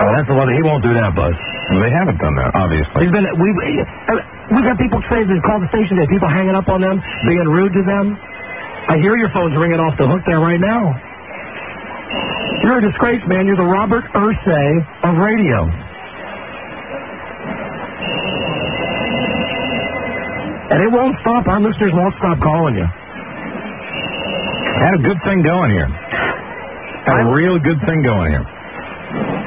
Oh, that's the one. He won't do that, Buzz. They haven't done that, obviously. He's been. We we uh, got people say that call the station. That people hanging up on them, being rude to them. I hear your phone's ringing off the hook there right now. You're a disgrace, man. You're the Robert Irsay of radio. And it won't stop. Our listeners won't stop calling you. Had a good thing going here. Had a real good thing going here.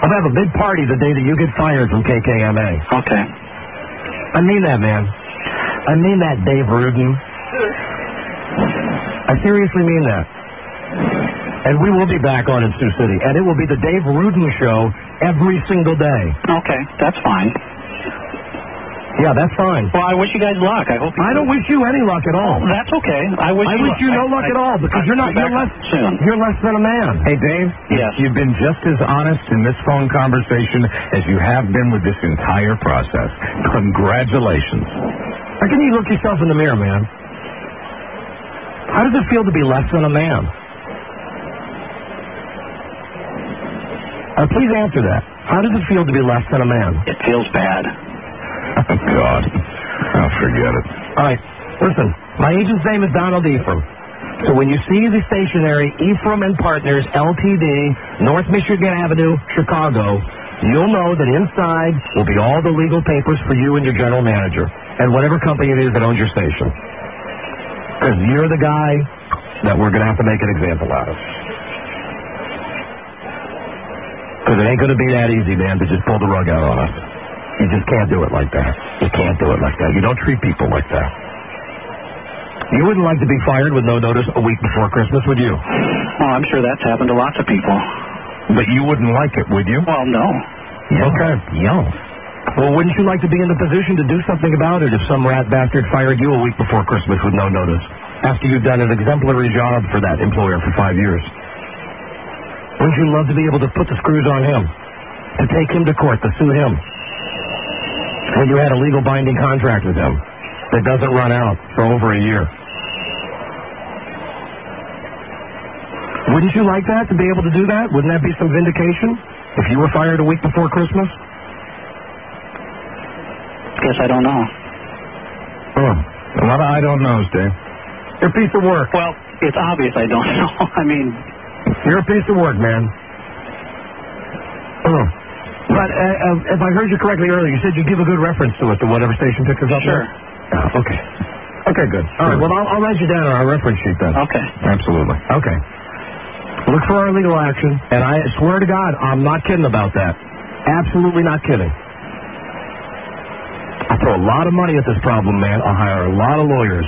I'll have a big party the day that you get fired from KKMA. Okay. I mean that, man. I mean that, Dave Rudin. I seriously mean that. And we will be back on in Sioux City. And it will be the Dave Rudin show every single day. Okay, that's fine. Yeah, that's fine. Well, I wish you guys luck. I hope. You I don't wish you any luck at all. That's okay. I wish. I you wish you no luck I- at all because I- you're not. You're less. back soon. You're less than a man. Hey, Dave. Yes. You've been just as honest in this phone conversation as you have been with this entire process. Congratulations. How can you look yourself in the mirror, man? How does it feel to be less than a man? Uh, please answer that. How does it feel to be less than a man? It feels bad. God. Oh, forget it. All right, listen. My agent's name is Donald Ephraim. So when you see the stationery Ephraim and Partners Ltd, North Michigan Avenue, Chicago, you'll know that inside will be all the legal papers for you and your general manager and whatever company it is that owns your station. Because you're the guy that we're going to have to make an example out of. Because it ain't going to be that easy, man, to just pull the rug out on us. You just can't do it like that. You can't do it like that. You don't treat people like that. You wouldn't like to be fired with no notice a week before Christmas, would you? Well, I'm sure that's happened to lots of people. But you wouldn't like it, would you? Well, no. Okay. Yeah. Well, wouldn't you like to be in the position to do something about it if some rat bastard fired you a week before Christmas with no notice? After you've done an exemplary job for that employer for five years? Wouldn't you love to be able to put the screws on him? To take him to court, to sue him? When you had a legal binding contract with him that doesn't run out for over a year. Wouldn't you like that, to be able to do that? Wouldn't that be some vindication? If you were fired a week before Christmas? Guess I don't know. Oh, a lot of I don't knows, Dave. You're a piece of work. Well, it's obvious I don't know. I mean, You're a piece of work, man. Oh. But uh, uh, if I heard you correctly earlier, you said you'd give a good reference to us to whatever station picks us up Sure. next? Oh, okay. Okay, good. All right, well, I'll, I'll write you down on our reference sheet then. okay. Absolutely. Okay. Look for our legal action, and I swear to God, I'm not kidding about that. Absolutely not kidding. I throw a lot of money at this problem, man. I'll hire a lot of lawyers.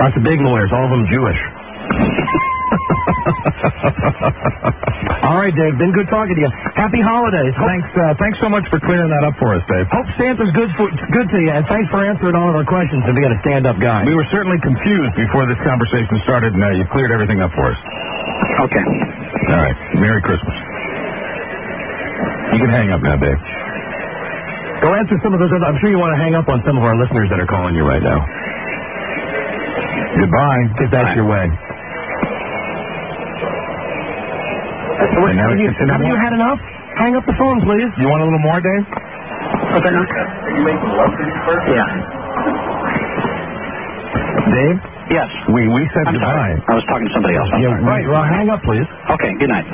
Lots of big lawyers, all of them Jewish. all right, Dave. Been good talking to you. Happy holidays. Hope, Thanks, uh, thanks so much for clearing that up for us, Dave. hope Santa's good for good to you, and thanks for answering all of our questions and being a stand-up guy. We were certainly confused before this conversation started, and uh, you cleared everything up for us. Okay. All right. Merry Christmas. You can hang up now, Dave. Go answer some of those other. I'm sure you want to hang up on some of our listeners that are calling you right now. Goodbye. Because that's your way. Have you, have you had enough? Hang up the phone, please. You want a little more, Dave? Oh, okay. Are you making love to me first? Yeah. Dave? Yes. We we said I'm goodbye. sorry. I was talking to somebody else. I'm Yeah, sorry. right. Well, hang up, please. Okay, good night.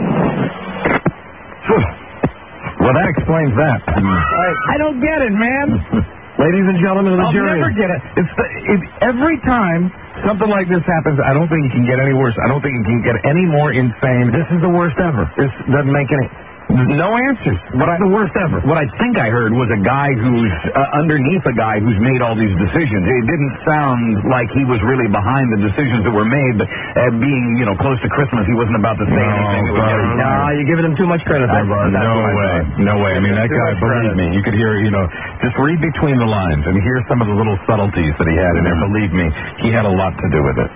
Well, that explains that. I don't get it, man. Ladies and gentlemen of the I'll jury. never get it. It's the, it, every time something like this happens, I don't think it can get any worse. I don't think it can get any more insane. This is the worst ever. This doesn't make any. No answers. What I, the worst ever. What I think I heard was a guy who's uh, underneath a guy who's made all these decisions. It didn't sound like he was really behind the decisions that were made, but uh, being, you know, close to Christmas, he wasn't about to say anything that would get No, you're giving him too much credit there, Buzz. no way. No way. I mean, that guy, believe me, you could hear, you know, just read between the lines and hear some of the little subtleties that he had in there. Believe me, he had a lot to do with it.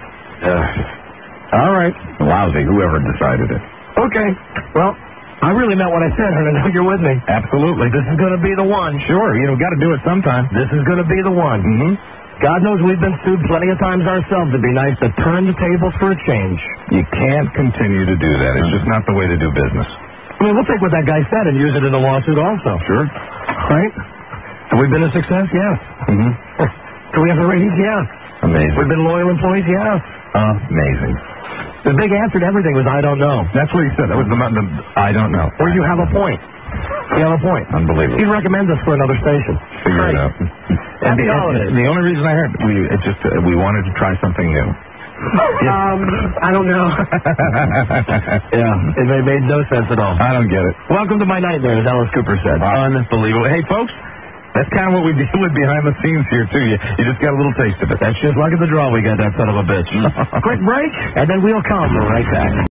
All right. Lousy, whoever decided it. Okay. Well, I really meant what I said, and I know you're with me. Absolutely. This is going to be the one. Sure, you know, got to do it sometime. This is going to be the one. Mm-hmm. God knows we've been sued plenty of times ourselves. It'd be nice to turn the tables for a change. You can't continue to do that. It's just not the way to do business. I mean, we'll take what that guy said and use it in a lawsuit also. Sure. Right? Have we been a success? Yes. Mm-hmm. Do we have the ratings? Yes. Amazing. We've been loyal employees? Yes. Amazing. The big answer to everything was, I don't know. That's what he said. That was the, the I don't know. Or you have a point. You have a point. Unbelievable. He'd recommend us for another station. Figure it out. And the, the only reason I heard we it just uh, we wanted to try something new. Um, I don't know. yeah, it made, no sense at all. I don't get it. Welcome to my nightmare, as Alice Cooper said. Unbelievable. Hey, folks, that's kind of what we deal with behind the scenes here too. You, you just got a little taste of it. That's just luck of the draw we got that son of a bitch. Quick break, and then we'll come right back.